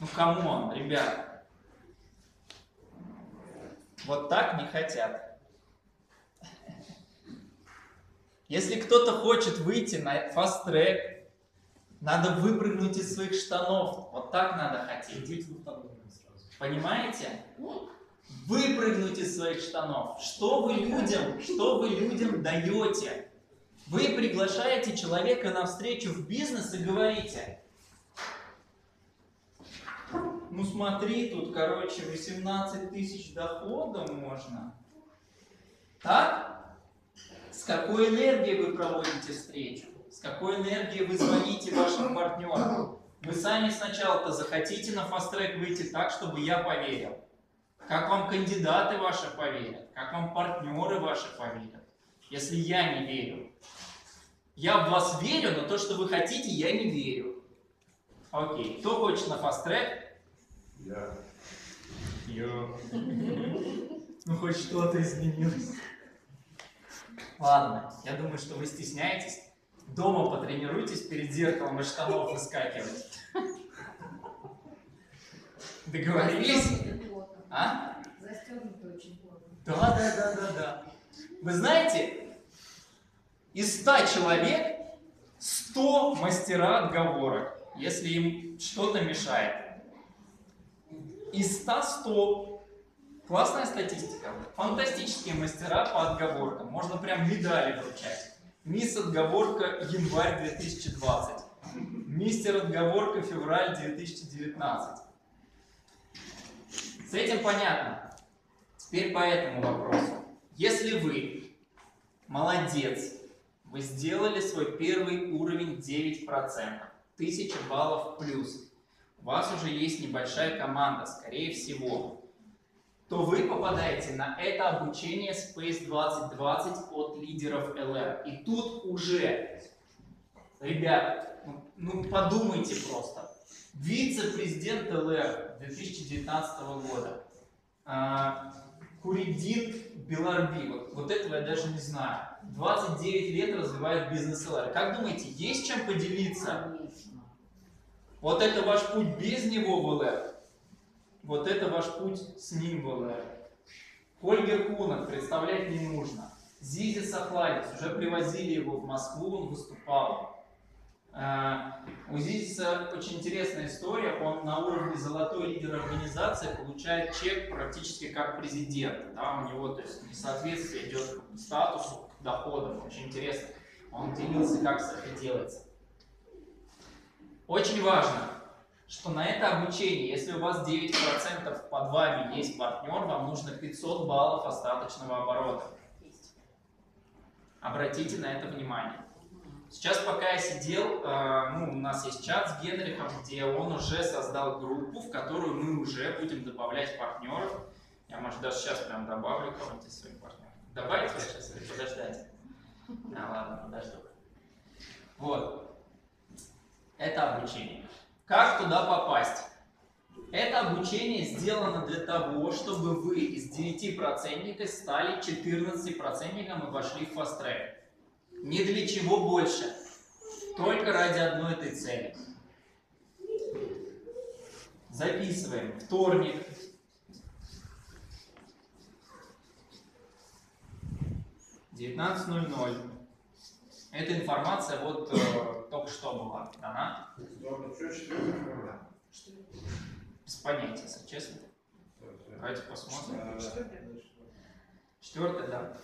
Ну, come on, ребят. Вот так не хотят. Если кто-то хочет выйти на fast track, надо выпрыгнуть из своих штанов. Вот так надо хотеть. Понимаете? Выпрыгнуть из своих штанов. Что вы людям, что вы людям даете? Вы приглашаете человека на встречу в бизнес и говорите, ну смотри, тут, короче, 18 тысяч дохода можно. Так? С какой энергией вы проводите встречу? С какой энергией вы звоните вашим партнерам? Вы сами сначала-то захотите на фаст-трек выйти так, чтобы я поверил. Как вам кандидаты ваши поверят? Как вам партнеры ваши поверят? Если я не верю. Я в вас верю, но то, что вы хотите, я не верю. Окей, кто хочет на фаст-трек? Я. Я. Ну, хоть что-то изменилось. Ладно, я думаю, что вы стесняетесь. Дома потренируйтесь перед зеркалом из штанов выскакивать. Договорились? А? Застегнуты очень плотно. Да, да, да, да, да. Вы знаете, из 100 человек 100 мастера отговорок, если им что-то мешает. Из 100 100. Классная статистика. Фантастические мастера по отговоркам. Можно прям медали вручать. Мисс отговорка январь 2020. Мистер отговорка февраль 2019. С этим понятно. Теперь по этому вопросу. Если вы молодец, вы сделали свой первый уровень 9%, 1000 баллов плюс, у вас уже есть небольшая команда, скорее всего, то вы попадаете на это обучение Space 2020 от лидеров LR. И тут уже, ребят, ну, ну подумайте просто. Вице-президент ЛР 2019 года, а, Куридин Беларби, вот, вот этого я даже не знаю. 29 лет развивает бизнес ЛР. Как думаете, есть чем поделиться? Вот это ваш путь без него в ЛР. Вот это ваш путь с ним в ЛР. Хольгер Кунах представлять не нужно. Зизи Сахланец, уже привозили его в Москву, он выступал. А, У Зизиса очень интересная история. Он на уровне золотой лидер организации получает чек практически как президент. Да, у него то есть, несоответствие идет к статусу, к доходам. Очень интересно. Он делился, как это делается. Очень важно, что на это обучение, если у вас 9% под вами есть партнер, вам нужно 500 баллов остаточного оборота. Обратите на это внимание. Сейчас, пока я сидел, э, ну, у нас есть чат с Генрихом, где он уже создал группу, в которую мы уже будем добавлять партнеров. Я, может, даже сейчас прям добавлю кого-нибудь из своих партнеров. Добавить вас сейчас или подождать? А, ладно, подожду. Вот. Это обучение. Как туда попасть? Это обучение сделано для того, чтобы вы из 9% стали 14% и вошли в фаст-трек. Ни для чего больше. Только ради одной этой цели. Записываем. Вторник. Девятнадцать ноль ноль. Эта информация вот э, только что была дана. Без понятия, если честно. Давайте посмотрим. Четвертое, да.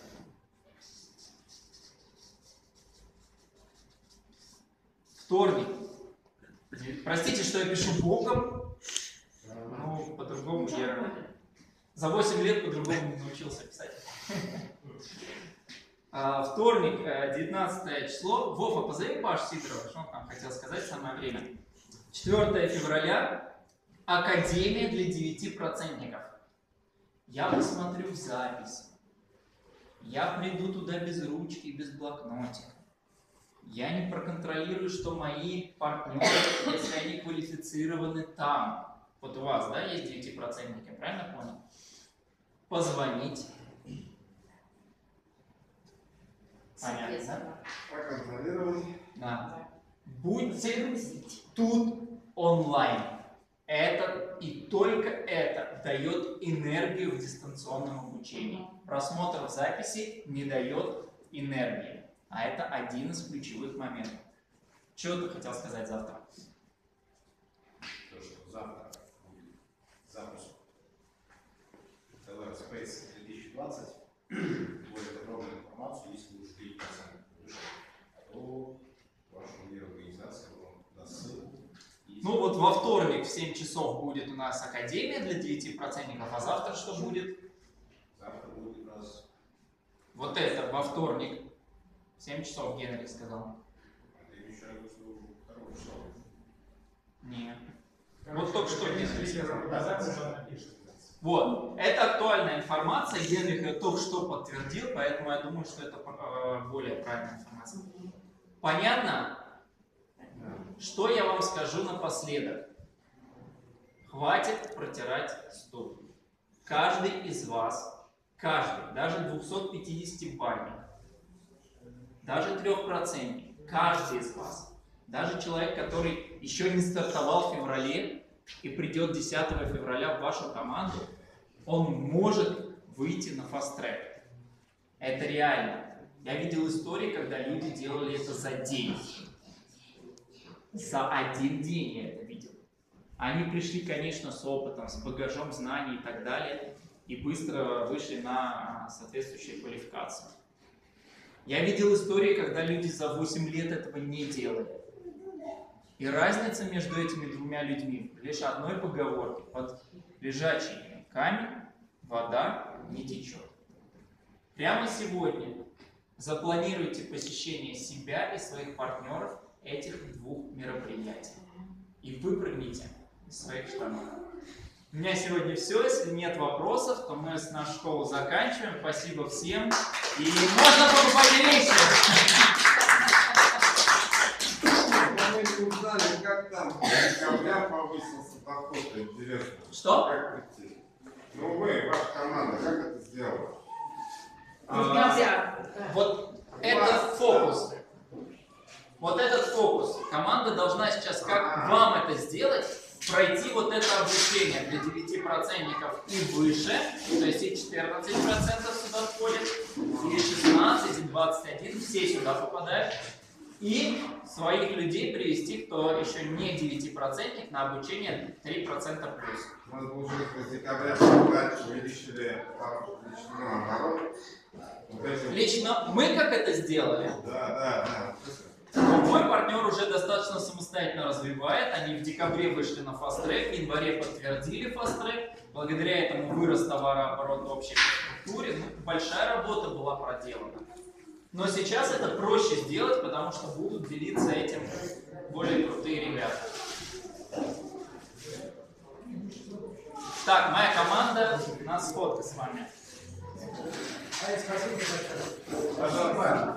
Вторник. Простите, что я пишу боком. Ну, по-другому я... За 8 лет по-другому не научился писать. А, Вторник, э, 19 число. Вова, позови Паш Сидорова, что он там хотел сказать, самое время. 4 февраля. Академия для девятипроцентников. Я посмотрю запись. Я приду туда без ручки без блокнотика. Я не проконтролирую, что мои партнеры, если они квалифицированы там. Вот у вас, да, есть девятипроцентники, правильно понял? Позвонить, Понятно, да? Проконтролировали. Да. Будьте тут онлайн. Это и только это дает энергию в дистанционном обучении. Просмотр записи не дает энергии. А это один из ключевых моментов. Что ты хотел сказать завтра? То, что завтра будет запуск LR Space 2020. Более подробную информацию, если вы уже 9% вышли, то ваша лидер организации вам даст ссылку. И Ну вот во вторник в 7 часов будет у нас Академия для 9%, а завтра что будет? Завтра будет у нас Вот это во вторник. В 7 часов Генрих сказал. Нет. Вот только что напишет. Вот, это актуальная информация, Генрих ее только что подтвердил, поэтому я думаю, что это э, более правильная информация. Понятно? Что я вам скажу напоследок? Хватит протирать стул. Каждый из вас, каждый, даже 250 бальник, даже трехпроцентник, каждый из вас, даже человек, который еще не стартовал в феврале и придет 10 февраля в вашу команду, он может выйти на фаст-трек. Это реально. Я видел истории, когда люди делали это за день. За один день я это видел. Они пришли, конечно, с опытом, с багажом знаний и так далее, и быстро вышли на соответствующую квалификацию. Я видел истории, когда люди за 8 лет этого не делали. И разница между этими двумя людьми лишь одной поговорке. Под лежачий камень вода не течет. Прямо сегодня запланируйте посещение себя и своих партнеров этих двух мероприятий. И выпрыгните из своих штанов. У меня сегодня все. Если нет вопросов, то мы с нашу школу заканчиваем. Спасибо всем. И можно покупать вещи. Мы не узнали, как там декабря повысился доход, интересно. Что? Как? Ну вы, ваша команда, как это сделала? А, Вот это фокус. Вот этот фокус. Команда должна сейчас, как вам это сделать, пройти вот это обучение для 9% и выше, то есть и 14% сюда входит, и 16, и 21, все сюда попадают, и своих людей привести, кто еще не 9% на обучение 3% плюс. Мы получилось с декабря увеличили. Вот эти- Лично мы как это сделали, Да, да, да. Но мой партнер уже достаточно самостоятельно развивает. Они в декабре вышли на фаст-трек, в январе подтвердили фаст-трек. Благодаря этому вырос товарооборот в общей структуре. Ну, большая работа была проделана. Но сейчас это проще сделать, потому что будут делиться этим более крутые ребята. Так, моя команда, у нас фотка с вами. Пожалуйста.